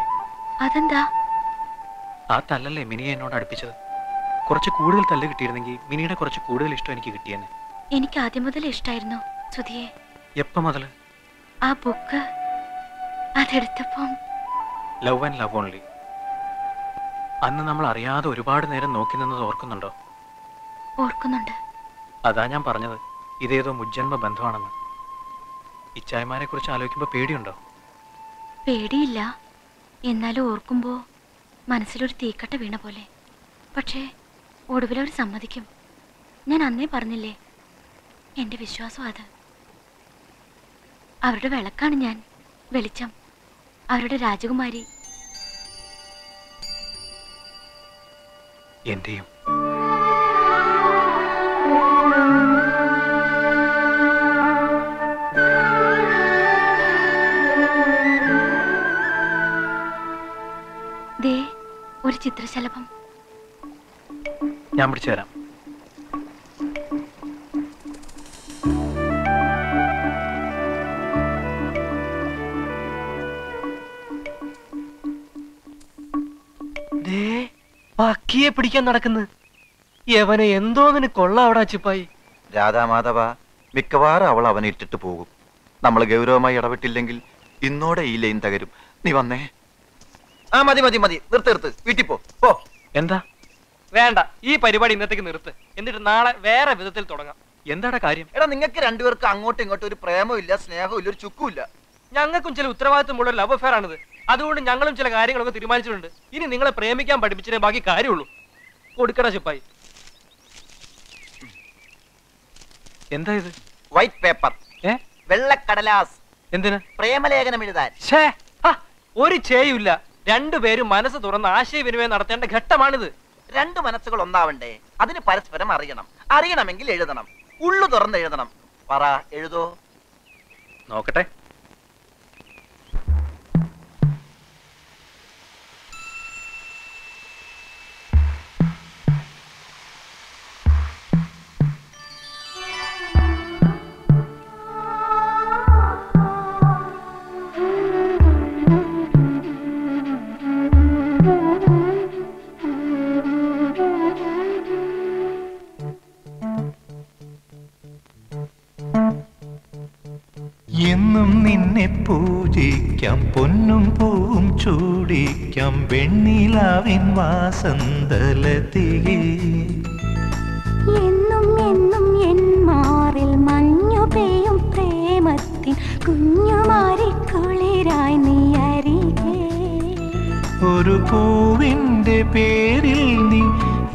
അതെന്താ? ആ തല്ലല്ലേ മിനിയെ എന്നോട് അടുപ്പിച്ചത്. കുറച്ച് കൂടുതൽ തല്ല് കിട്ടിയിരുന്നെങ്കിൽ മിനിയുടെ കുറച്ച് കൂടുതൽ ഇഷ്ടം എനിക്ക് കിട്ടിയെന്നെ എനിക്ക് ആദ്യം മുതൽ ഇഷ്ടായിരുന്നു സുധിയെ എപ്പം മുതൽ ആ book അതെടുത്തപ്പം. Love and love only. അന്ന് നമ്മൾ അറിയാതെ ഒരുപാട് നേരം നോക്കി നിന്നത് ഓർക്കുന്നുണ്ടോ? ഓർക്കുന്നുണ്ട്. അതാ ഞാൻ പറഞ്ഞത്. ഇതേതോ മുജ്ജന്മ ബന്ധമാണെന്ന്. ഇച്ചായമാരെ കുറിച്ച് ആലോചിക്കുമ്പോൾ പേടിയുണ്ടോ? പേടിയില്ല. എന്നാലും ഓർക്കുമ്പോ മനസ്സിലൊരു തീക്കട്ട വീണ പോലെ. പക്ഷേ ഒടുവിലവർ സമ്മതിക്കും. ഞാൻ അന്നേ പറഞ്ഞില്ലേ? എന്റെ വിശ്വാസം അത്. അവരുടെ വിളക്കാണ് ഞാൻ. വെളിച്ചം. അവരുടെ രാജകുമാരി. എന്റെയും. ഒരു ചിത്രശലഭം. ഞാൻ പിടിച്ചു തരാം പക്കിയെ പിടിക്കാൻ നടക്കുന്നു യവനെ എന്തോന്നിന് കൊള്ള അവിടെ രാധാ മാധവ മിക്കവാറും അവൾ അവനെ ഇട്ടിട്ട് പോകും. നമ്മൾ ഗൗരവമായി ഇടപെട്ടില്ലെങ്കിൽ ഇന്നോടെ ഈ ലൈൻ തകരും. നീ വന്നേ. ആ മതി മതി മതി. നിർത്ത് നിർത്ത്. വീട്ടിൽ പോ. പോ. എന്താ? വേണ്ട. ഈ പരിപാടി ഇന്നത്തേക്ക് നിർത്ത്. എന്നിട്ട് നാളെ വേറെ വിധത്തിൽ തുടങ്ങാം. എന്താടാ കാര്യം? എടാ നിങ്ങൾക്ക് രണ്ടുപേർക്ക് അങ്ങോട്ടും ഇങ്ങോട്ടും ഒരു പ്രേമവും ഇല്ല സ്നേഹവും ഇല്ല ഒരു ചുക്കും ഇല്ല ഞങ്ങൾക്കും ചില ഉത്തരവാദിത്വമുള്ള ലവ് അഫെയർ ആണിത്. അതുകൊണ്ട് ഞങ്ങളും ചില കാര്യങ്ങളൊക്കെ തീരുമാനിച്ചിട്ടുണ്ട്. ഇനി നിങ്ങളെ പ്രേമിക്കാൻ പഠിപ്പിച്ചേ ബാക്കി കാര്യമുള്ളൂ. കൊടുക്കട ചിപ്പായി എന്താ ഇത്? വൈറ്റ് പേപ്പർ വെള്ളക്കടലാസ്. എന്തിന്? പ്രേമലേഖനം എഴുതാൻ. ഒരു ചേയുമില്ല. രണ്ടുപേരും മനസ്സ് തുറന്ന് ആശയവിനിമയം നടത്തേണ്ട ഘട്ടമാണിത്. രണ്ട് മനസ്സുകൾ ഒന്നാവണ്ടേ? അതിന് പരസ്പരം അറിയണം. അറിയണമെങ്കിൽ എഴുതണം. ഉള്ളു തുറന്ന് എഴുതണം. പറ എഴുതോ? നോക്കട്ടെ. നിന്നെ പൂജിക്കാം പൊന്നും പൂവും ചൂടിക്കാം വെണ്ണിലാവിൻ വാസന്തലതികേ എന്നും എന്നും എൻ മാറിൽ മഞ്ഞു പെയ്യും പ്രേമത്തിൻ കുഞ്ഞുമാരിക്കുളിരായി നീ അരികെ. ഒരു പൂവിന്റെ പേരിൽ നീ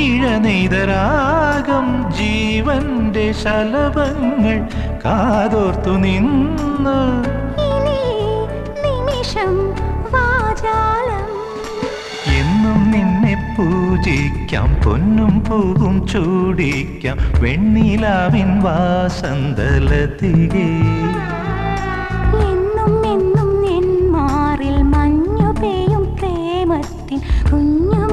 ഇഴനെയ്തരാഗം ജീവന്റെ ശലഭങ്ങൾ കാതോർത്തു നിന്ന്. നിമിഷം വാചാലം. എന്നും നിന്നെ പൂജിക്കാം പൊന്നും പൂവും ചൂടിക്കാം വെണ്ണിലാവിൻ വാസന്തലതികേ. എന്നും എന്നും എൻ മാറിൽ മഞ്ഞു പെയ്യും പ്രേമത്തിൻ കുഞ്ഞുമാരിക്കുളിരായി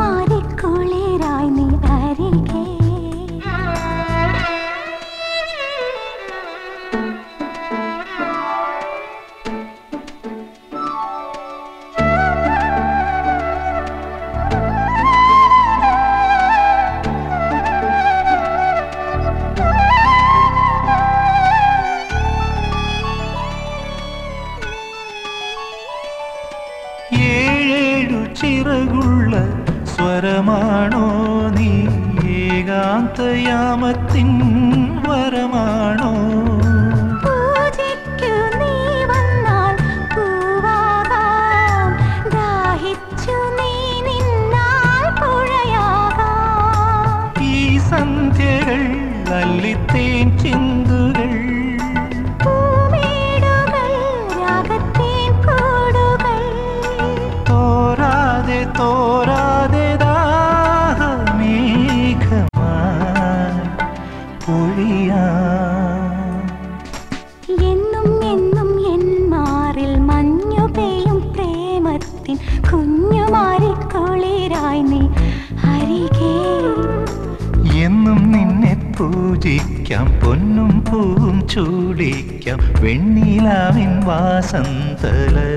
വാസന്തലതികേ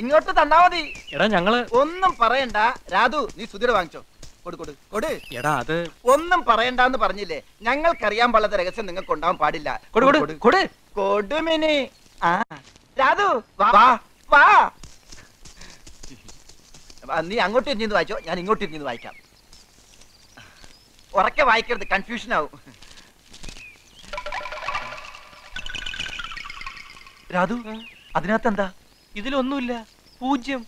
ഇങ്ങോട്ട് തന്നാ മതി. എടാ ഞങ്ങൾ ഒന്നും പറയണ്ട. രാധു നീ സുധീർ വാങ്ങിച്ചോ. കൊടു എടാ അത് ഒന്നും പറയണ്ടെന്ന് പറഞ്ഞില്ലേ? ഞങ്ങൾക്കറിയാൻ പാടാത്ത രഹസ്യം നിങ്ങൾക്ക് ഉണ്ടാവാൻ പാടില്ല. കൊടുമിനി ആ. രാധു വാ വാ നീ അങ്ങോട്ട് ഇരുന്ന് വായിച്ചോ. ഞാൻ ഇങ്ങോട്ട് ഇരുന്ന് വായിക്കാം. ഉറക്കെ വായിക്കരുത് കൺഫ്യൂഷൻ ആവും. രാധു അതിനകത്ത് എന്താ? ഇതിലൊന്നുമില്ല. പൂജ്യം.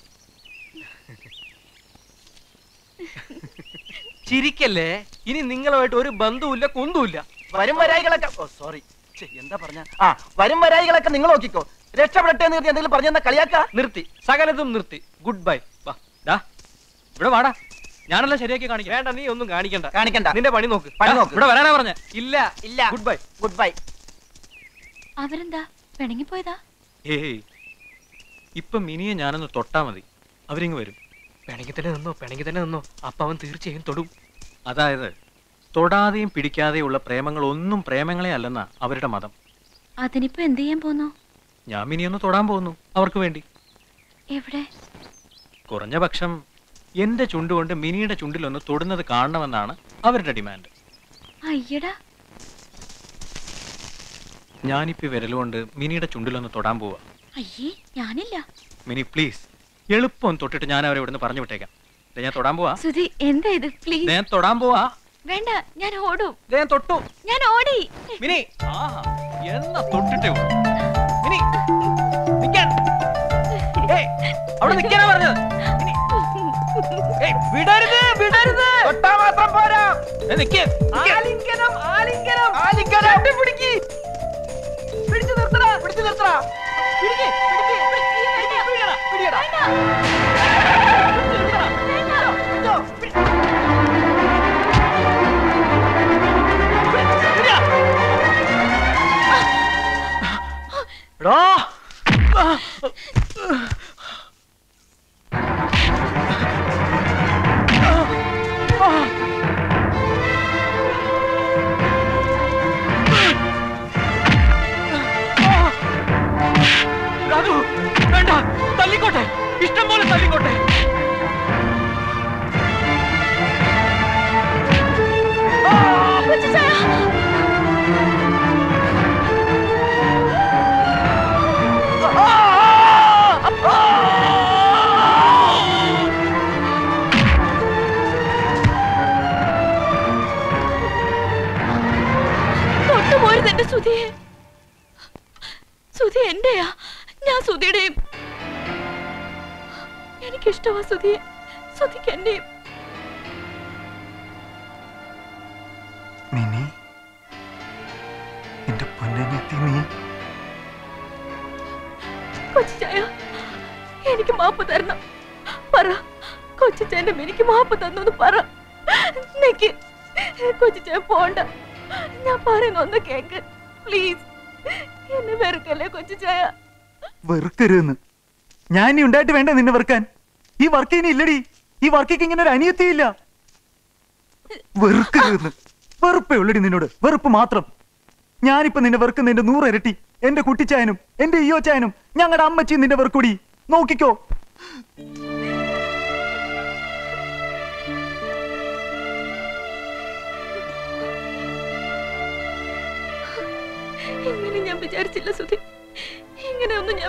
ചിരിക്കല്ലേ? ഇനി നിങ്ങളുമായിട്ട് ഒരു ബന്ധുവില്ല കുന്തുമില്ല. വരും വരായികളൊക്കെ ഓ സോറി എന്താ പറഞ്ഞ? ആ വരും വരായികളൊക്കെ നിങ്ങൾ നോക്കിക്കോ. രക്ഷപ്പെടട്ടെ എന്ന് കരുതി എന്തെങ്കിലും പറഞ്ഞെന്ന കളിയാക്ക? നിർത്തി. സകലതും നിർത്തി. ഗുഡ് ബൈ വാ ഡാ ഇവിടെ വാടാ. ഞാനല്ല ശരിയാക്കി കാണിക്കാം. വേണ്ട നീ ഒന്നും കാണിക്കണ്ട. കാണിക്കണ്ട. നിന്റെ പണി നോക്ക്. പണി നോക്ക്. ഇവിടെ വരാനാ പറഞ്ഞ. ഇല്ല. ഇല്ല. ഗുഡ് ബൈ ഗുഡ് ബൈ അവരെന്താ? പിണങ്ങിപ്പോയതാ? ഏയ്. ഇപ്പൊ മിനിയെ ഞാനൊന്ന് തൊട്ടാ മതി. അവരിങ്ങ് വരും. പിണങ്ങി തന്നെ നിന്നോ പിണങ്ങി തന്നെ നിന്നോ. അപ്പൊ അവൻ തീർച്ചയായും തൊടും. അതായത് തൊടാതെയും പിടിക്കാതെയുള്ള പ്രേമങ്ങൾ ഒന്നും പ്രേമങ്ങളെ അല്ലെന്നാ അവരുടെ മതം. അതിനിപ്പോ എന്ത് ചെയ്യാൻ പോന്നു? ഞാൻ മിനിയൊന്ന് തൊടാൻ പോകുന്നു അവർക്ക് വേണ്ടി. എവിടെ? കുറഞ്ഞ പക്ഷം എന്റെ ചുണ്ടുകൊണ്ട് മിനിയുടെ ചുണ്ടിലൊന്ന് തൊടുന്നത് കാണണമെന്നാണ് അവരുടെ ഡിമാൻഡ്. അയ്യടാ. ഞാനിപ്പോ വിരലുകൊണ്ട് മിനിയുടെ ചുണ്ടിലൊന്ന് തൊടാൻ പോവാ. അയ്യേ ഞാനില്ല. മിനി പ്ലീസ് എളുപ്പം തൊട്ടിട്ട് ഞാൻ അവരെ ഇവിടുന്ന് പറഞ്ഞു വിട്ടേക്കാം. ഞാൻ തൊടാൻ പോവാ. സുധി എന്താ ഇത്? പ്ലീസ് ഞാൻ തൊടാൻ പോവാ. വേണ്ട ഞാൻ ഓടും. ദേ ഞാൻ തൊട്ടു. ഞാൻ ഓടി. മിനി. ആഹാ എന്നാ തൊട്ടിട്ടേ ഉള്ളൂ മിനി നിക്കാൻ. ഏയ് അവിടെ നിക്കാനാ പറഞ്ഞത്. മിനി. ഏയ് വിടരുത് വിടരുത്. തൊട്ടാ മാത്രം പോരാ. നിക്ക്. ആലിംഗനം ആലിംഗനം. ആലിംഗനം. പിടിക്ക് பிடிச்சு நிறுத்துறா பிடிச்சு நிறுத்துறா பிடிக்கு பிடிக்கு பிடிக்கடா பிடிக்கடா. பிடிக்கடா. തല്ലിക്കോട്ടെ? ഇഷ്ടം പോലെ തല്ലിക്കോട്ടെ? തൊട്ടുപോരുത് സുധിയെ എനിക്കിഷ്ടമാ സുധിയെ സുധിക്ക് എന്റെയും മിനി എന്റെ പൊന്നനെത്തി നീ കൊച്ചായ എനിക്ക് മാപ്പ് തരണം. പറ കൊച്ചിച്ചേന്റെ എനിക്ക് മാപ്പ് തന്നു പറ. നിക്ക് പോണ്ട. ഞാൻ പറയുന്ന ഒന്ന് കേക്ക്. പ്ലീസ് എന്നെ വെറുക്കല്ലേ കൊച്ചിച്ചായ വെറുക്കരുതെന്ന്. ഞാൻ ഉണ്ടായിട്ട് വേണ്ട നിന്നെ വെറുക്കാൻ. ഈ വർക്ക് ഇനി ഇല്ലടി. ഈ വർക്കിക്ക് ഇങ്ങനെ ഒരു അനിയത്തിയില്ല വെറുക്കരുതെന്ന് വെറുപ്പേ ഉള്ളടി നിന്നോട്. വെറുപ്പ് മാത്രം. ഞാനിപ്പോ നിന്നെ വെറുക്കുന്നതിന്റെ നൂറിരട്ടി എന്റെ കുട്ടിച്ചായനും എന്റെ ഇയോ ചായനും ഞങ്ങളുടെ അമ്മച്ചിയും നിന്റെ വെറുക്കൂടി നോക്കിക്കോ. ഇങ്ങനെ ഞാൻ വിചാരിച്ചില്ല സുധി?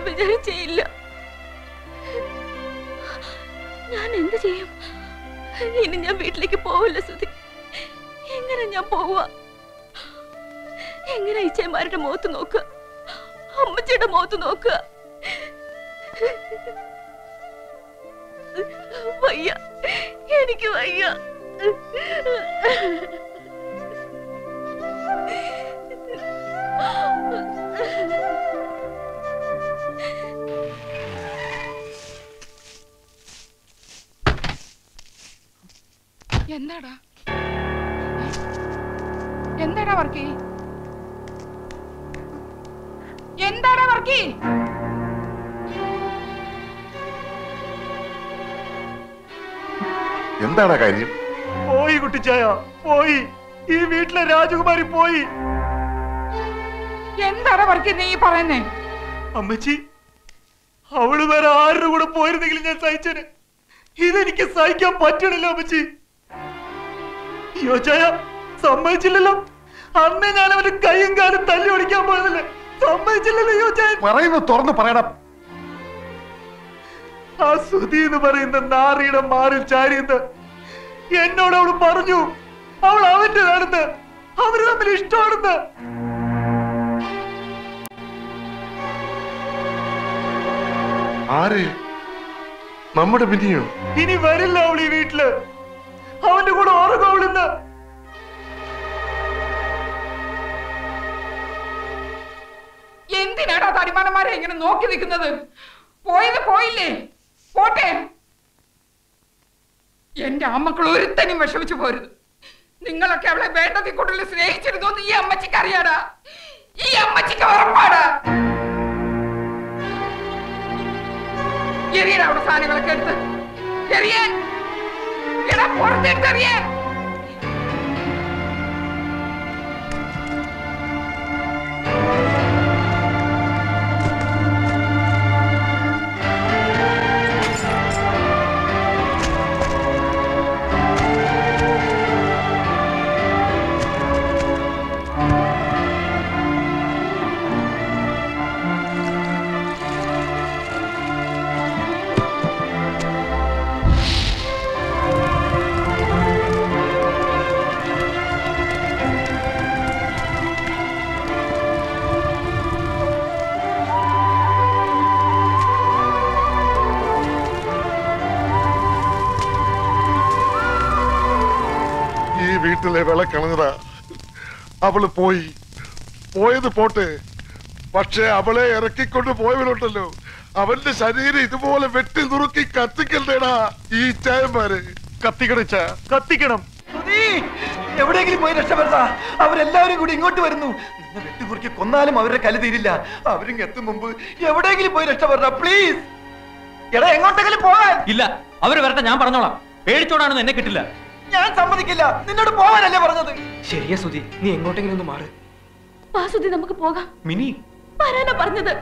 വിചാരിച്ചേയില്ല. ഞാൻ എന്ത് ചെയ്യും? ഇനി ഞാൻ വീട്ടിലേക്ക് പോവില്ല സുധി എങ്ങനെ ഞാൻ പോവുക? എങ്ങനെ ഇച്ചയന്മാരുടെ മുഖത്ത് നോക്കുക? അമ്മച്ചിയുടെ മുഖത്ത് നോക്കുക? വയ്യ. എനിക്ക് വയ്യ. എന്താടാ? എന്താടാ വർക്കി? എന്താടാ വർക്കി? എന്താടാ കാര്യം? പോയി കുട്ടിച്ചായ പോയി. ഈ വീട്ടിലെ രാജകുമാരി പോയി. എന്താടാ വർക്കി നീ പറയുന്നേ? അമ്മച്ചി അവൾ വേറെ ആരുടെ കൂടെ പോയിരുന്നെങ്കിലും ഞാൻ സഹിച്ചേ ഇതെനിക്ക് സഹിക്കാൻ പറ്റണില്ല അമ്മച്ചി. യോജായ സമ്മതിച്ചില്ലല്ലോ. അന്നേ ഞാൻ അവന് കൈയും കാലും തല്ലി ഓടിക്കാൻ പോയതല്ലേ? സമ്മതിച്ചില്ലല്ലോ യോജായ. പറയുന്നു തുറന്നു പറയണം. ആ സുധി എന്ന് പറയുന്ന നാറിയുടെ മാറിൽ ചാരിയത് എന്നോട് അവൾ പറഞ്ഞു. അവൾ അവന്റെ നടന്ന് അവർ തമ്മിൽ ഇഷ്ടമാണെന്ന്. ആര്? നമ്മുടെ മിനിയോ? ഇനി വരില്ല അവൾ ഈ വീട്ടിൽ. അവന്റെ കൂടെ ഉറങ്ങും അവളിന്ന് എന്തിനാടാ തടിമാനന്മാരെ ഇങ്ങനെ നോക്കി നിൽക്കുന്നത്? പോയത് പോയില്ലേ? പോട്ടെ. എന്റെ അമ്മക്കൾ ഒരുത്തനും വിഷമിച്ചു പോരുത്. നിങ്ങളൊക്കെ അവളെ വേണ്ടതിൽ കൂടുതൽ സ്നേഹിച്ചിരുന്നു ഈ അമ്മച്ചിക്ക് അറിയാടാ. ഈ അമ്മച്ചിക്ക് ഉറപ്പാടാ. എറിയടാ അവിടെ സാധനങ്ങളൊക്കെ എടുത്ത്. എറിയാൻ എടാ പുറത്തെടുത്ത് എറിയാൻ അവൾ പോയി. പോയത് പോട്ടെ. പക്ഷെ അവളെ ഇറക്കിക്കൊണ്ട് പോയവരുണ്ടല്ലോ. അവന്റെ ശരീരം ഇതുപോലെ വെട്ടി നുറുക്കി കത്തിക്കണ്ടേടാ ഈ ചായന്മാര് കത്തിക്കണം ചായ കത്തിക്കണം. എവിടെയെങ്കിലും പോയി രക്ഷപ്പെടാ അവരെല്ലാവരും കൂടി ഇങ്ങോട്ട് വരുന്നു. നിന്നെ വെട്ടിമുറുക്കി കൊന്നാലും അവരുടെ കല തീരില്ല. അവരും എത്തും മുമ്പ് എവിടെയെങ്കിലും പോയി രക്ഷപ്പെടാ പ്ലീസ് എടാ എങ്ങോട്ടെങ്കിലും പോവാൻ ഇല്ല അവർ വരട്ടെ ഞാൻ പറഞ്ഞോളാം. പേടിച്ചോടാണെന്ന് എന്നെ കിട്ടില്ല. ഞാൻ സമ്മതിക്കില്ല. നിന്നോട് പോവാനല്ലേ പറഞ്ഞത്. ശരിയാ സുധി നീ എങ്ങോട്ടെങ്കിലും ഒന്ന് മാറ്. വാസുദി നമുക്ക് പോകാം. മിനി. വരാനാ പറഞ്ഞത്.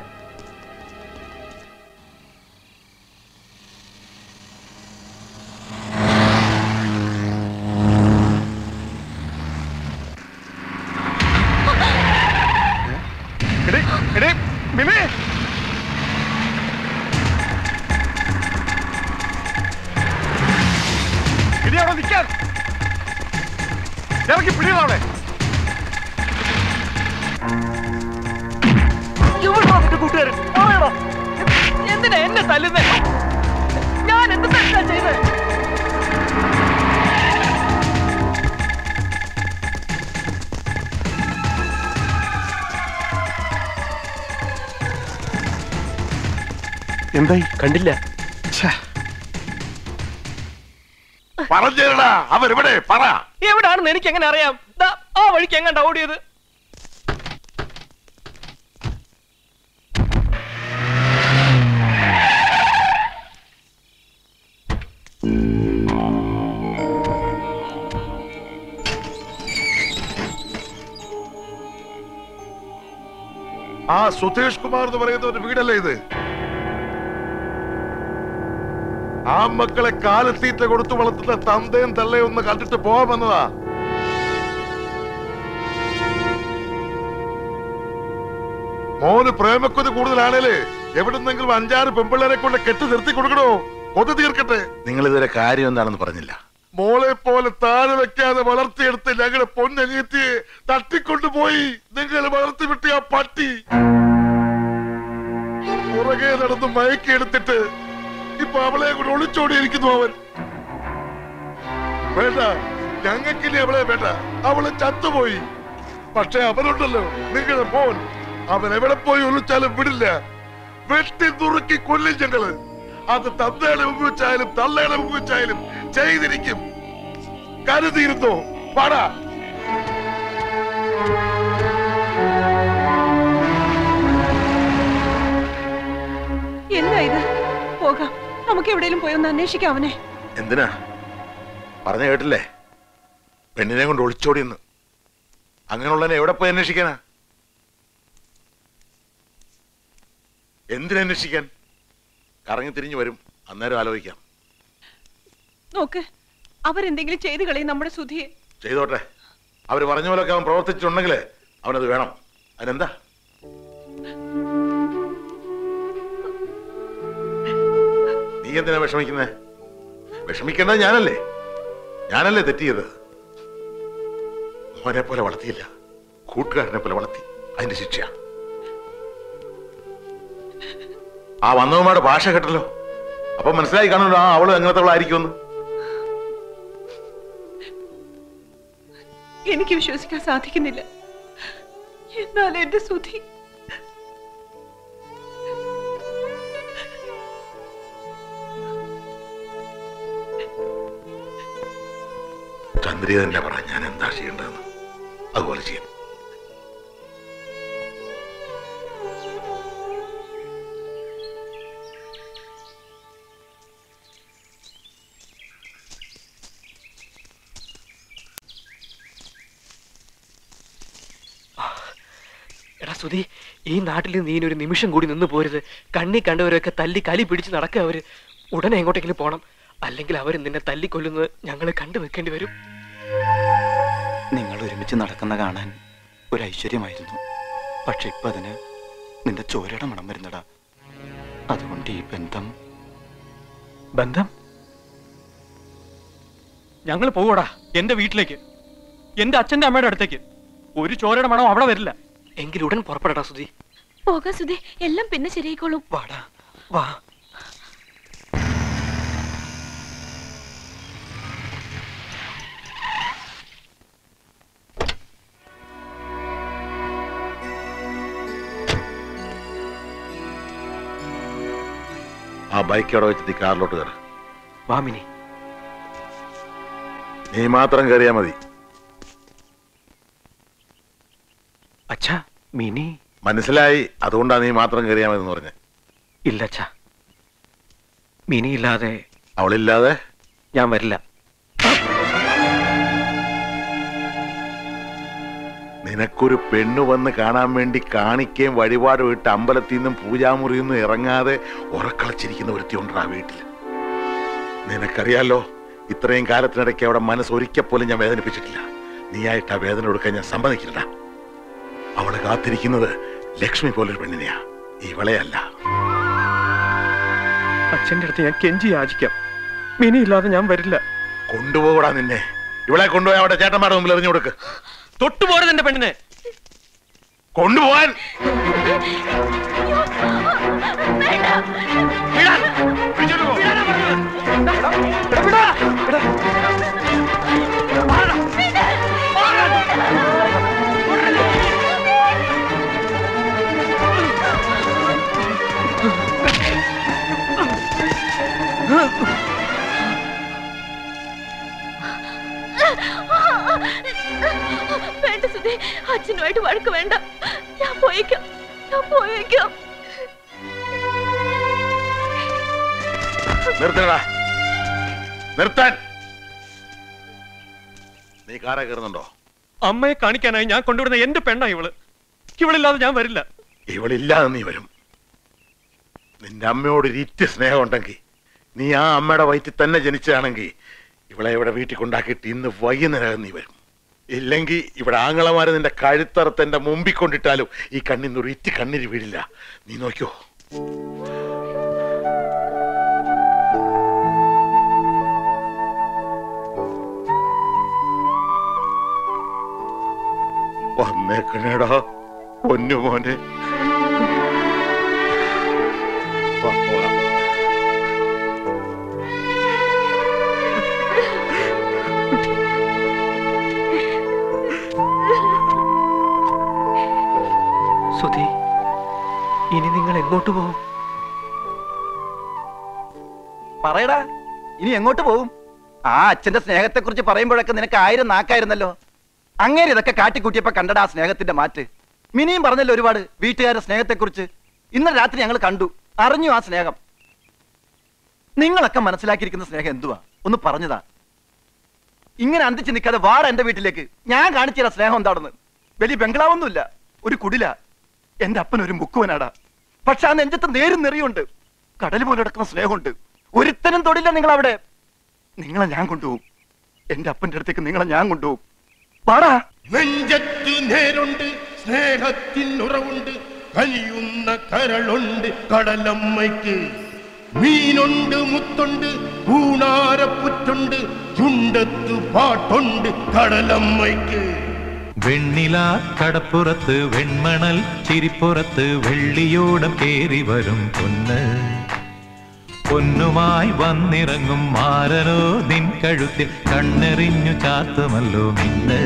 കണ്ടില്ല. അവരെവിടെ? പറ. എവിടാണെന്ന് എനിക്ക് എങ്ങനെ അറിയാം ആ വഴിക്ക് എങ്ങാണ്ടാ ഓടിയത്. ആ സുധേഷ് കുമാർ എന്ന് പറയുന്ന ഒരു വീടല്ലേ ഇത്? ആ മക്കളെ കാലത്തീറ്റ കൊടുത്തു വളർത്തുന്ന തന്തയും തള്ളയും ഒന്ന് കണ്ടിട്ട് പോവാമെന്നതാ മോന് പ്രേമക്കൊതി കൂടുതലാണേലേ എവിടുന്നെങ്കിലും അഞ്ചാറ് പെമ്പിള്ളേരെ കൊണ്ട് കെട്ടി നിർത്തി കൊടുക്കണോ? കൊതു തീർക്കട്ടെ. നിങ്ങൾ ഇതുവരെ കാര്യം എന്താണെന്ന് പറഞ്ഞില്ല. മോളെ പോലെ താഴെ വെക്കാതെ വളർത്തിയെടുത്ത് ഞങ്ങളുടെ പൊന്നനിയത്തിയെ തട്ടിക്കൊണ്ടുപോയി നിങ്ങൾ വളർത്തി വിട്ടിയ ആ പട്ടി. പുറകെ നടന്ന് മയക്കിയെടുത്തിട്ട് ഇപ്പൊ അവളെ ഒളിച്ചോടിയിരിക്കുന്നു അവൻ. വേണ്ട ഞങ്ങൾക്കിനി അവളെ വേണ്ട. അവൾ ചത്തുപോയി. പക്ഷെ അവനുണ്ടല്ലോ നിങ്ങളുടെ മോൻ. അവൻ എവിടെ പോയി ഒളിച്ചാലും വിടില്ല. വെട്ടി നുറുക്കി കൊല്ലും ഞങ്ങൾ. അത് തന്തയുടെ മുമ്പ് തള്ളയുടെ മുമ്പ് ചെയ്തിരിക്കും. കരുതിയിരുന്നോ? പാടാ എന്താ ഇത്? പോകാം. നമുക്ക് എവിടെയെങ്കിലും പോയി ഒന്ന് അന്വേഷിക്കാം അവനെ. എന്തിനാ? പറഞ്ഞു കേട്ടില്ലേ? പെണ്ണിനെ കൊണ്ട് ഒളിച്ചോടിയെന്ന്. അങ്ങനെയുള്ളതിനെ എവിടെ പോയി അന്വേഷിക്കാനാ? എന്തിനന്വേഷിക്കാൻ കറങ്ങി തിരിഞ്ഞു വരും. അന്നേരം ആലോചിക്കാം. നോക്ക് അവരെന്തെങ്കിലും ചെയ്തു കളയും നമ്മുടെ സുധിയെ. ചെയ്തോട്ടെ. അവർ പറഞ്ഞ പോലൊക്കെ അവൻ പ്രവർത്തിച്ചിട്ടുണ്ടെങ്കിൽ അവനത് വേണം. അതിനെന്താ? നീ എന്തിനാ വിഷമിക്കുന്നേ? വിഷമിക്കേണ്ട ഞാനല്ലേ? ഞാനല്ലേ തെറ്റിയത്? മോനെ പോലെ വളർത്തിയില്ല. കൂട്ടുകാരനെ പോലെ വളർത്തി. അതിന്റെ ശിക്ഷ ആ വന്നവന്മാരുടെ ഭാഷ കേട്ടല്ലോ. അപ്പൊ മനസ്സിലായി കാണുമല്ലോ ആ അവൾ എങ്ങനത്തെ എനിക്ക് വിശ്വസിക്കാൻ സാധിക്കുന്നില്ല. എന്നാൽ എന്റെ സുധി ചന്ദ്രിക തന്നെ പറ ഞാൻ എന്താ ചെയ്യേണ്ടതെന്ന്. അതുപോലെ ചെയ്യാം. സുധി ഈ നാട്ടിൽ നീ ഒരു നിമിഷം കൂടി നിന്ന് പോരുത്. കണ്ണി കണ്ടവരൊക്കെ തല്ലി കലി പിടിച്ച് നടക്കുക അവർ. ഉടനെ എങ്ങോട്ടെങ്കിലും പോണം. അല്ലെങ്കിൽ അവർ നിന്നെ തല്ലിക്കൊല്ലുന്നത് ഞങ്ങൾ കണ്ടു വെക്കേണ്ടി വരും. നിങ്ങൾ ഒരുമിച്ച് നടക്കുന്ന കാണാൻ ഒരു ഐശ്വര്യമായിരുന്നു. പക്ഷെ ഇപ്പൊ അതിന് നിന്റെ ചോരയുടെ മണം വരുന്നടാ. അതുകൊണ്ട് ഈ ബന്ധം ബന്ധം? ഞങ്ങൾ പോകൂടാ എന്റെ വീട്ടിലേക്ക്. എന്റെ അച്ഛന്റെ അമ്മയുടെ അടുത്തേക്ക്. ഒരു ചോരയുടെ മണം അവിടെ വരില്ല. എങ്കിൽ ഉടൻ പുറപ്പെടടാ സുധി. പോകാം സുധി എല്ലാം പിന്നെ ശരിയായിക്കോളും. വാടാ വാ. ആ ബൈക്ക് അവിടെ വെച്ചിട്ട് കാറിലോട്ട് കയറി. വാമിനി നീ മാത്രം കയറിയാ മതി. അച്ഛാ മിനി. മനസ്സിലായി? അതുകൊണ്ടാ നീ മാത്രം കയറിയാ മതി എന്ന് പറഞ്ഞ. ഇല്ല അച്ഛാ. മിനി ഇല്ലാതെ അവളില്ലാതെ? ഞാൻ വരില്ല. നിനക്കൊരു പെണ്ണു വന്ന് കാണാൻ വേണ്ടി കാണിക്കുകയും വഴിപാട് വിട്ട് അമ്പലത്തിൽ നിന്നും പൂജാമുറിയിൽ നിന്നും ഇറങ്ങാതെ ഉറക്കളച്ചിരിക്കുന്ന ഒരുത്തിയുണ്ട് വീട്ടിൽ. നിനക്കറിയാലോ ഇത്രയും കാലത്തിനിടയ്ക്ക് അവിടെ മനസ്സ് ഒരിക്കൽ പോലും ഞാൻ വേദനിപ്പിച്ചിട്ടില്ല. നീയായിട്ട് ആ വേദന കൊടുക്കാൻ ഞാൻ സമ്മതിക്കില്ല അവൾ കാത്തിരിക്കുന്നത് ലക്ഷ്മി പോലൊരു പെണ്ണിനെയാ. ഇവളെയല്ല അച്ഛന്റെ അടുത്ത് ഞാൻ കെഞ്ചി യാചിക്കാം. മിനിയില്ലാതെ ഞാൻ വരില്ല. കൊണ്ടുപോകൂടാ നിന്നെ. ഇവളെ കൊണ്ടുപോയി അവിടെ ചേട്ടന്മാരുടെ മുമ്പിൽ എറിഞ്ഞു കൊടുക്ക്. തൊട്ടുപോരുത് എന്റെ പെണ്ണിനെ. കൊണ്ടുപോവാൻ. സുധി അച്ഛനുമായിട്ട് വഴക്ക് വേണ്ട. ഞാൻ പോയേക്കാം. ഞാൻ പോയേക്കാം. നിർത്തടാ നിർത്താൻ. നീ കാറാ കയറുന്നുണ്ടോ? അമ്മയെ കാണിക്കാനായി ഞാൻ കൊണ്ടുവിടുന്ന എന്റെ പെണ്ണാ ഇവൾ. ഇവളില്ലാതെ ഞാൻ വരില്ല. ഇവളില്ലാതെ നീ വരും. നിന്റെ അമ്മയോട് ഇരിറ്റ് സ്നേഹമുണ്ടെങ്കിൽ നീ ആ അമ്മയുടെ വയറ്റിൽ തന്നെ ജനിച്ചതാണെങ്കിൽ ഇവളെ ഇവിടെ വീട്ടിൽ കൊണ്ടാക്കിയിട്ട് ഇന്ന് വൈകുന്നേരം നീ വരും. ഇല്ലെങ്കിൽ ഇവിടെ ആങ്ങളമാര് നിന്റെ കഴുത്തറത്ത് എന്റെ മുമ്പിൽ കൊണ്ടിട്ടാലും ഈ കണ്ണിന്ന് ഒരു ഇറ്റ് കണ്ണിന് വീഴില്ല. നീ നോക്കിയോ? വന്നേക്കണേടാ പൊന്നു മോനെ സുധി ഇനി നിങ്ങൾ എങ്ങോട്ട് പോകും പറയടാ ഇനി എങ്ങോട്ട് പോകും ആ അച്ഛന്റെ സ്നേഹത്തെ കുറിച്ച് പറയുമ്പോഴൊക്കെ നിനക്ക് ആയിരം നാക്കായിരുന്നല്ലോ. അങ്ങനെ ഇതൊക്കെ കാട്ടിക്കൂട്ടിയപ്പോ കണ്ടടാ സ്നേഹത്തിന്റെ മാറ്റ്. മിനിയും പറഞ്ഞല്ലോ ഒരുപാട് വീട്ടുകാരുടെ സ്നേഹത്തെ കുറിച്ച് ഇന്നലെ രാത്രി ഞങ്ങൾ കണ്ടു അറിഞ്ഞു ആ സ്നേഹം. നിങ്ങളൊക്കെ മനസ്സിലാക്കിയിരിക്കുന്ന സ്നേഹം എന്തുവാ? ഒന്ന് പറഞ്ഞതാ. ഇങ്ങനെ അന്തിച്ച് നിൽക്കാതെ വാട എന്റെ വീട്ടിലേക്ക്. ഞാൻ കാണിച്ചു സ്നേഹം എന്താണെന്ന്. വലിയ ബംഗ്ലാവൊന്നുമില്ല ഒരു കുടില. എന്റെ അപ്പൻ ഒരു മുക്കുവനാടാ. പക്ഷെ ആ നെഞ്ചത്ത് നേരും നിറയുണ്ട്. കടൽ പോലെ സ്നേഹമുണ്ട്. ഒരുത്തനും തൊടില്ല നിങ്ങൾ അവിടെ നിങ്ങളെ ഞാൻ കൊണ്ടുപോകും. എന്റെ അപ്പന്റെ അടുത്തേക്ക് നിങ്ങളെ ഞാൻ കൊണ്ടുപോകും. പാടാ. നെഞ്ചത്ത് നേരുണ്ട് സ്നേഹത്തിനുറവുണ്ട് കനിയുന്ന കരളുണ്ട് കടലമ്മയ്ക്ക്. മീനുണ്ട് മുത്തുണ്ട് ഊണാരപ്പുറ്റുണ്ട് ചുണ്ടത്ത് പാട്ടുണ്ട് കടലമ്മയ്ക്ക്. വെണ്ണില കടപ്പുറത്ത് വെൺമണൽ ചിരിപ്പുറത്ത് വെള്ളിയോടം കേറി വരും പൊന്ന്. പൊന്നുമായി വന്നിറങ്ങും മാരനോ നിൻ കഴുത്തിൽ കണ്ണെറിഞ്ഞു ചാത്തുമല്ലോ മിന്ന്.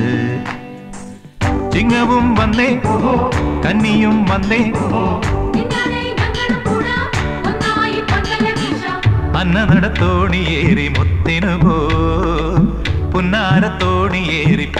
ചിങ്ങവും വന്നേ കന്നിയും വന്നേ. അന്ന നടത്തോണിയേറി മുത്തിനു പോ. പുന്നാരത്തോണിയേറി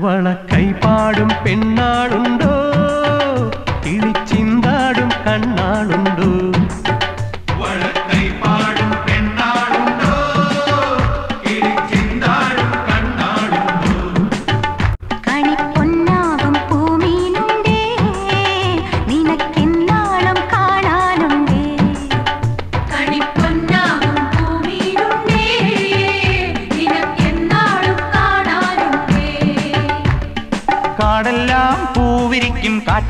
வழக்கை பாடும் பெண்ணாளுண்டோ?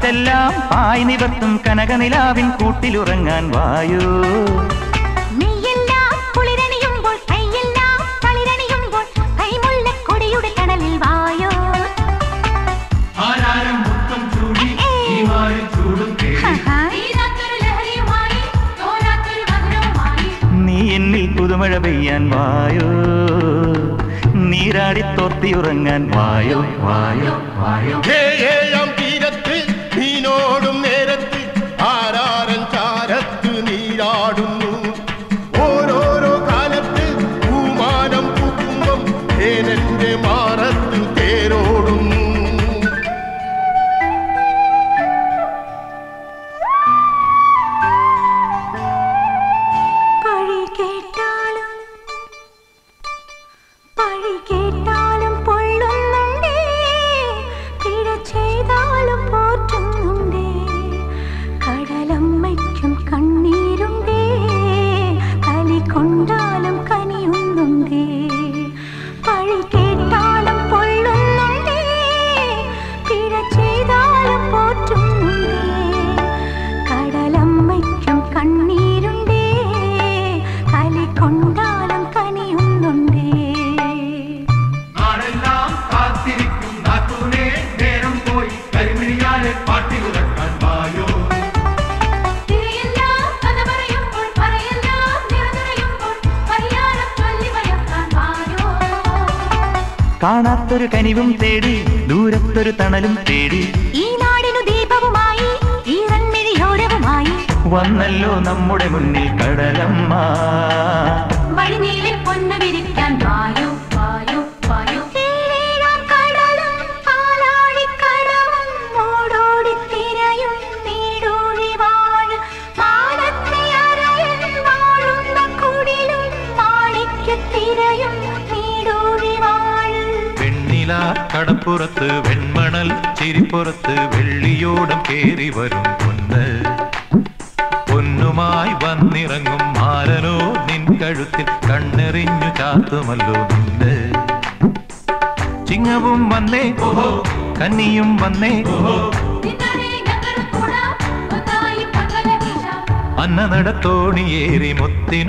കാറ്റെല്ലാം പായ് നിവർത്തും കനകനിലാവിൻ കൂട്ടിലുറങ്ങാൻ വായൂ. പുതുമഴ പെയ്യാൻ വായോ. നീരാടി തോർത്തിയുറങ്ങാൻ വായോ വായോ വായോ.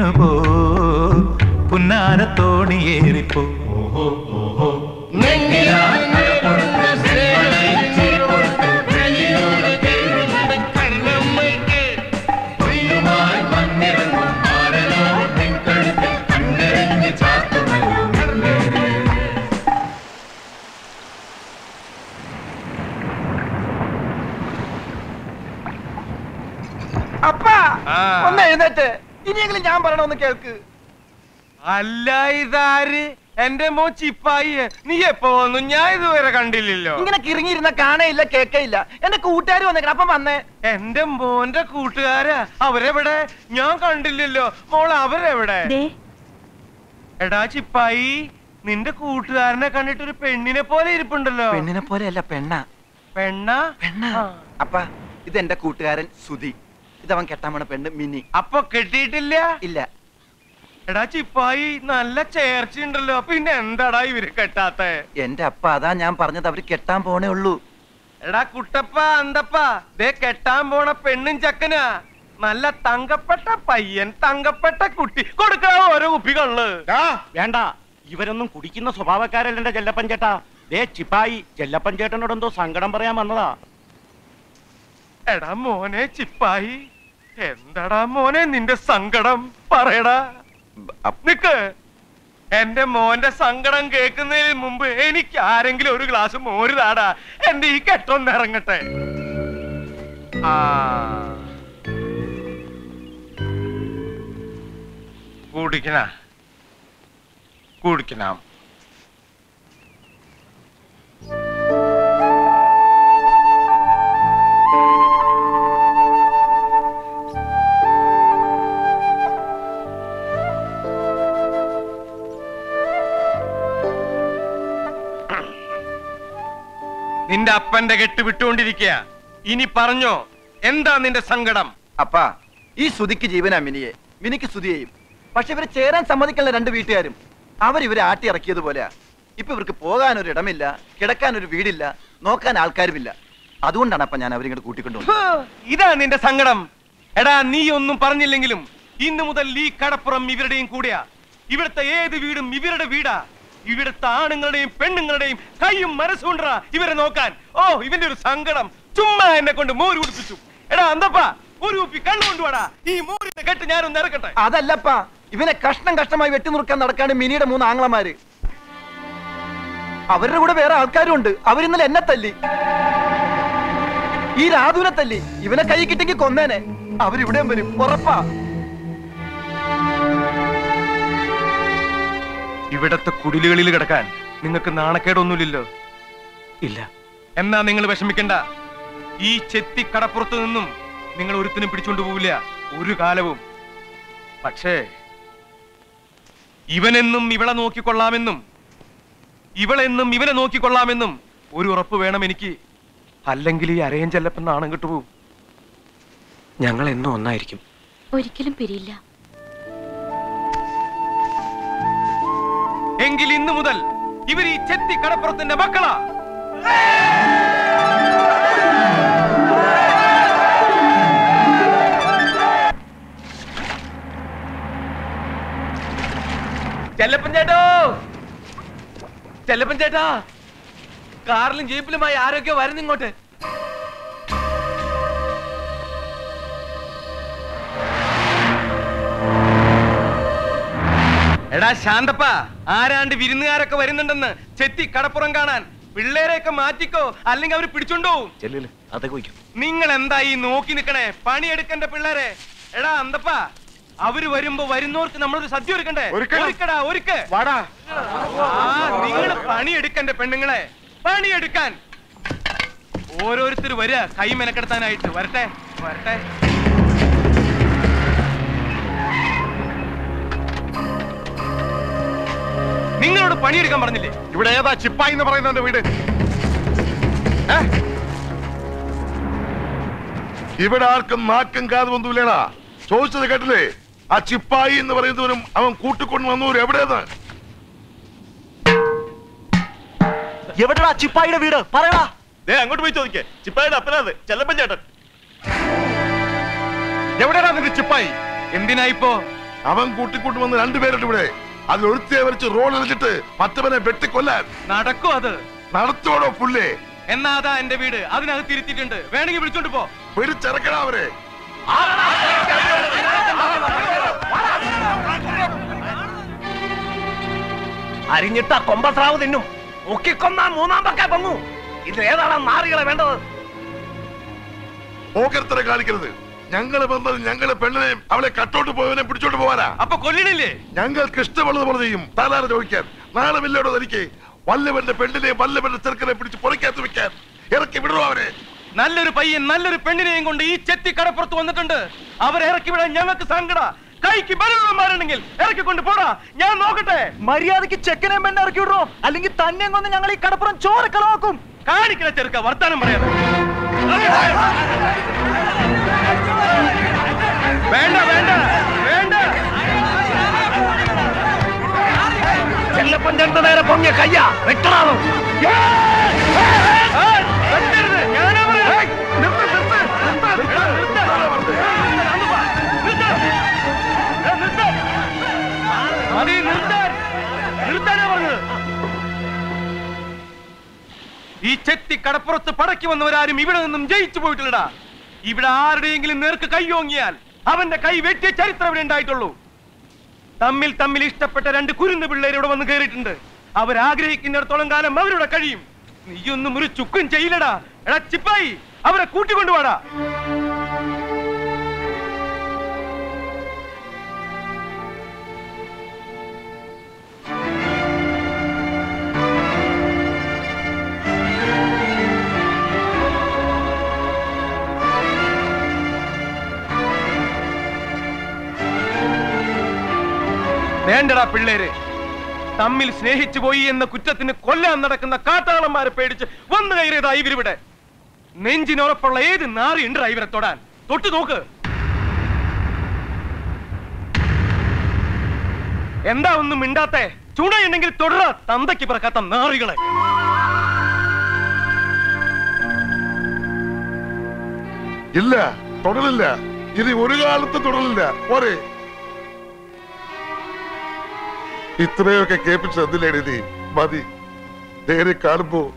ಬಿನು ചിപ്പായി നീ എപ്പോ വന്നു? ഞാൻ ഇതുവരെ കണ്ടില്ലല്ലോ. ഇങ്ങനെ കിറങ്ങിയിരുന്ന കാണയില്ല കേക്കയില്ല. എന്റെ കൂട്ടുകാർ വന്നേക്കണം. അപ്പം വന്നേ. എന്റെ മോന്റെ കൂട്ടുകാരാ. അവരെവിടെ? ഞാൻ കണ്ടില്ലല്ലോ. മോൾ അവരെവിടെ? എടാ ചിപ്പായി നിന്റെ കൂട്ടുകാരനെ കണ്ടിട്ട് ഒരു പെണ്ണിനെ പോലെ ഇരിപ്പുണ്ടല്ലോ. പെണ്ണിനെ പോലെ അല്ല പെണ്ണ. പെണ്ണ? പെണ്ണ. അപ്പ ഇത് എന്റെ കൂട്ടുകാരൻ സുധി. ഇതവൻ കെട്ടാൻ പോണ പെണ്ണ് മിനി. അപ്പൊ കെട്ടിയിട്ടില്ല? ഇല്ല. എടാ ചിപ്പായി നല്ല ചേർച്ചയുണ്ടല്ലോ പിന്നെ എന്താടാ ഇവർ കെട്ടാത്ത? എന്റെ അപ്പ അതാ ഞാൻ പറഞ്ഞത്. അവർ കെട്ടാൻ പോണേ ഉള്ളൂ. എടാ കുട്ടപ്പ അന്തപ്പ ദേ കെട്ടാൻ പോണ പെണ്ണും ചക്കനാ. നല്ല തങ്കപ്പെട്ട പയ്യൻ തങ്കപ്പെട്ട കുട്ടി. കൊടുക്കാവോ ഓരോ കുപ്പി കള്ള് വേണ്ട. ഇവരൊന്നും കുടിക്കുന്ന സ്വഭാവക്കാരല്ല എന്റെ ചെല്ലപ്പൻ ചേട്ടാ. ദേ ചിപ്പായി ചെല്ലപ്പൻ ചേട്ടനോട് എന്തോ സങ്കടം പറയാൻ വന്നതാ. എടാ മോനെ ചിപ്പായി എന്താടാ മോനെ നിന്റെ സങ്കടം? പറയടാ. നിക്ക്. എന്റെ മോന്റെ സങ്കടം കേൾക്കുന്നതിന് മുമ്പ് എനിക്ക് ആരെങ്കിലും ഒരു ഗ്ലാസ് മോര് താടാ. എന്റെ ഈ കെട്ടൊന്ന് ഇറങ്ങട്ടെ. കുടിക്കണ. കുടിക്കണം. നിന്റെ അപ്പന്റെ കെട്ട് വിട്ടുകൊണ്ടിരിക്കുക ഇനി പറഞ്ഞോ എന്താ നിന്റെ സങ്കടം? അപ്പാ ഈ സുതിക്ക് ജീവനാ മിനിയെ. മിനിക്ക് സുധിയെയും പക്ഷെ ഇവർ ചേരാൻ സമ്മതിക്കുന്ന രണ്ട് വീട്ടുകാരും. അവരിവരെ ആട്ടി ഇറക്കിയതുപോലെയാ ഇപ്പൊ ഇവർക്ക് പോകാൻ ഒരു ഇടമില്ല കിടക്കാൻ ഒരു വീടില്ല നോക്കാൻ ആൾക്കാരുമില്ല. അതുകൊണ്ടാണ് അപ്പൊ ഞാൻ അവരിങ്ങോട്ട് കൂട്ടിക്കൊണ്ടുപോകുന്നത് ഇതാ നിന്റെ സങ്കടം. എടാ നീ ഒന്നും പറഞ്ഞില്ലെങ്കിലും ഇന്നു മുതൽ ഈ കടപ്പുറം ഇവരുടെയും കൂടിയാ. ഇവിടുത്തെ ഏത് വീടും ഇവരുടെ വീടാ. ഇവിടുത്തെ ആണുങ്ങളുടെയും പെണ്ണുങ്ങളുടെയും കൈയും മനസ്സുണ്ടാ ഇവരെ നോക്കാൻ. ഓ ഇവന്റെ ഒരു സങ്കടം. ചുമ്മാ എന്നെ കൊണ്ട് മോര് കുടിപ്പിച്ചു. എടാ അന്തപ്പാ ഒരു കുപ്പി കണ്ണു കൊണ്ടുവാടാ ഈ മോരിന്റെ കെട്ട് ഞാനൊന്ന് ഇറക്കട്ടെ? അതല്ലപ്പാ ഇവനെ കഷ്ണം കഷ്ടമായി വെട്ടി നുറുക്കാൻ നടക്കാണ് മിനിയുടെ മൂന്ന് ആങ്ങളമാര്. അവരുടെ കൂടെ വേറെ ആൾക്കാരും ഉണ്ട് അവരിന്നലെ എന്നെ തല്ലി. ഈ രാധുവിനെ തല്ലി. ഇവനെ കൈ കിട്ടിക്ക് കൊന്നേനെ. അവരിവിടെയും വരും. ഉറപ്പാ. ഇവിടത്തെ കുടിലുകളിൽ കിടക്കാൻ നിങ്ങൾക്ക് നാണക്കേടൊന്നുമില്ലല്ലോ. ഇല്ല. എന്നാ നിങ്ങൾ വിഷമിക്കണ്ട. ഈ ചെത്തി കടപ്പുറത്ത് നിന്നും നിങ്ങൾ ഒരുത്തിനും പിടിച്ചോണ്ട് പോവില്ല. ഒരു കാലവും. പക്ഷേ ഇവനെന്നും ഇവളെ നോക്കിക്കൊള്ളാമെന്നും ഇവളെന്നും ഇവനെ നോക്കിക്കൊള്ളാമെന്നും ഒരു ഉറപ്പ് വേണം എനിക്ക്. അല്ലെങ്കിൽ ഈ അരയൻ ചെല്ലപ്പെന്ന് നാണം കിട്ടുപോകും ഞങ്ങൾ എന്നും ഒന്നായിരിക്കും. ഒരിക്കലും പിരിയില്ല. എങ്കിൽ ഇന്നു മുതൽ ഇവർ ഈ ചെത്തി കടപ്പുറത്തിന്റെ മക്കളാ. ചെല്ലപ്പൻ ചേട്ടോ. ചെല്ലപ്പൻ ചേട്ടാ. കാറിലും ജീപ്പിലുമായി ആരൊക്കെ വരുന്നു എടാ ശാന്തപ്പ ആരാണ്ട് വിരുന്നുകാരൊക്കെ വരുന്നുണ്ടെന്ന് ചെത്തി കടപ്പുറം കാണാൻ പിള്ളേരെയൊക്കെ മാറ്റിക്കോ അല്ലെങ്കിൽ അവർ പിടിച്ചോണ്ടോ നിങ്ങൾ എന്താ ഈ നോക്കി നിക്കണേ? പണിയെടുക്കണ്ട പിള്ളേരെ. എടാ അന്തപ്പ അവർ വരുമ്പോ വരുന്നവർക്ക് നമ്മളൊരു സദ്യ ഒരുക്കണ്ടേ? ഒരുക്കടാ ഒരുക്ക്. വാടാ. നിങ്ങൾ പണിയെടുക്കണ്ട പെണ്ണുങ്ങളെ? പണിയെടുക്കാൻ. ഓരോരുത്തർ വരിക കൈ മെനക്കെടുത്താനായിട്ട്. വരട്ടെ വരട്ടെ. നിങ്ങളോട് പണിയെടുക്കാൻ പറഞ്ഞില്ലേ? ഇവിടെ ഏതാ ചിപ്പായി എന്ന് പറയുന്നവന്റെ വീട്? ഇവിടെ ആർക്കും നാക്കും കാതും ഒന്നുമില്ലടാ. ചോദിച്ചത് കേട്ടില്ലേ? ആ ചിപ്പായി എന്ന് പറയുന്നവരും അവൻ കൂട്ടിക്കൊണ്ട് വന്നവരും എവിടെയെന്ന് എവിടെടാ ചിപ്പായിയുടെ വീട്? പറയടാ. ദേ അങ്ങോട്ട് പോയി ചോദിക്കേ. ചിപ്പായിയുടെ അപ്പനാത് ചെല്ലപ്പൻ ചേട്ടൻ. എവിടെയാണ് നിന്റെ ചിപ്പായി? എന്തിനായിപ്പോ അവൻ കൂട്ടിക്കൊണ്ട് വന്ന് രണ്ടുപേരുണ്ട് ഇവിടെ. അതിൽ ഒരുത്തിയെ വരച്ച് റോൾ എറിഞ്ഞിട്ട് മറ്റവനെ വെട്ടിക്കൊല്ലാൻ. നടക്കും അത്. നടത്തോടോ പുല്ലേ എന്നാ അതാ എന്റെ വീട്. അതിനകത്ത് തിരുത്തിയിട്ടുണ്ട് വേണമെങ്കിൽ വിളിച്ചോണ്ട് പോ. പിടിച്ചിറക്കണ അവരെ. അരിഞ്ഞിട്ട കൊമ്പസ്രാവ് തിന്നും. മുക്കിക്കൊന്നാ മൂന്നാം പക്ക പൊങ്ങു. ഇത് ഏതാണ് നാറികളെ വേണ്ടത്? ഓക്കെ കാണിക്കരുത്. ഞങ്ങൾ വന്നത് ഞങ്ങളെ പെണ്ണിനെയും അവളെ കട്ടോട്ട് പോയവനെ പിടിച്ചോട്ട് പോവാനാ. അപ്പൊ കൊല്ലിടില്ലേ? ഞങ്ങൾക്ക് ഇഷ്ടമുള്ളത് പോലെ ചെയ്യും. താലാറ് ചോദിക്കാൻ. നാളെ വില്ലോട് തനിക്ക് വല്ലവന്റെ പെണ്ണിനെയും വല്ലവന്റെ ചെറുക്കനെ പിടിച്ച് പുറക്കകത്ത് വെക്കാൻ. ഇറക്കി വിടണോ അവരെ നല്ലൊരു പയ്യൻ നല്ലൊരു പെണ്ണിനെയും കൊണ്ട് ഈ ചെത്തി കടപ്പുറത്ത് വന്നിട്ടുണ്ട്. അവരെ ഇറക്കി വിടാൻ ഞങ്ങൾക്ക് സങ്കട. കൈക്ക് ബലമുള്ളമാരുണ്ടെങ്കിൽ ഇറക്കിക്കൊണ്ട് പോടാ. ഞാൻ നോക്കട്ടെ. മര്യാദയ്ക്ക് ചെക്കനെ പെണ്ണെ ഇറക്കി വിടോ അല്ലെങ്കിൽ തന്നെ കൊന്ന് ഞങ്ങൾ ഈ കടപ്പുറം ചോരക്കളാക്കും കാണിക്കണ ചെറുക്ക വർത്താനം പറയാതെ വേണ്ട വേണ്ട വേണ്ട ചെല്ലപ്പൻ രണ്ട് നേരെ പൊങ്ങിയ കയ്യ വെട്ടണോ മതി ഈ ചെത്തി കടപ്പുറത്ത് പടക്കി വന്നവരാരും ഇവിടെ നിന്നും ജയിച്ചു പോയിട്ടില്ലടാ. ഇവിടെ ആരുടെയെങ്കിലും നേർക്ക് കൈയോങ്ങിയാൽ അവന്റെ കൈ വെട്ടിയ ചരിത്രം ഇവിടെ ഉണ്ടായിട്ടുള്ളൂ. തമ്മിൽ തമ്മിൽ ഇഷ്ടപ്പെട്ട രണ്ട് കുരുന്ന് പിള്ളേർ ഇവിടെ വന്ന് കയറിയിട്ടുണ്ട്. അവരാഗ്രഹിക്കുന്നിടത്തോളം കാലം അവരുടെ കഴിയും. നീയൊന്നും ഒരു ചുക്കും ചെയ്യില്ലടാ. എടാ ചിപ്പായി അവരെ കൂട്ടിക്കൊണ്ടുപോടാ വേണ്ടടാ പിള്ളേര്. തമ്മിൽ സ്നേഹിച്ചു പോയി എന്ന കുറ്റത്തിന് കൊല്ലാൻ നടക്കുന്ന കാട്ടാളന്മാരെ പേടിച്ച് വന്നു കയറിയതാ ഇവരിവിടെ. നെഞ്ചിനുറപ്പുള്ള ഏത് നാറിയുണ്ട് ഇവരെ തൊടാൻ? തൊട്ടു നോക്ക്. എന്താ ഒന്നും മിണ്ടാത്തെ? ചൂടയുണ്ടെങ്കിൽ തുടര തന്തയ്ക്ക് പിറക്കാത്ത നാറികളെ. ഇല്ല തുടരില്ല ഇനി ഒരു കാലത്ത് തുടരില്ല പോരെ. ഇത്രയൊക്കെ കേൾപ്പിച്ച് എന്തിലേടി നീ മതി. നേരെ കാണുമ്പോ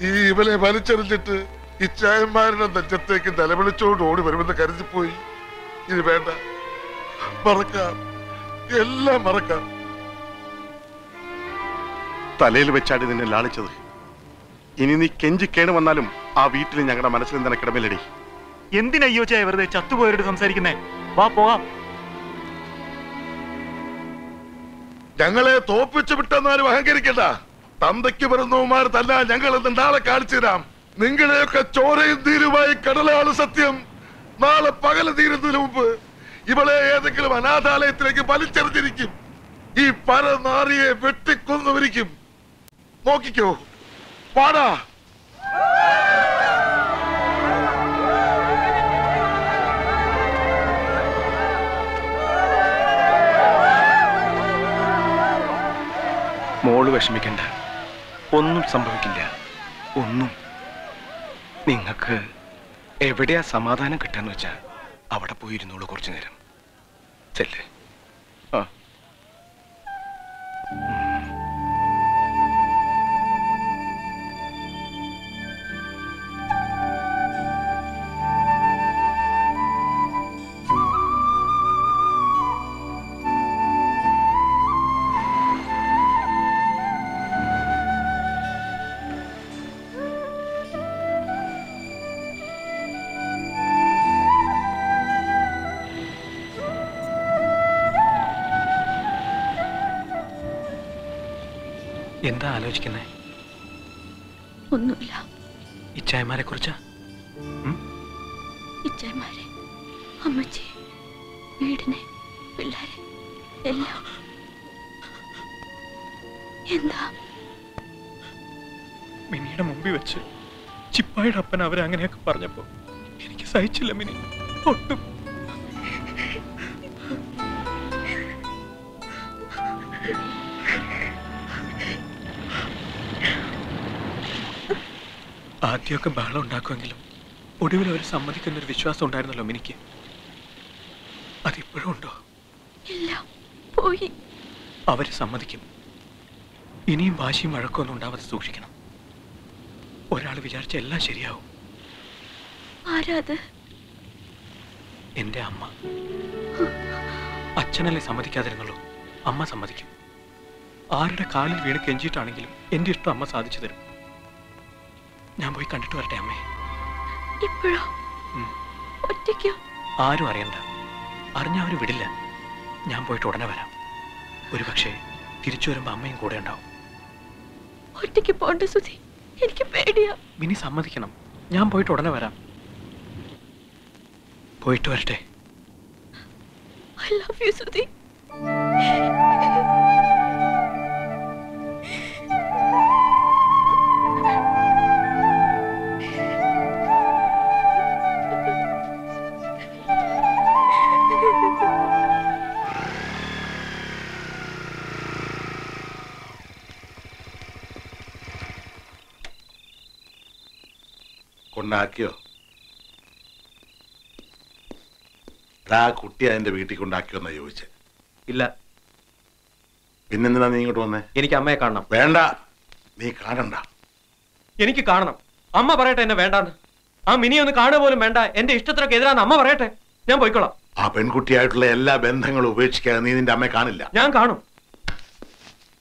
ഈ ഇവനെ വലിച്ചെറിഞ്ഞിട്ട് ഇച്ചായന്മാരുടെ നെഞ്ചത്തേക്ക് നിലവിളിച്ചോണ്ട് ഓടി വരുമെന്ന് കരുതിപ്പോയി. ഇനി വേണ്ട. മറക്കാം. എല്ലാം മറക്കാം. തലയിൽ വെച്ചാടി നിന്നെ ലാളിച്ചത്. ഇനി നീ കെഞ്ചി കേണു വന്നാലും ആ വീട്ടിൽ ഞങ്ങളുടെ മനസ്സിൽ നിന്നെ എന്തിനാ എന്തിനയ്യോ ചേ വെറുതെ ചത്തുപോയവരോട് സംസാരിക്കുന്നേ? വാ പോവാം. ഞങ്ങളെ തോപ്പിച്ചു വിട്ടെന്നാലും അഹങ്കരിക്കണ്ട. തന്തയ്ക്ക് വരുന്നവന്മാർ തല്ല ഞങ്ങൾ നാളെ കാണിച്ചു തരാം. നിങ്ങളെയൊക്കെ ചോരയും തീരുമായി കടലാണ് സത്യം. നാളെ പകൽ തീരുന്നതിന് മുമ്പ് ഇവളെ ഏതെങ്കിലും അനാഥാലയത്തിലേക്ക് വലിച്ചെറിഞ്ഞിരിക്കും. ഈ പരനാറിയെ വെട്ടിക്കൊന്നുവരിക്കും നോക്കിക്കോ. പാടാ മോൾ വിഷമിക്കണ്ട. ഒന്നും സംഭവിക്കില്ല. ഒന്നും. നിങ്ങൾക്ക് എവിടെയാ സമാധാനം കിട്ടാന്ന് വെച്ചാ അവിടെ പോയിരുന്നോളൂ കുറച്ചു നേരം. ചെല്ലേ. ആ. ആലോചിക്കുന്നേ. ഒന്നുമില്ല. ഇച്ചായമാരെ കുറിച്ചാ? ഇച്ചായമാരെ അമ്മച്ചി വീടിനെ പിള്ളേരെ എല്ലാം. എന്താ? മിനിയുടെ മുമ്പിൽ വെച്ച് ചിപ്പായുടെ അപ്പൻ അവരെ അങ്ങനെയൊക്കെ പറഞ്ഞപ്പോ എനിക്ക് സഹിച്ചില്ല മിനി. ഒട്ടും. ആദ്യമൊക്കെ ബഹളം ഉണ്ടാക്കുമെങ്കിലും ഒടുവിൽ അവർ സമ്മതിക്കുന്ന ഒരു വിശ്വാസം ഉണ്ടായിരുന്നല്ലോ മിനിക്ക്. അതിപ്പോഴും ഉണ്ടോ? ഇല്ല പോയി. അവർ സമ്മതിക്കും. ഇനിയും വാശിയും വഴക്കമൊന്നും ഉണ്ടാവാതെ സൂക്ഷിക്കണം. ഒരാൾ വിചാരിച്ച എല്ലാം ശരിയാവും. ആരാത് എന്റെ അമ്മ. അച്ഛനല്ലേ സമ്മതിക്കാതിരുന്നുള്ളൂ. അമ്മ സമ്മതിക്കും. ആരുടെ കാലിൽ വീണ് കെഞ്ചിയിട്ടാണെങ്കിലും എന്റെ ഇഷ്ടം അമ്മ സാധിച്ചു തരും. ഞാൻ പോയി കണ്ടിട്ട് വരട്ടെ അമ്മേ. ഇപ്പോഴോ. ഒറ്റയ്ക്കോ? ആരും അറിയണ്ട. അറിഞ്ഞ അവർ വിടില്ല. ഞാൻ പോയിട്ട് ഉടനെ വരാം. ഒരു പക്ഷേ തിരിച്ചു വരുമ്പോ അമ്മയും കൂടെ ഉണ്ടാവും. ഒറ്റയ്ക്ക് പോണ്ട സുധി. എനിക്ക് പേടിയാ. മിനി സമ്മതിക്കണം. ഞാൻ പോയിട്ട് ഉടനെ വരാം. പോയിട്ട് വരട്ടെ. I love you Sudhi. കൊണ്ടാക്കിയോ? ആ കുട്ടി അതിന്റെ വീട്ടിൽ കൊണ്ടാക്കിയോ എന്നാ ചോദിച്ചേ. ഇല്ല. പിന്നെന്തിനാ നീ ഇങ്ങോട്ട് വന്നേ? എനിക്ക് അമ്മയെ കാണണം. വേണ്ട. നീ കാണണ്ട. എനിക്ക് കാണണം. അമ്മ പറയട്ടെ എന്നെ വേണ്ടാന്ന്. ആ മിനി ഒന്ന് കാണുക പോലും വേണ്ട. എന്റെ ഇഷ്ടത്തിനൊക്കെ എതിരാന്ന് അമ്മ പറയട്ടെ. ഞാൻ പോയിക്കോളാം. ആ പെൺകുട്ടിയായിട്ടുള്ള എല്ലാ ബന്ധങ്ങളും ഉപേക്ഷിക്കാതെ നീ നിന്റെ അമ്മയെ കാണില്ല. ഞാൻ കാണും.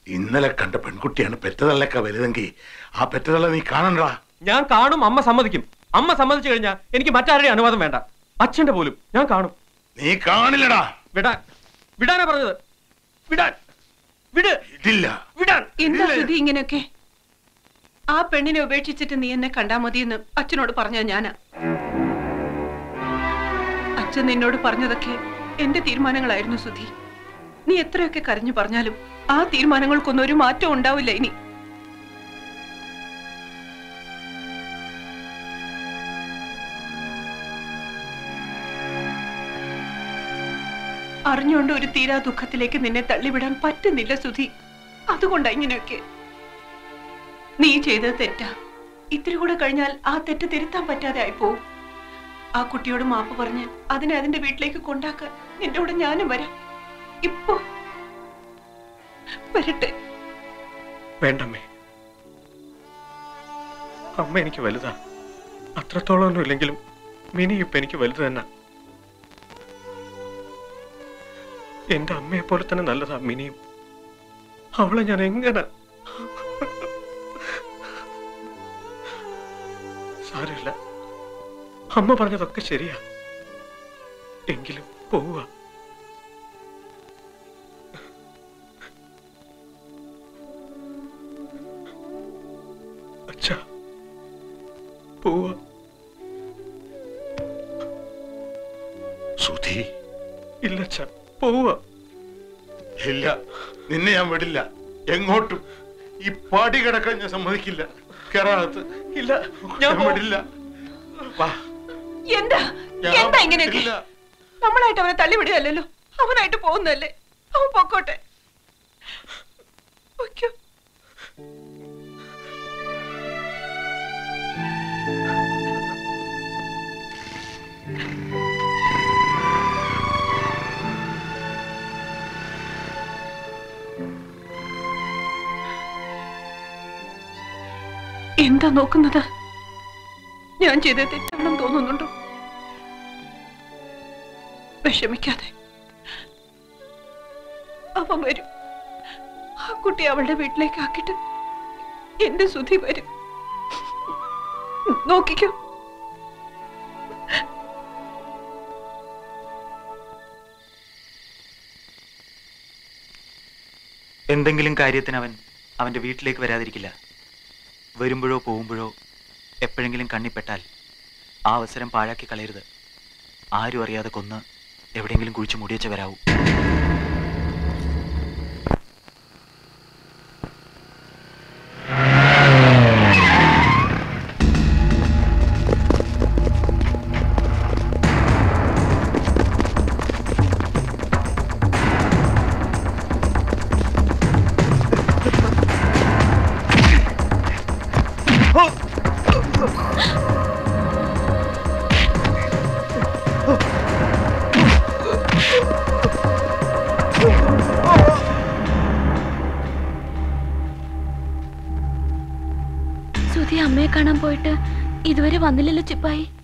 ഇന്നലെ കണ്ട പെൺകുട്ടിയാണ് പെറ്റതള്ളൊക്കെ വലുതെങ്കിൽ ആ പെറ്റതള്ള നീ കാണണ്ടടാ. ഞാൻ കാണും അമ്മ സമ്മതിക്കും. അമ്മ സമ്മതിച്ചു കഴിഞ്ഞാൽ എനിക്ക് മറ്റാരുടെ അനുവാദം വേണ്ട. അച്ഛന്റെ പോലും. ഞാൻ കാണും. നീ കാണില്ലടാ. വിടാൻ. വിടാനാ പറഞ്ഞത്? വിടാൻ. വിട്. ഇല്ല വിടാൻ. എന്താ സ്ഥിതി ഇങ്ങനെയൊക്കെ? ആ പെണ്ണിനെ ഉപേക്ഷിച്ചിട്ട് നീ എന്നെ കണ്ടാ മതിയെന്ന് അച്ഛനോട് പറഞ്ഞ ഞാനാ. അച്ഛൻ നിന്നോട് പറഞ്ഞതൊക്കെ എന്റെ തീരുമാനങ്ങളായിരുന്നു സുധി നീ എത്രയൊക്കെ കരഞ്ഞു പറഞ്ഞാലും ആ തീരുമാനങ്ങൾക്കൊന്നും ഒരു മാറ്റം ഉണ്ടാവില്ല ഇനി. അറിഞ്ഞുകൊണ്ട് ഒരു തീരാ ദുഃഖത്തിലേക്ക് നിന്നെ തള്ളിവിടാൻ പറ്റുന്നില്ല സുധി. അതുകൊണ്ടാ ഇങ്ങനെയൊക്കെ. നീ ചെയ്തത് തെറ്റാ. ഇത്തിരി കൂടെ കഴിഞ്ഞാൽ ആ തെറ്റ് തിരുത്താൻ പറ്റാതെ ആയി പോവും ആ കുട്ടിയോട് മാപ്പ് പറഞ്ഞ് അതിനെ അതിന്റെ വീട്ടിലേക്ക് കൊണ്ടാക്കാൻ നിന്റെ കൂടെ ഞാനും വരാം. ഇപ്പോ വരട്ടെ. വേണ്ടമ്മേ. അമ്മ എനിക്ക് വലുതാ. അത്രത്തോളം ഇല്ലെങ്കിലും മിനി ഇപ്പൊ എനിക്ക് വലുത് തന്നെ. എന്റെ അമ്മയെ പോലെ തന്നെ നല്ലതാ മിനിയും അവളെ ഞാൻ എങ്ങനെ സാരമില്ല. അമ്മ പറഞ്ഞതൊക്കെ ശരിയാ. എങ്കിലും പോവുക. അച്ഛ പോവുക. വിടില്ല. എങ്ങോട്ടും. ഈ പാടി കിടക്കാൻ ഞാൻ സമ്മതിക്കില്ല. കേറാകത്ത്. ഇല്ല ഞാൻ വിടില്ല. വാ. എന്താ? എന്താ ഇങ്ങനെയൊക്കെ. നമ്മളായിട്ട് അവനെ തള്ളിവിടുകയല്ലോ അവനായിട്ട് പോകുന്നല്ലേ അവൻ പൊക്കോട്ടെ. എന്താ നോക്കുന്നത്? ഞാൻ ചെയ്ത തെറ്റാണെന്ന് തോന്നുന്നുണ്ടോ? വിഷമിക്കാതെ. അവൻ വരും. ആ കുട്ടി അവളുടെ വീട്ടിലേക്ക് ആക്കിയിട്ട് എന്റെ സുധി വരും. നോക്കിക്കോ. എന്തെങ്കിലും കാര്യത്തിന് അവൻ അവന്റെ വീട്ടിലേക്ക് വരാതിരിക്കില്ല. വരുമ്പോഴോ പോകുമ്പോഴോ എപ്പോഴെങ്കിലും കണ്ണിപ്പെട്ടാൽ ആ അവസരം പാഴാക്കി കളയരുത്. ആരും അറിയാതെ കൊന്ന് എവിടെയെങ്കിലും കുഴിച്ചു മുടിവെച്ച് ഇതുവരെ വന്നില്ലല്ലോ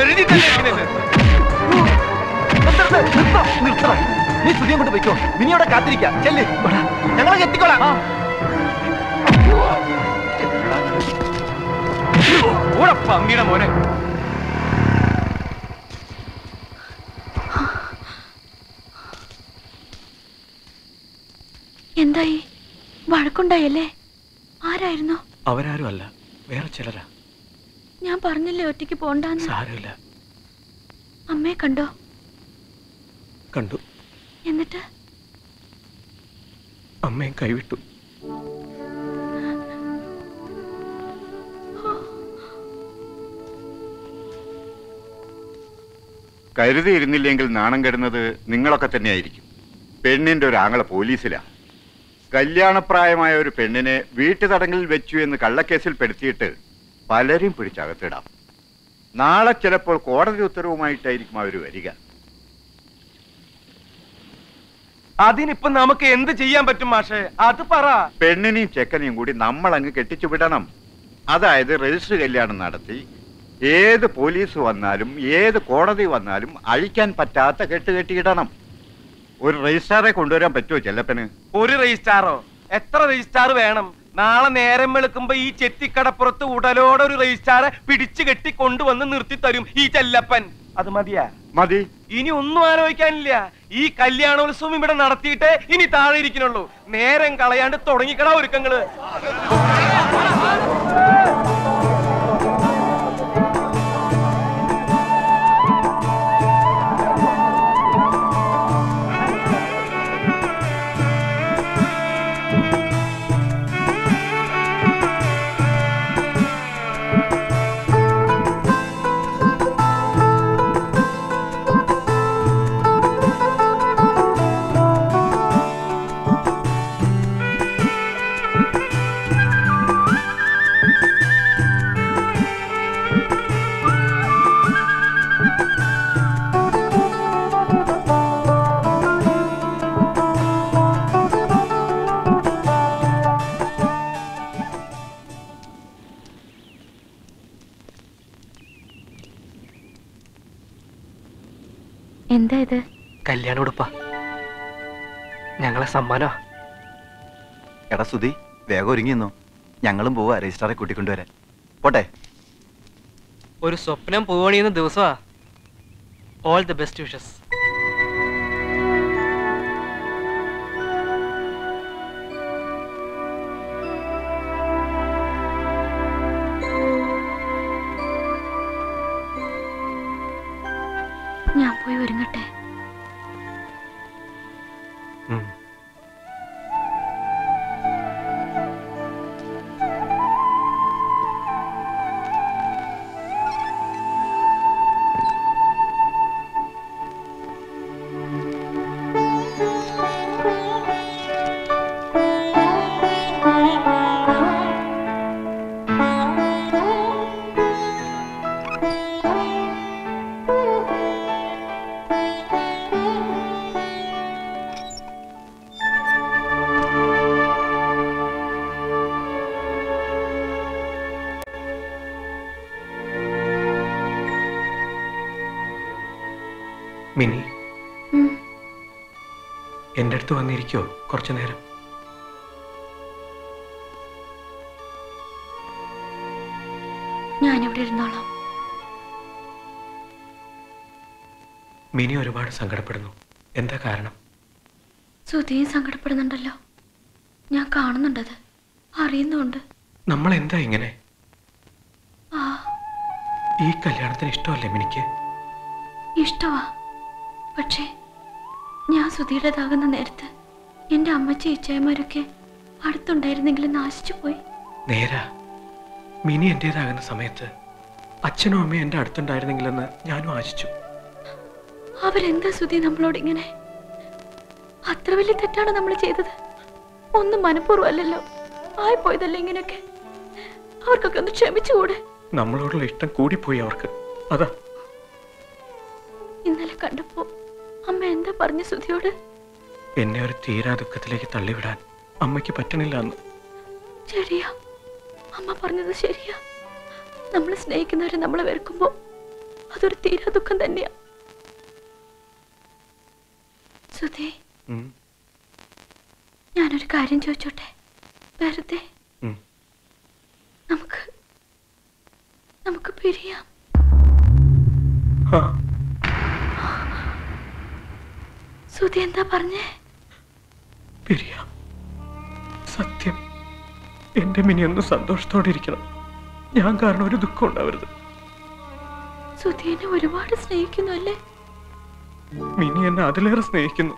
കരുതി. നീ സുധിയും കൊണ്ട് പോയിക്കോ. മിനിയോടെ കാത്തിരിക്കാം. ചെല്ല്. ഞങ്ങളെ എത്തിക്കോളാം. ഓടെ പന്നിയുടെ മോനെ. എന്തായി? വഴക്കുണ്ടായല്ലേ? ആരായിരുന്നു? അവരാരും അല്ല. വേറെ ചിലരാ. ഞാൻ പറഞ്ഞില്ലേ ഒറ്റയ്ക്ക് പോണ്ടാന്ന്? സാരമില്ല. കരുതിയിരുന്നില്ലെങ്കിൽ നാണം കെടുന്നത് നിങ്ങളൊക്കെ തന്നെയായിരിക്കും. പെണ്ണിന്റെ ഒരു ആങ്ങളെ പോലീസിലാ. കല്യാണപ്രായമായ ഒരു പെണ്ണിനെ വീട്ടുതടങ്കലിൽ വെച്ചു എന്ന് കള്ളക്കേസിൽ പെടുത്തിയിട്ട് പലരും പിടിച്ചകത്തിടാം. നാളെ ചിലപ്പോൾ കോടതി ഉത്തരവുമായിട്ടായിരിക്കും അവർ വരിക. അതിനിപ്പം നമുക്ക് എന്ത് ചെയ്യാൻ പറ്റും മാഷേ? അത് പറ. പെണ്ണിനെയും ചെക്കനെയും കൂടി നമ്മൾ അങ്ങ് കെട്ടിച്ചു വിടണം അതായത് രജിസ്റ്റർ കല്യാണം നടത്തി ഏത് പോലീസ് വന്നാലും ഏത് കോടതി വന്നാലും അഴിക്കാൻ പറ്റാത്ത കെട്ട് കെട്ടിയിടണം ഒരു രജിസ്ട്രാറെ കൊണ്ടുവരാൻ പറ്റുമോ ചെല്ലപ്പന്? ഒരു രജിസ്ട്രാറോ എത്ര രജിസ്ട്രാർ വേണം? നാളെ നേരം വെളുക്കുമ്പോ ഈ ചെത്തിക്കടപ്പുറത്ത് ഉടലോടെ ഒരു രജിസ്ട്രാറെ പിടിച്ചു കെട്ടി കൊണ്ടുവന്ന് നിർത്തി തരും ഈ ചെല്ലപ്പൻ. അത് മതിയാ? മതി. ഇനി ഒന്നും ആലോചിക്കാനില്ല. ഈ കല്യാണോത്സവം ഇവിടെ നടത്തിയിട്ടേ ഇനി താഴെ ഇരിക്കണുള്ളൂ നേരം കളയാണ്ട് തുടങ്ങിക്കടാ ഒരുക്കങ്ങൾ. കല്യാണ ഉടുപ്പാ. ഞങ്ങളെ സമ്മാനോ എടാ സുധി വേഗം ഒരുങ്ങിന്നോ ഞങ്ങളും പോവാ രജിസ്ട്രാറെ കൂട്ടിക്കൊണ്ടുവരാൻ. പോട്ടെ. ഒരു സ്വപ്നം പൂവണിയുന്ന ദിവസമാ. ഓൾ ദി ബെസ്റ്റ് വിഷസ് അടുത്ത് വന്നിരിക്കോ കുറച്ചു നേരം. ഞാനിവിടെ ഇരുന്നോളാം. മിനി ഒരുപാട് സങ്കടപ്പെടുന്നു. എന്താ കാരണം? സുധിയും സങ്കടപ്പെടുന്നുണ്ടല്ലോ. ഞാൻ കാണുന്നുണ്ടത്. അറിയുന്നുണ്ട്. നമ്മൾ എന്താ ഇങ്ങനെ ഈ കല്യാണത്തിന് ഇഷ്ടമല്ലേ മിനിക്ക്? ഇഷ്ടമാ പക്ഷേ ഞാൻ സുധിയുടേതാകുന്ന നേരത്ത് എന്റെ അമ്മച്ചി ഇച്ചായമാരൊക്കെ അടുത്തുണ്ടായിരുന്നെങ്കിൽ നാശിച്ചു പോയി. നേരാ. മിനി എന്റേതാകുന്ന സമയത്ത് അച്ഛനും അമ്മയും എന്റെ അടുത്തുണ്ടായിരുന്നെങ്കിലെന്ന് ഞാനും ആശിച്ചു. അവരെന്താ സുധി നമ്മളോട് ഇങ്ങനെ അത്ര വലിയ തെറ്റാണ് നമ്മൾ ചെയ്തത്. ഒന്നും മനഃപൂർവമല്ലല്ലോ. ആയി പോയതല്ലേ ഇങ്ങനെയൊക്കെ? അവർക്കൊക്കെ ഒന്ന് ക്ഷമിച്ചുകൂടെ? നമ്മളോടുള്ള ഇഷ്ടം കൂടിപ്പോയി അവർക്ക്. അതാ. ഇന്നലെ കണ്ടപ്പോ അമ്മ എന്താ പറഞ്ഞു സുധിയോട് എന്നെ ഒരു തീരാ ദുഃഖത്തിലേക്ക് തള്ളിവിടാൻ അമ്മയ്ക്ക് പറ്റണില്ല എന്ന് ശരിയാ. അമ്മ പറഞ്ഞത് ശരിയാ. നമ്മൾ സ്നേഹിക്കുന്നവരെ നമ്മളെ വെറുക്കുമ്പോ അതൊരു തീരാ ദുഃഖം തന്നെയാ. സുധി. ഞാനൊരു കാര്യം ചോദിച്ചോട്ടെ? വെറുതെ. നമുക്ക് നമുക്ക് പിരിയാം. ആ, സുധി എന്താ പറഞ്ഞേ? പിരിയ സത്യം. എന്റെ മിനി ഒന്ന് സന്തോഷത്തോടെ ഇരിക്കണം ഞാൻ കാരണം ഒരു ദുഃഖം ഉണ്ടാവരുത്. സുധി എന്നെ ഒരുപാട് സ്നേഹിക്കുന്നു അല്ലേ? മിനി എന്നെ അതിലേറെ സ്നേഹിക്കുന്നു.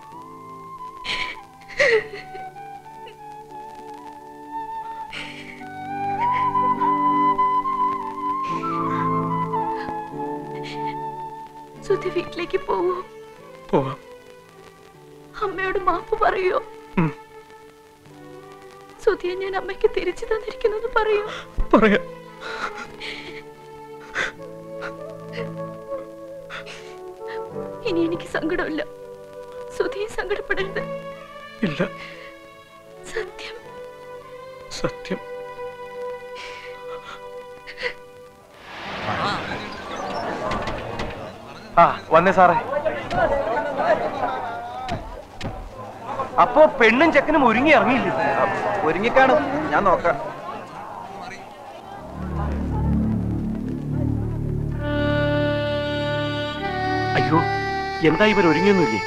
സുധി വീട്ടിലേക്ക് പോവോ? പോവാം. അമ്മയോട് മാപ്പ് പറയോ. സുധിയെ ഞാൻ അമ്മയ്ക്ക് തിരിച്ചു തന്നിരിക്കുന്നത് പറയൂ? പറയാ. ഇനി എനിക്ക് സങ്കടമില്ല. സുധിയെ സങ്കടപ്പെടരുത്. ഇല്ല. സത്യം. സത്യം. ആ വന്നേ സാറേ. അപ്പോ പെണ്ണും ചെക്കനും ഒരുങ്ങി ഇറങ്ങിയില്ല? ഒരുങ്ങിക്കാണും. ഞാൻ നോക്കാം. അയ്യോ എന്താ ഇവർ ഒരുങ്ങിയൊന്നുമില്ലേ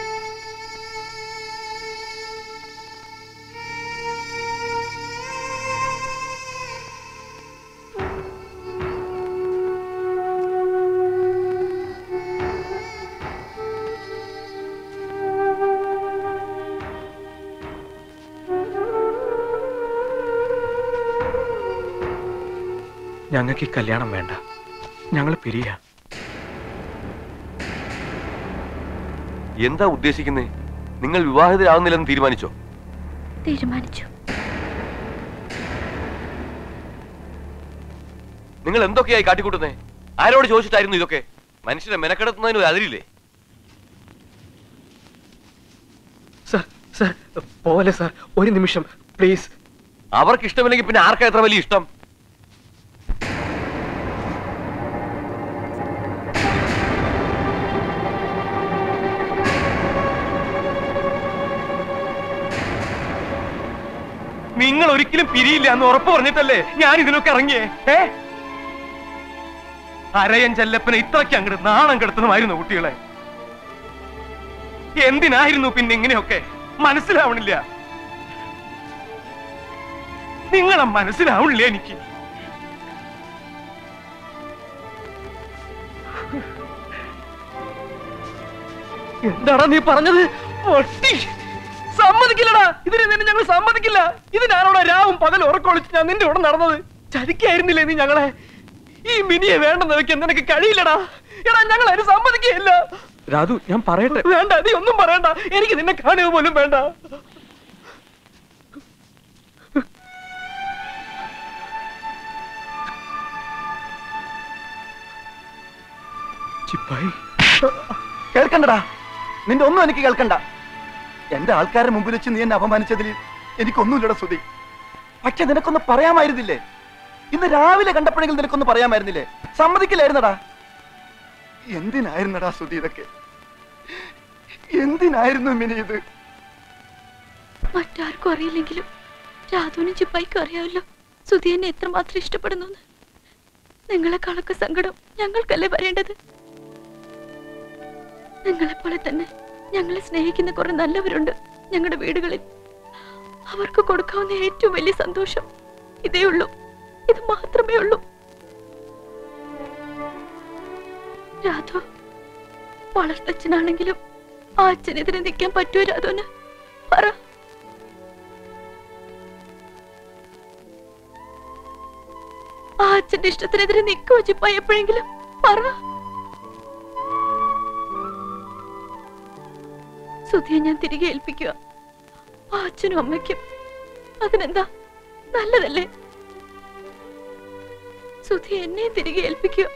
ഞങ്ങൾക്ക് ഈ കല്യാണം വേണ്ട. ഞങ്ങൾ പിരിയ. എന്താ ഉദ്ദേശിക്കുന്നേ? നിങ്ങൾ വിവാഹിതരാകുന്നില്ലെന്ന് തീരുമാനിച്ചോ? തീരുമാനിച്ചു. നിങ്ങൾ എന്തൊക്കെയായി കാട്ടിക്കൂട്ടുന്നേ? ആരോട് ചോദിച്ചിട്ടായിരുന്നു ഇതൊക്കെ? മനുഷ്യനെ മെനക്കെടുത്തുന്നതിന് ഒരു അതിരില്ലേ? സാർ സാർ പോലെ സാർ ഒരു നിമിഷം പ്ലീസ്. അവർക്ക് ഇഷ്ടമില്ലെങ്കിൽ പിന്നെ ആർക്കാ എത്ര വലിയ ഇഷ്ടം? നിങ്ങൾ ഒരിക്കലും പിരിയില്ല എന്ന് ഉറപ്പ് പറഞ്ഞിട്ടല്ലേ ഞാൻ ഇതിനൊക്കെ ഇറങ്ങിയേ? ഏ? അരയൻ ചെല്ലപ്പനെ ഇത്രയ്ക്ക് അങ്ങോട്ട് നാണം കെടുത്തതുമായിരുന്നു കുട്ടികളെ. എന്തിനായിരുന്നു പിന്നെ ഇങ്ങനെയൊക്കെ? മനസ്സിലാവണില്ല. നിങ്ങളെ മനസ്സിലാവണില്ല എനിക്ക്? എന്താടാ നീ പറഞ്ഞത്? ഒട്ടി സമ്മതിക്കില്ലടാ. ഇതിന് നിന്നെ ഞങ്ങൾ സമ്മതിക്കില്ല. ഇത് ഞാനവിടെ രാവും പകൽ ഉറക്കൊളിച്ച് ഞാൻ നിന്റെ കൂടെ നടന്നത്. ചതിക്കായിരുന്നില്ലേ നീ ഞങ്ങളെ? ഈ മിനിയെ വേണ്ടെന്ന് വെക്കാൻ നിനക്ക് കഴിയില്ലടാ. എടാ ഞങ്ങൾ അതിന് സമ്മതിക്കുകയില്ല. രാധു ഞാൻ പറയട്ടെ? വേണ്ട നീ ഒന്നും പറയണ്ട. എനിക്ക് നിന്നെ കാണുക പോലും വേണ്ട. ചിപ്പായി. കേൾക്കണ്ടടാ. നിന്റെ ഒന്നും എനിക്ക് കേൾക്കണ്ട. എന്റെ ആൾക്കാരുടെ മുമ്പിൽ വെച്ച് നീ എന്നെ അപമാനിച്ചതിൽ എനിക്കൊന്നുമില്ലടാ ശ്രുതി. പക്ഷെ നിനക്കൊന്ന് പറയാമായിരുന്നില്ലേ? ഇന്ന് രാവിലെ കണ്ടപ്പോഴെങ്കിലും നിനക്കൊന്ന് പറയാമായിരുന്നില്ലേ? സമ്മതിക്കില്ലായിരുന്നടാ. എന്തിനായിരുന്നടാ ശ്രുതി ഇതൊക്കെ? എന്തിനായിരുന്നു മിനി ഇത്? മറ്റാർക്കും അറിയില്ലെങ്കിലും രാധുവിനും ചിപ്പായിക്കും അറിയാമല്ലോ. സുധി എന്നെ എത്രമാത്രം ഇഷ്ടപ്പെടുന്നു നിങ്ങളെക്കാളൊക്കെ സങ്കടം ഞങ്ങൾക്കല്ലേ വരേണ്ടത്? നിങ്ങളെപ്പോലെ തന്നെ ഞങ്ങളെ സ്നേഹിക്കുന്ന കുറെ നല്ലവരുണ്ട് ഞങ്ങളുടെ വീടുകളിൽ. അവർക്ക് കൊടുക്കാവുന്ന ഏറ്റവും വലിയ സന്തോഷം ഇതേ ഉള്ളൂ. ഇത് മാത്രമേ ഉള്ളൂ. രാധു വളർത്തച്ഛനാണെങ്കിലും ആ അച്ഛനെതിരെ നിൽക്കാൻ പറ്റുമോ രാധുവിന്? പറ. ആ അച്ഛന്റെ ഇഷ്ടത്തിനെതിരെ നിൽക്കുവോ ചിപ്പ എപ്പോഴെങ്കിലും? പറ. സുധിയെ ഞാൻ തിരികെ ഏൽപ്പിക്കുക. അച്ഛനും അമ്മയ്ക്കും. അതിനെന്താ? നല്ലതല്ലേ? സുധി എന്നെ തിരികെ ഏൽപ്പിക്കുക.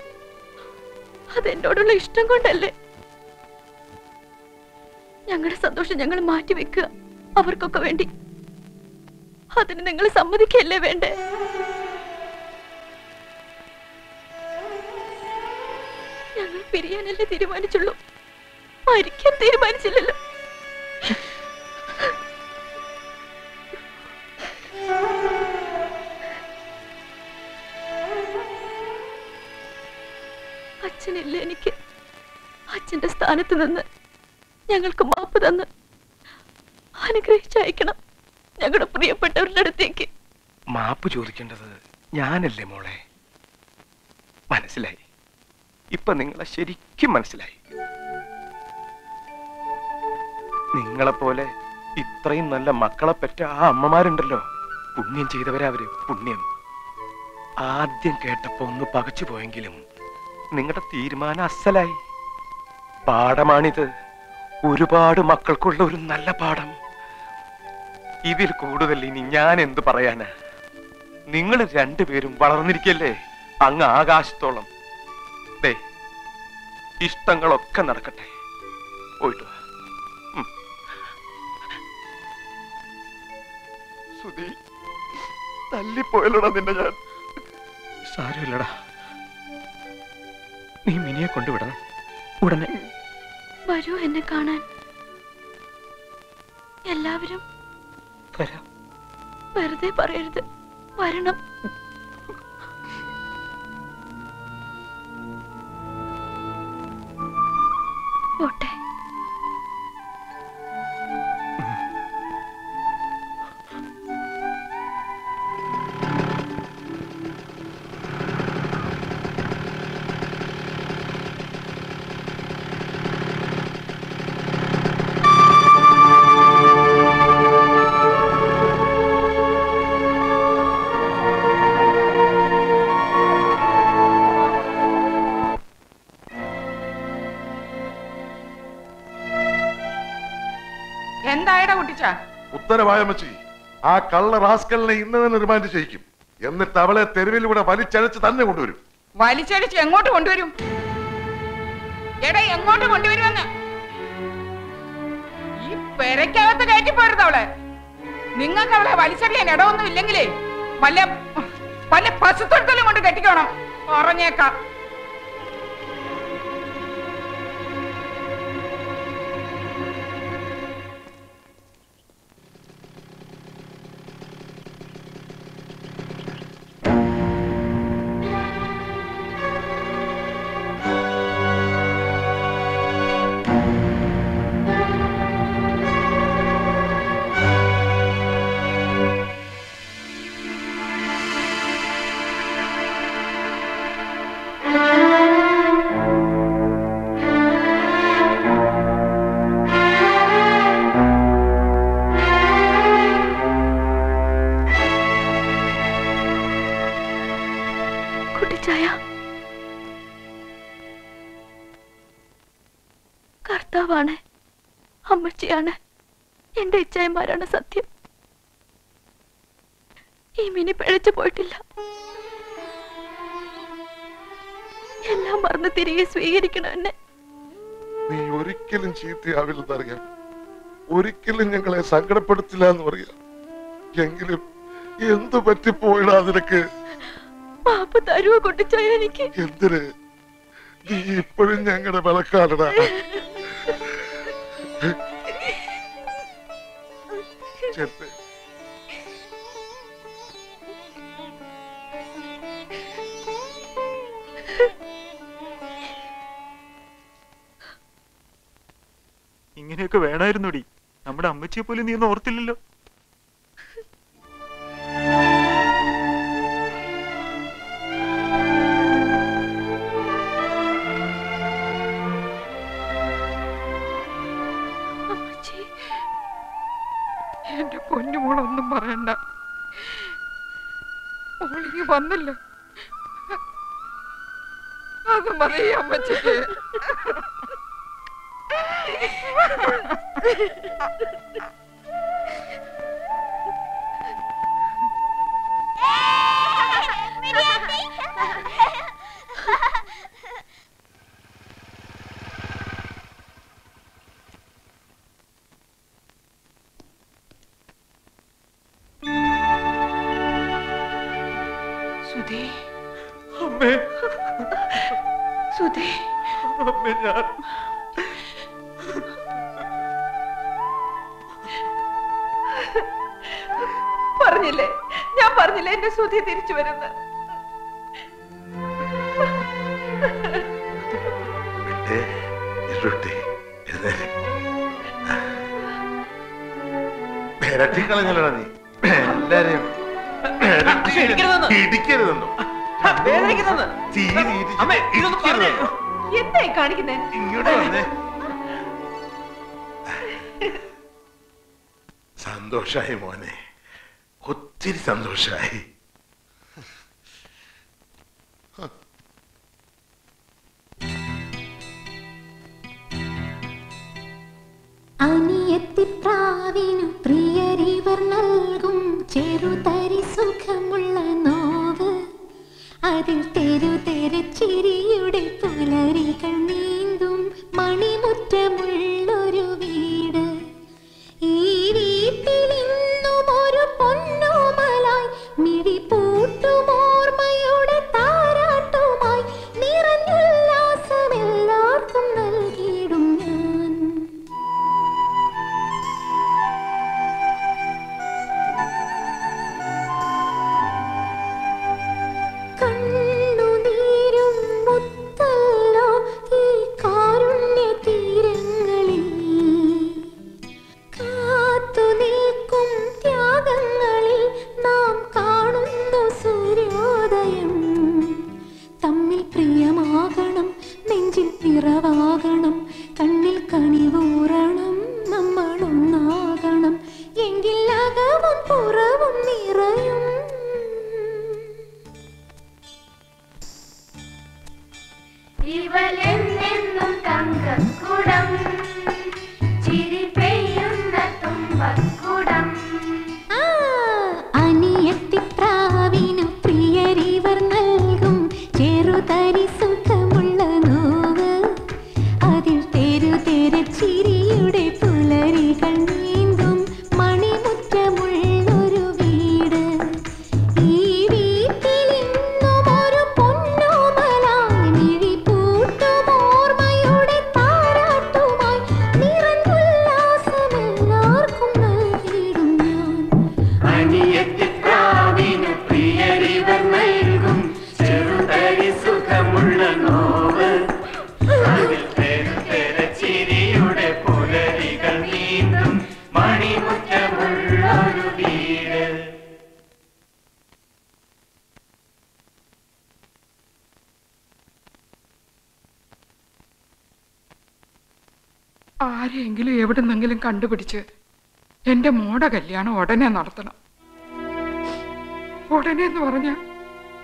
അതെന്നോടുള്ള ഇഷ്ടം കൊണ്ടല്ലേ? ഞങ്ങളുടെ സന്തോഷം ഞങ്ങൾ മാറ്റി വെക്കുക. അവർക്കൊക്കെ വേണ്ടി. അതിന് നിങ്ങൾ സമ്മതിക്കല്ലേ വേണ്ടേ? ഞങ്ങൾ പിരിയാനല്ലേ തീരുമാനിച്ചുള്ളൂ. മരിക്കാൻ തീരുമാനിച്ചില്ലല്ലോ. അച്ഛനില്ല എനിക്ക്? അച്ഛന്റെ സ്ഥാനത്ത് നിന്ന് ഞങ്ങൾക്ക് മാപ്പ് തന്ന് അനുഗ്രഹിച്ചയക്കണം ഞങ്ങളുടെ പ്രിയപ്പെട്ടവരുടെ അടുത്തേക്ക്. മാപ്പ് ചോദിക്കേണ്ടത് ഞാനല്ലേ മോളെ? മനസ്സിലായി. ഇപ്പൊ നിങ്ങളെ ശരിക്കും മനസ്സിലായി. നിങ്ങളെപ്പോലെ ഇത്രയും നല്ല മക്കളെ പെറ്റ ആ അമ്മമാരുണ്ടല്ലോ. പുണ്യം ചെയ്തവരവര് പുണ്യം. ആദ്യം കേട്ടപ്പോ ഒന്ന് പകച്ചു പോയെങ്കിലും നിങ്ങളുടെ തീരുമാനം അസലായി. പാഠമാണിത്. ഒരുപാട് മക്കൾക്കുള്ള ഒരു നല്ല പാഠം. ഇതിൽ കൂടുതൽ ഇനി ഞാൻ എന്ത് പറയാനാ? നിങ്ങൾ രണ്ടുപേരും വളർന്നിരിക്കല്ലേ? അങ്ങ് ആകാശത്തോളം. ദേ ഇഷ്ടങ്ങളൊക്കെ നടക്കട്ടെ. പോയിട്ട്. സുധി തല്ലിപ്പോയല്ലോടാ നിന്നെ ഞാൻ. സാരമില്ലടാ. നീ മിനിയെ കൊണ്ടുവിടണം. ഉടനെ. വരൂ എന്നെ കാണാൻ. എല്ലാവരും വരാം. വെറുതെ പറയരുത്. വരണം. പോട്ടെ. ഉത്തരവായമച്ചി ആ കള്ള റാസ്കലിനെ ഇന്ന് തന്നെ റിമാൻഡ് ചെയ്യിക്കും എന്നിട്ട് അവളെ തെരുവിലൂടെ വലിച്ചഴച്ച് തന്നെ കൊണ്ടുവരും. വലിച്ചഴിച്ച് എങ്ങോട്ട് കൊണ്ടുവരും? എടാ എങ്ങോട്ട് കൊണ്ടുവരുമെന്ന്? ഈ പെരക്കകത്ത് കയറ്റി പോരുത് അവളെ. നിങ്ങൾക്ക് അവളെ വലിച്ചെറിയാൻ ഇടമൊന്നും ഇല്ലെങ്കിലേ വല്ല വല്ല പശുത്തൊഴുത്തലും കൊണ്ട് കെട്ടിക്കോണം. പറഞ്ഞേക്കാം. എന്റെ ഇച്ഛയന്മാരാണ് സത്യം. ഈ മിനി പിഴച്ചു പോയിട്ടില്ല. എല്ലാം മറന്ന് തിരികെ സ്വീകരിക്കണം എന്നെ. നീ ഒരിക്കലും ചീത്തയാവില്ലെന്നറിയാം ഒരിക്കലും ഞങ്ങളെ സങ്കടപ്പെടുത്തില്ല എന്ന് പറയാം എങ്കിലും എന്തു പറ്റിപ്പോയിടാ നിനക്ക്? പാപ്പ തരുവ കൊട്ടിച്ചായ എനിക്ക്? എന്തിന്? നീ ഇപ്പോഴും ഞങ്ങളുടെ വിളക്കാലടാ ചെന്ന് ഇങ്ങനെയൊക്കെ വേണമായിരുന്നുടി നമ്മുടെ അമ്മച്ചിയെ പോലും നീ ഒന്നും ഓർത്തില്ലല്ലോ. പറയണ്ട. ഓളിങ്ങി വന്നല്ലോ. അത് മതി അമ്മച്ചിക്ക്. സുധി അമ്മേ. സുധി. അമ്മേ ഞാൻ പറഞ്ഞില്ലേ? ഞാൻ പറഞ്ഞില്ലേ എന്റെ സുധി തിരിച്ചു വരുന്ന? ഇരട്ടിക്കളഞ്ഞല്ലടാ നീ. എല്ലാരെയും ഇടിക്കരുതെന്നോ. എന്തായി കാണിക്കുന്നേ? ഇങ്ങോട്ട് വന്നേ. സന്തോഷായി മോനെ. ഒത്തിരി സന്തോഷായി. അനിയത്തിപ്രാവിനു പ്രിയരിവർ നൽകും ചെറുതരി സുഖമുള്ള നോവ് അതിൽ തെരു തെരച്ചിരിയുടെ പുലരികൾ നീന്തും മണിമുറ്റമുള്ളൊരു വീട്. ഈ വീട്ടിൽ ഇന്നും ഒരു പൊന്നോമലായി മിഴി പൂട്ടുമോർമ്മയുടെ എവിടുന്നെങ്കിലും കണ്ടുപിടിച്ച് എന്റെ മോടെ കല്യാണം ഉടനെ നടത്തണം. ഉടനെ എന്ന് പറഞ്ഞ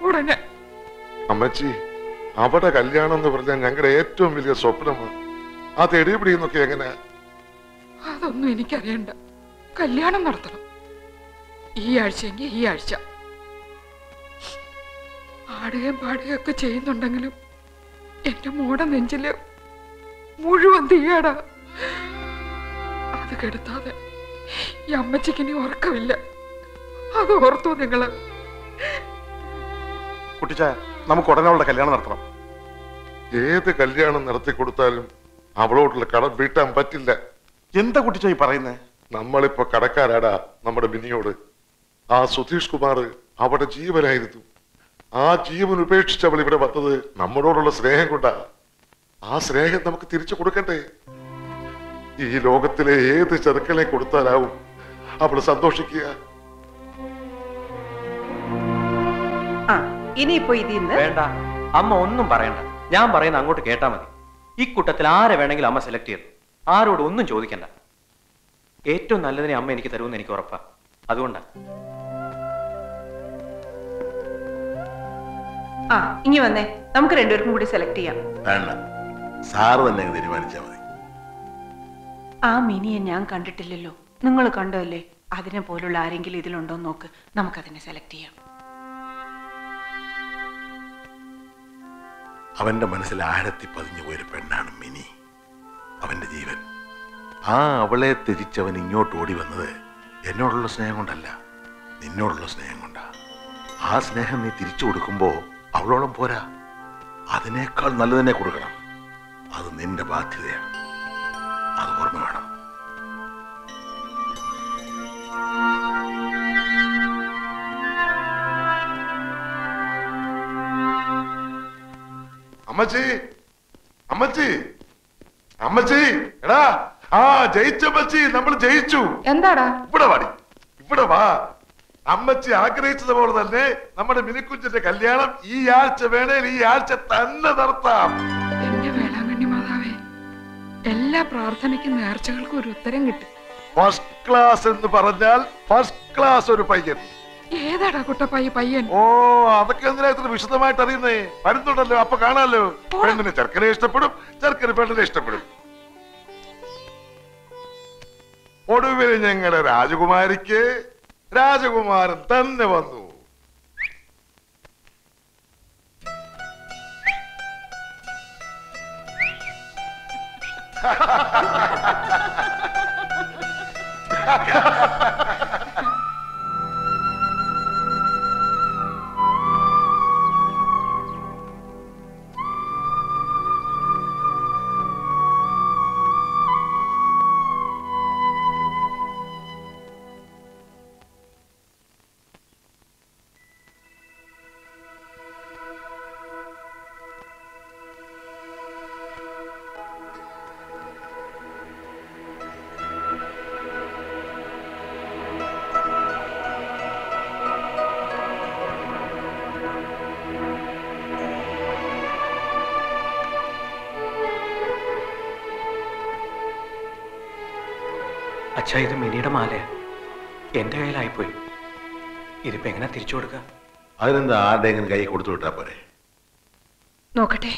ഉടനെ. അമ്മച്ചി അവിടെ കല്യാണം എന്ന് പറഞ്ഞാൽ ഞങ്ങളുടെ ഏറ്റവും വലിയ സ്വപ്നമാണ് ആ തെടിപിടിയെന്നൊക്കെ എങ്ങനെ? അതൊന്നും എനിക്കറിയണ്ട. കല്യാണം നടത്തണം. ഈ ആഴ്ചയെങ്കിൽ ഈ ആഴ്ച. ആടുകയും പാടുകയും ഒക്കെ ചെയ്യുന്നുണ്ടെങ്കിലും എന്റെ മോടെ നെഞ്ചിൽ മുഴുവൻ തീയാടാ. അത് കെടുത്താതെ ഈ അമ്മച്ചിക്ക് ഇനി ഉറക്കമില്ല. അത് ഓർത്തു നിങ്ങൾ. കുട്ടിച്ച നമുക്ക് ഉടനെ അവളുടെ കല്യാണം നടത്തണം. ഏത് കല്യാണം നടത്തി കൊടുത്താലും അവളോടുള്ള കടം വീട്ടാൻ പറ്റില്ല. എന്താ കുട്ടിച്ച ഈ പറയുന്നേ? നമ്മളിപ്പോ കടക്കാരാടാ നമ്മുടെ മിനിയോട്. ആ സുധീഷ് കുമാർ അവിടെ ജീവനായിരുന്നു. ആ ജീവൻ ഉപേക്ഷിച്ച് അവൾ ഇവിടെ വന്നത് നമ്മളോടുള്ള സ്നേഹം കൊണ്ടാ. ആ സ്നേഹം നമുക്ക് തിരിച്ചു കൊടുക്കണ്ടേ? ഈ ലോകത്തിലെ ഏത് ചെറുക്കളെ കൊടുത്താലാവും അവൾ സന്തോഷിക്കുക? ആ ഇനിയിപ്പോ ഇതിന്ന്? വേണ്ട. അമ്മ ഒന്നും പറയണ്ട. ഞാൻ പറയുന്ന അങ്ങോട്ട് കേട്ടാ മതി. ഇക്കൂട്ടത്തിൽ ആരെ വേണമെങ്കിലും അമ്മ സെലക്ട് ചെയ്തു ആരോട് ഒന്നും ചോദിക്കണ്ട. ഏറ്റവും നല്ലതിനെ അമ്മ എനിക്ക് തരുമെന്ന് എനിക്ക് ഉറപ്പാ. അതുകൊണ്ടാ. ആ ഇനി വന്നേ. നമുക്ക് രണ്ടുപേർക്കും കൂടി സെലക്ട് ചെയ്യാം. വേണ്ട. സാറ് തന്നെ തീരുമാനിച്ചാൽ മതി. ആ മിനിയെ ഞാൻ കണ്ടിട്ടില്ലല്ലോ. നിങ്ങൾ കണ്ടല്ലേ അതിനെ പോലുള്ള ആരെങ്കിലും ഇതിലുണ്ടോ നോക്ക്. നമുക്കതിനെ സെലക്ട് ചെയ്യാം. അവന്റെ മനസ്സിൽ ആഴത്തി പതിഞ്ഞു പോയൊരു പെണ്ണാണ് മിനി. അവന്റെ ജീവൻ. ആ അവളെ തിരിച്ചവൻ ഇങ്ങോട്ട് ഓടി വന്നത് എന്നോടുള്ള സ്നേഹം കൊണ്ടല്ല നിന്നോടുള്ള സ്നേഹം കൊണ്ടാ. ആ സ്നേഹം നീ തിരിച്ചു കൊടുക്കുമ്പോ അവളോളം പോരാ. അതിനേക്കാൾ നല്ലതിനെ കൊടുക്കണം. അത് നിന്റെ ബാധ്യതയാണ്. അമ്മച്ചി അമ്മച്ചി അമ്മച്ചി എടാ ആ ജയിച്ചമ്മച്ചി നമ്മൾ ജയിച്ചു. എന്താടാ? ഇവിടെ വാടി ഇവിടെ വാ. അമ്മച്ചി ആഗ്രഹിച്ചതുപോലെ തന്നെ നമ്മുടെ മിനിക്കുഞ്ചിന്റെ കല്യാണം ഈ ആഴ്ച വേണേൽ ഈ ആഴ്ച തന്നെ നടത്താം. എല്ലാ പ്രാർത്ഥനയ്ക്കും നേർച്ചകൾക്കും ഒരു ഉത്തരം കിട്ടി. ഫസ്റ്റ് ക്ലാസ് എന്ന് പറഞ്ഞാൽ ഫസ്റ്റ് ക്ലാസ് ഒരു പയ്യൻ. ഏതാടാ കുട്ടപ്പയ്യ പയ്യൻ? ഓ അതൊക്കെ എന്തിനാ ഇത്ര വിശദമായിട്ട് അറിയുന്നേ? വരുന്നുണ്ടല്ലോ അപ്പൊ കാണാലോ. പെണ്ണിന് ചെറുക്കനെ ഇഷ്ടപ്പെടും ചെറുക്കന് പെണ്ണിനെ ഇഷ്ടപ്പെടും. ഒടുവിൽ ഞങ്ങളുടെ രാജകുമാരിക്ക് രാജകുമാരൻ തന്നെ വന്നു. Ha ha ha ha ha! അച്ഛാ ഇത് മിനിയുടെ മാലയാ. എന്റെ കയ്യിലായിപ്പോയി. ഇതിപ്പോ എങ്ങനെ തിരിച്ചു കൊടുക്കുക അതിനെന്താ ആരുടെ എങ്ങനെ കൈ കൊടുത്തു വിട്ടാ പോരെ? നോക്കട്ടെ.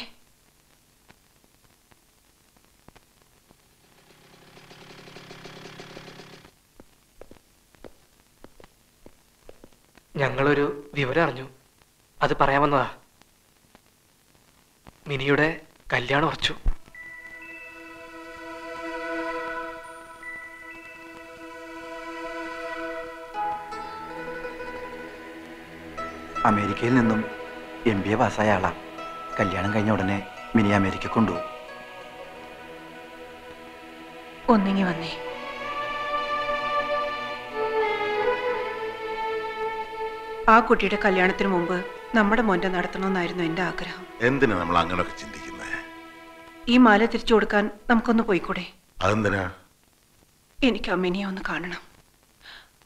ഞങ്ങളൊരു വിവരം അറിഞ്ഞു. അത് പറയാമെന്നതാ മിനിയുടെ കല്യാണം ഉറച്ചു. അമേരിക്കയിൽ നിന്നും എം ബി എ പാസ്സായ ആളാ. കല്യാണം കഴിഞ്ഞ ഉടനെ മിനി അമേരിക്ക കൊണ്ടുപോകും. ഒന്നിങ്ങി വന്നേ. ആ കുട്ടിയുടെ കല്യാണത്തിന് മുമ്പ് നമ്മുടെ മോന്റെ നടത്തണമെന്നായിരുന്നു എന്റെ ആഗ്രഹം. എന്തിനാ നമ്മൾ അങ്ങനെയൊക്കെ ചിന്തിക്കുന്നത് ഈ മാല തിരിച്ചു കൊടുക്കാൻ നമുക്കൊന്ന് പോയിക്കൂടെ? അതെന്തിനാ? എനിക്ക് അമ്മിനിയെ ഒന്ന് കാണണം.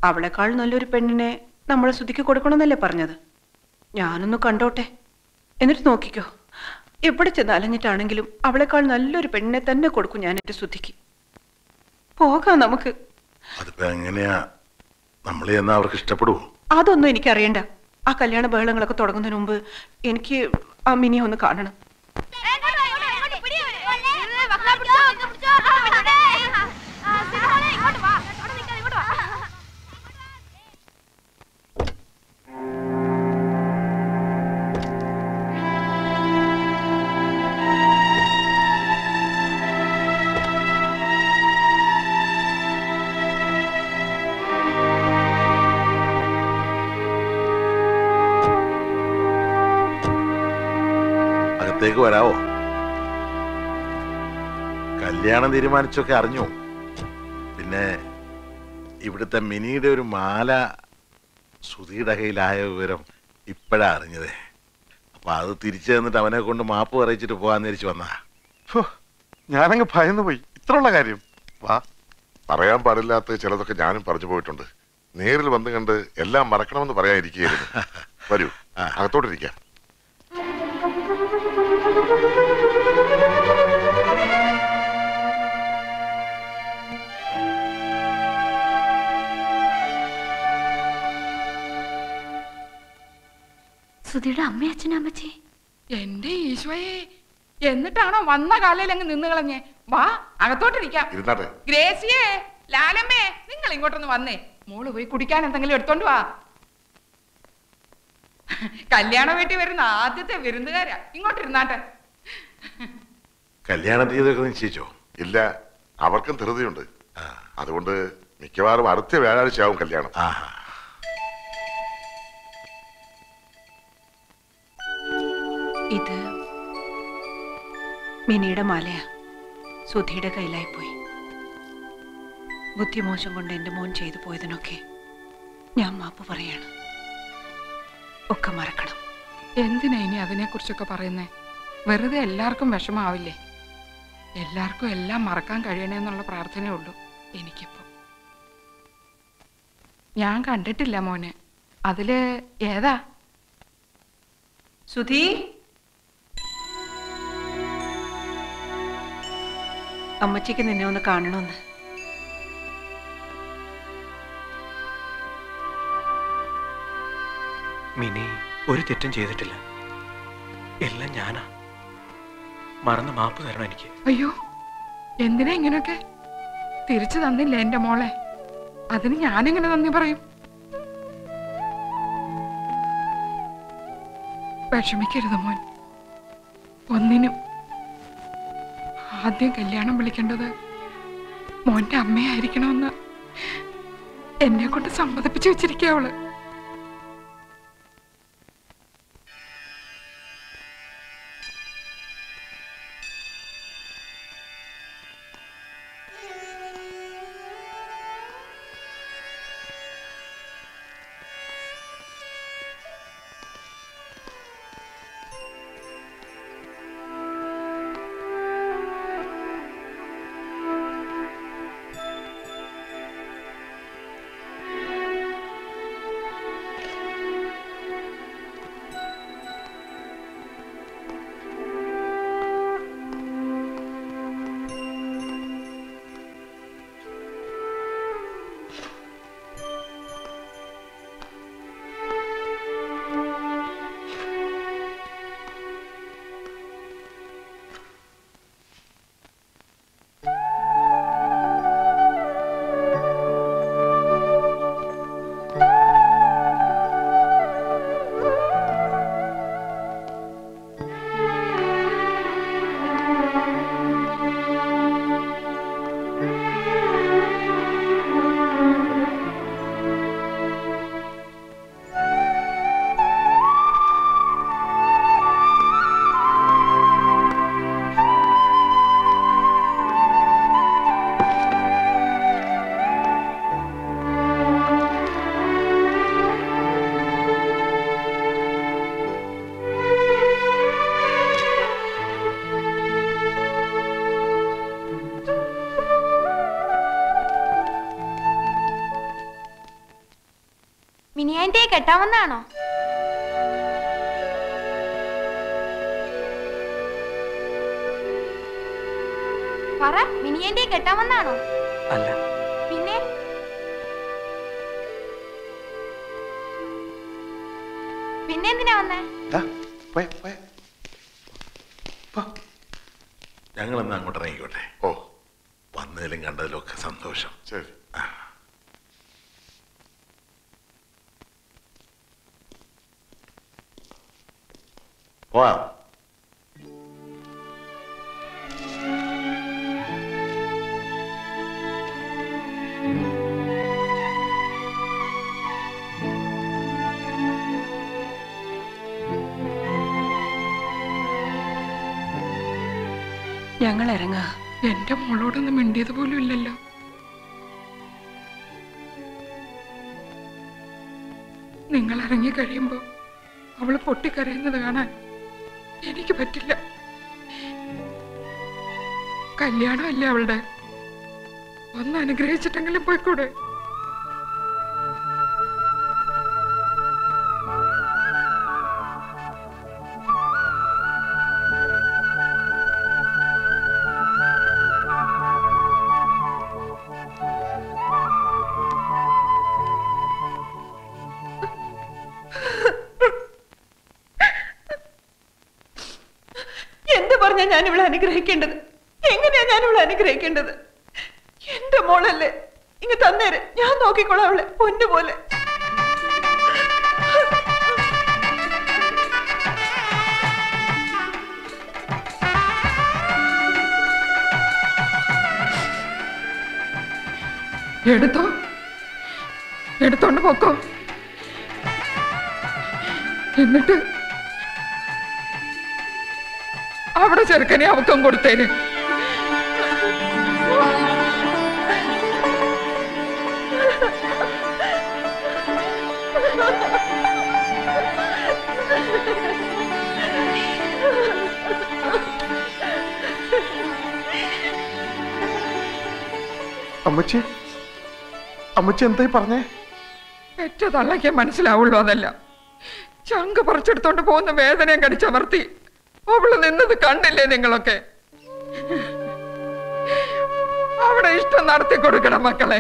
അവളെക്കാൾ നല്ലൊരു പെണ്ണിനെ നമ്മളെ ശ്രുതിക്ക് കൊടുക്കണമെന്നല്ലേ പറഞ്ഞത്? ഞാനൊന്ന് കണ്ടോട്ടെ. എന്നിട്ട് നോക്കിക്കോ. എവിടെ ചെന്ന് അലഞ്ഞിട്ടാണെങ്കിലും അവളെക്കാൾ നല്ലൊരു പെണ്ണിനെ തന്നെ കൊടുക്കും ഞാൻ എന്റെ ശ്രുതിക്ക് പോകാം നമുക്ക്. അതിപ്പോ എങ്ങനെയാ? നമ്മളെ ചെന്നാ അവർക്ക് ഇഷ്ടപ്പെടുവോ? അതൊന്നും എനിക്കറിയണ്ട. ആ കല്യാണ ബഹളങ്ങളൊക്കെ തുടങ്ങുന്നതിന് മുമ്പ് എനിക്ക് ആ മിനിയെ ഒന്ന് കാണണം. കല്യാണം തീരുമാനിച്ചൊക്കെ അറിഞ്ഞു. പിന്നെ ഇവിടുത്തെ മിനിയുടെ ഒരു മാല സുധിയുടെ കയ്യിലായ വിവരം ഇപ്പോഴാ അറിഞ്ഞത്. അപ്പൊ അത് തിരിച്ചു തന്നിട്ട് അവനെ കൊണ്ട് മാപ്പ് പറയിച്ചിട്ട് പോകാന്ന് തിരിച്ചു വന്നാ ഞാനങ്ങ് ഭയന്നു പോയി ഇത്രയുള്ള കാര്യം. വാ. പറയാൻ പാടില്ലാത്ത ചിലതൊക്കെ ഞാനും പറഞ്ഞു പോയിട്ടുണ്ട്. നേരിൽ വന്നു കണ്ട് എല്ലാം മറക്കണമെന്ന് പറയാതിരിക്കുകയായിരുന്നു വരൂ അകത്തോട്ടിരിക്കാം. സുധിയുടെ അമ്മ അച്ഛനും അമ്മച്ചി എന്റെ ഈശോയെ എന്നിട്ടാണോ വന്ന കാലയിൽ അങ്ങ് നിന്ന് കളഞ്ഞേ? വാ അകത്തോട്ടിരിക്കാം ഇരുന്നാട്ടെ. ഗ്രേസിയേ ലാലമ്മേ നിങ്ങൾ ഇങ്ങോട്ടൊന്ന് വന്നേ. മോൾ പോയി കുടിക്കാൻ എന്തെങ്കിലും എടുത്തോണ്ട് വാ. കല്യാണ വീട്ടിൽ വരുന്ന ആദ്യത്തെ വിരുന്നുകാരാ. ഇങ്ങോട്ടിരുന്നാട്ടെ കല്യാണ തീയതിയൊക്കെ നിശ്ചയിച്ചോ? ഇല്ല അവർക്കും ധൃതിയുണ്ട്. അതുകൊണ്ട് മിക്കവാറും അടുത്ത വ്യാഴാഴ്ച ആവും കല്യാണം. ഇത് മിനിയുടെ മാലയാ. സുധിയുടെ കയ്യിലായി പോയി ബുദ്ധിമോശം കൊണ്ട് എന്റെ മോൻ ചെയ്തു പോയതിനൊക്കെ ഞാൻ മാപ്പ് പറയാണ്. ഒക്കെ മറക്കണം. എന്തിനാ ഇനി അതിനെ കുറിച്ചൊക്കെ പറയുന്നേ? വെറുതെ എല്ലാവർക്കും വിഷമാവില്ലേ? എല്ലാവർക്കും എല്ലാം മറക്കാൻ കഴിയണേ എന്നുള്ള പ്രാർത്ഥനയേ ഉള്ളൂ എനിക്കിപ്പോ. ഞാൻ കണ്ടിട്ടില്ല മോനെ. അതിൽ ഏതാ? സുധി? അമ്മച്ചിക്ക് നിന്നെ ഒന്ന് കാണണമെന്ന് മിനി ഒരു തെറ്റും ചെയ്തിട്ടില്ല. എല്ലാം ഞാനാ. മറന്ന് മാപ്പ് തരണം എനിക്ക്. അയ്യോ എന്തിനാ ഇങ്ങനെയൊക്കെ തിരിച്ചു തന്നില്ല എന്റെ മോളെ? അതിന് ഞാനെങ്ങനെ നന്ദി പറയും? വിഷമിക്കരുത് മോൻ. ഒന്നിനും ആദ്യം കല്യാണം വിളിക്കേണ്ടത് മോന്റെ അമ്മയായിരിക്കണമെന്ന് എന്നെ കൊണ്ട് സമ്മതിപ്പിച്ചു വെച്ചിരിക്കുക അവൾ. മിനിയാന്റിയെ കെട്ടാമെന്നാണോ പറ മിനിയന്റെ കെട്ടാമെന്നാണോ അല്ല. പിന്നെ? പിന്നെ എന്തിനാ വന്നേ? ഞങ്ങൾ എന്നാ അങ്ങോട്ട് ഇറങ്ങിക്കോട്ടെ ഓ. വന്നതിലും കണ്ടതിലും ഒക്കെ സന്തോഷം. ശരി. പോവാം എന്റെ മോളോടൊന്നും മിണ്ടിയത് പോലും ഇല്ലല്ലോ. നിങ്ങൾ ഇറങ്ങി കഴിയുമ്പോ അവൾ പൊട്ടിക്കരയുന്നത് കാണാൻ എനിക്ക് പറ്റില്ല. കല്യാണമല്ലേ അവളുടെ? ഒന്ന് അനുഗ്രഹിച്ചിട്ടെങ്കിലും പോയിക്കൂടെ? അനുഗ്രഹിക്കേണ്ടത്? എങ്ങനെയാ ഞാൻ അവളെ അനുഗ്രഹിക്കേണ്ടത്? എന്റെ മോളല്ലേ ഇങ്ങ് തന്നേര്. ഞാൻ നോക്കിക്കോളാം അവളെ പൊന്നു പോലെ. എടുത്തോ? എടുത്തോണ്ട് പോക്കോ. എന്നിട്ട് അവിടെ ചെറുക്കനെ അവക്കം കൊടുത്തേന്. അമ്മച്ചി അമ്മച്ചി എന്തായി പറഞ്ഞേ? ഏറ്റവും തള്ളയ്ക്ക് മനസ്സിലാവുള്ളൂ അതല്ല. ചങ്ക് പറിച്ചെടുത്തോണ്ട് പോകുന്ന വേദനയും കടിച്ചമർത്തി. അവൾ നിന്നത് കണ്ടില്ലേ നിങ്ങളൊക്കെ? അവിടെ ഇഷ്ടം നടത്തി കൊടുക്കണം മക്കളെ.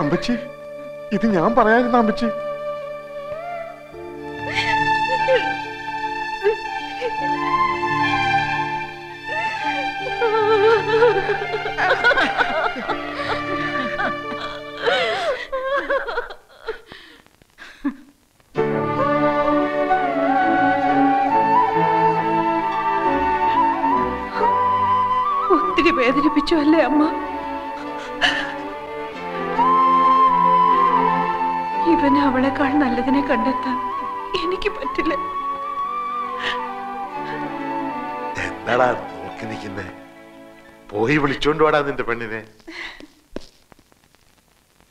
അമ്പച്ചി ഇത് ഞാൻ പറയാതിരുന്ന അമ്മച്ചി വിളിച്ചോണ്ട് വാടാ നിന്റെ പെണ്ണിനെ.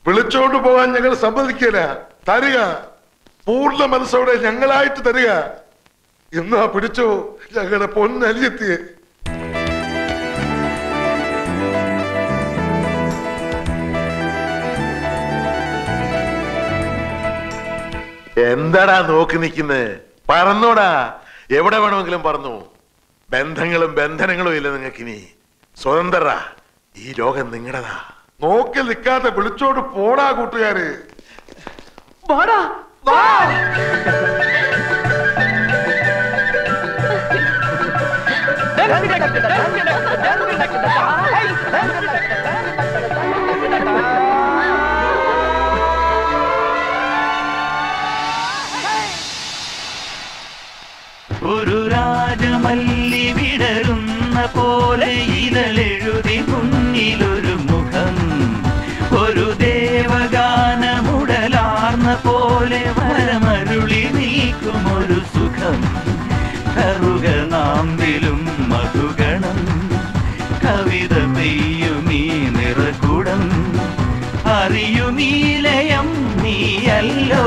വിളിച്ചോണ്ട് പോകാൻ ഞങ്ങൾ സമ്മതിക്കില്ല തരിക. പൂർണ മനസ്സോടെ ഞങ്ങളായിട്ട് തരിക. എന്നാ പിടിച്ചോ? ഞങ്ങളുടെ പൊന്നലിയെത്തിയെ. എന്താടാ നോക്കി നിൽക്കുന്നേ? പറന്നോടാ. എവിടെ വേണമെങ്കിലും പറന്നു. ബന്ധങ്ങളും ബന്ധനങ്ങളും ഇല്ല നിങ്ങൾക്കിനി. സ്വതന്ത്രരാ. ഈ ലോകം നിങ്ങളതാ നോക്കി നിൽക്കാതെ വിളിച്ചോട് പോടാ കൂട്ടുകാര്. വാടാ. വാ. ഒരു രാജമല്ലി വിടരുന്ന പോലെ മുന്നിലൊരു മുഖം ഒരു ദേവഗാനമുടലാർന്ന പോലെ വരമരുളി നീക്കും ഒരു സുഖം. കറുക നാമ്പിലും മധുഗണം കവിത പെയ്യുമീ നിറകുടം. അറിയുമീലയം നീയല്ലോ.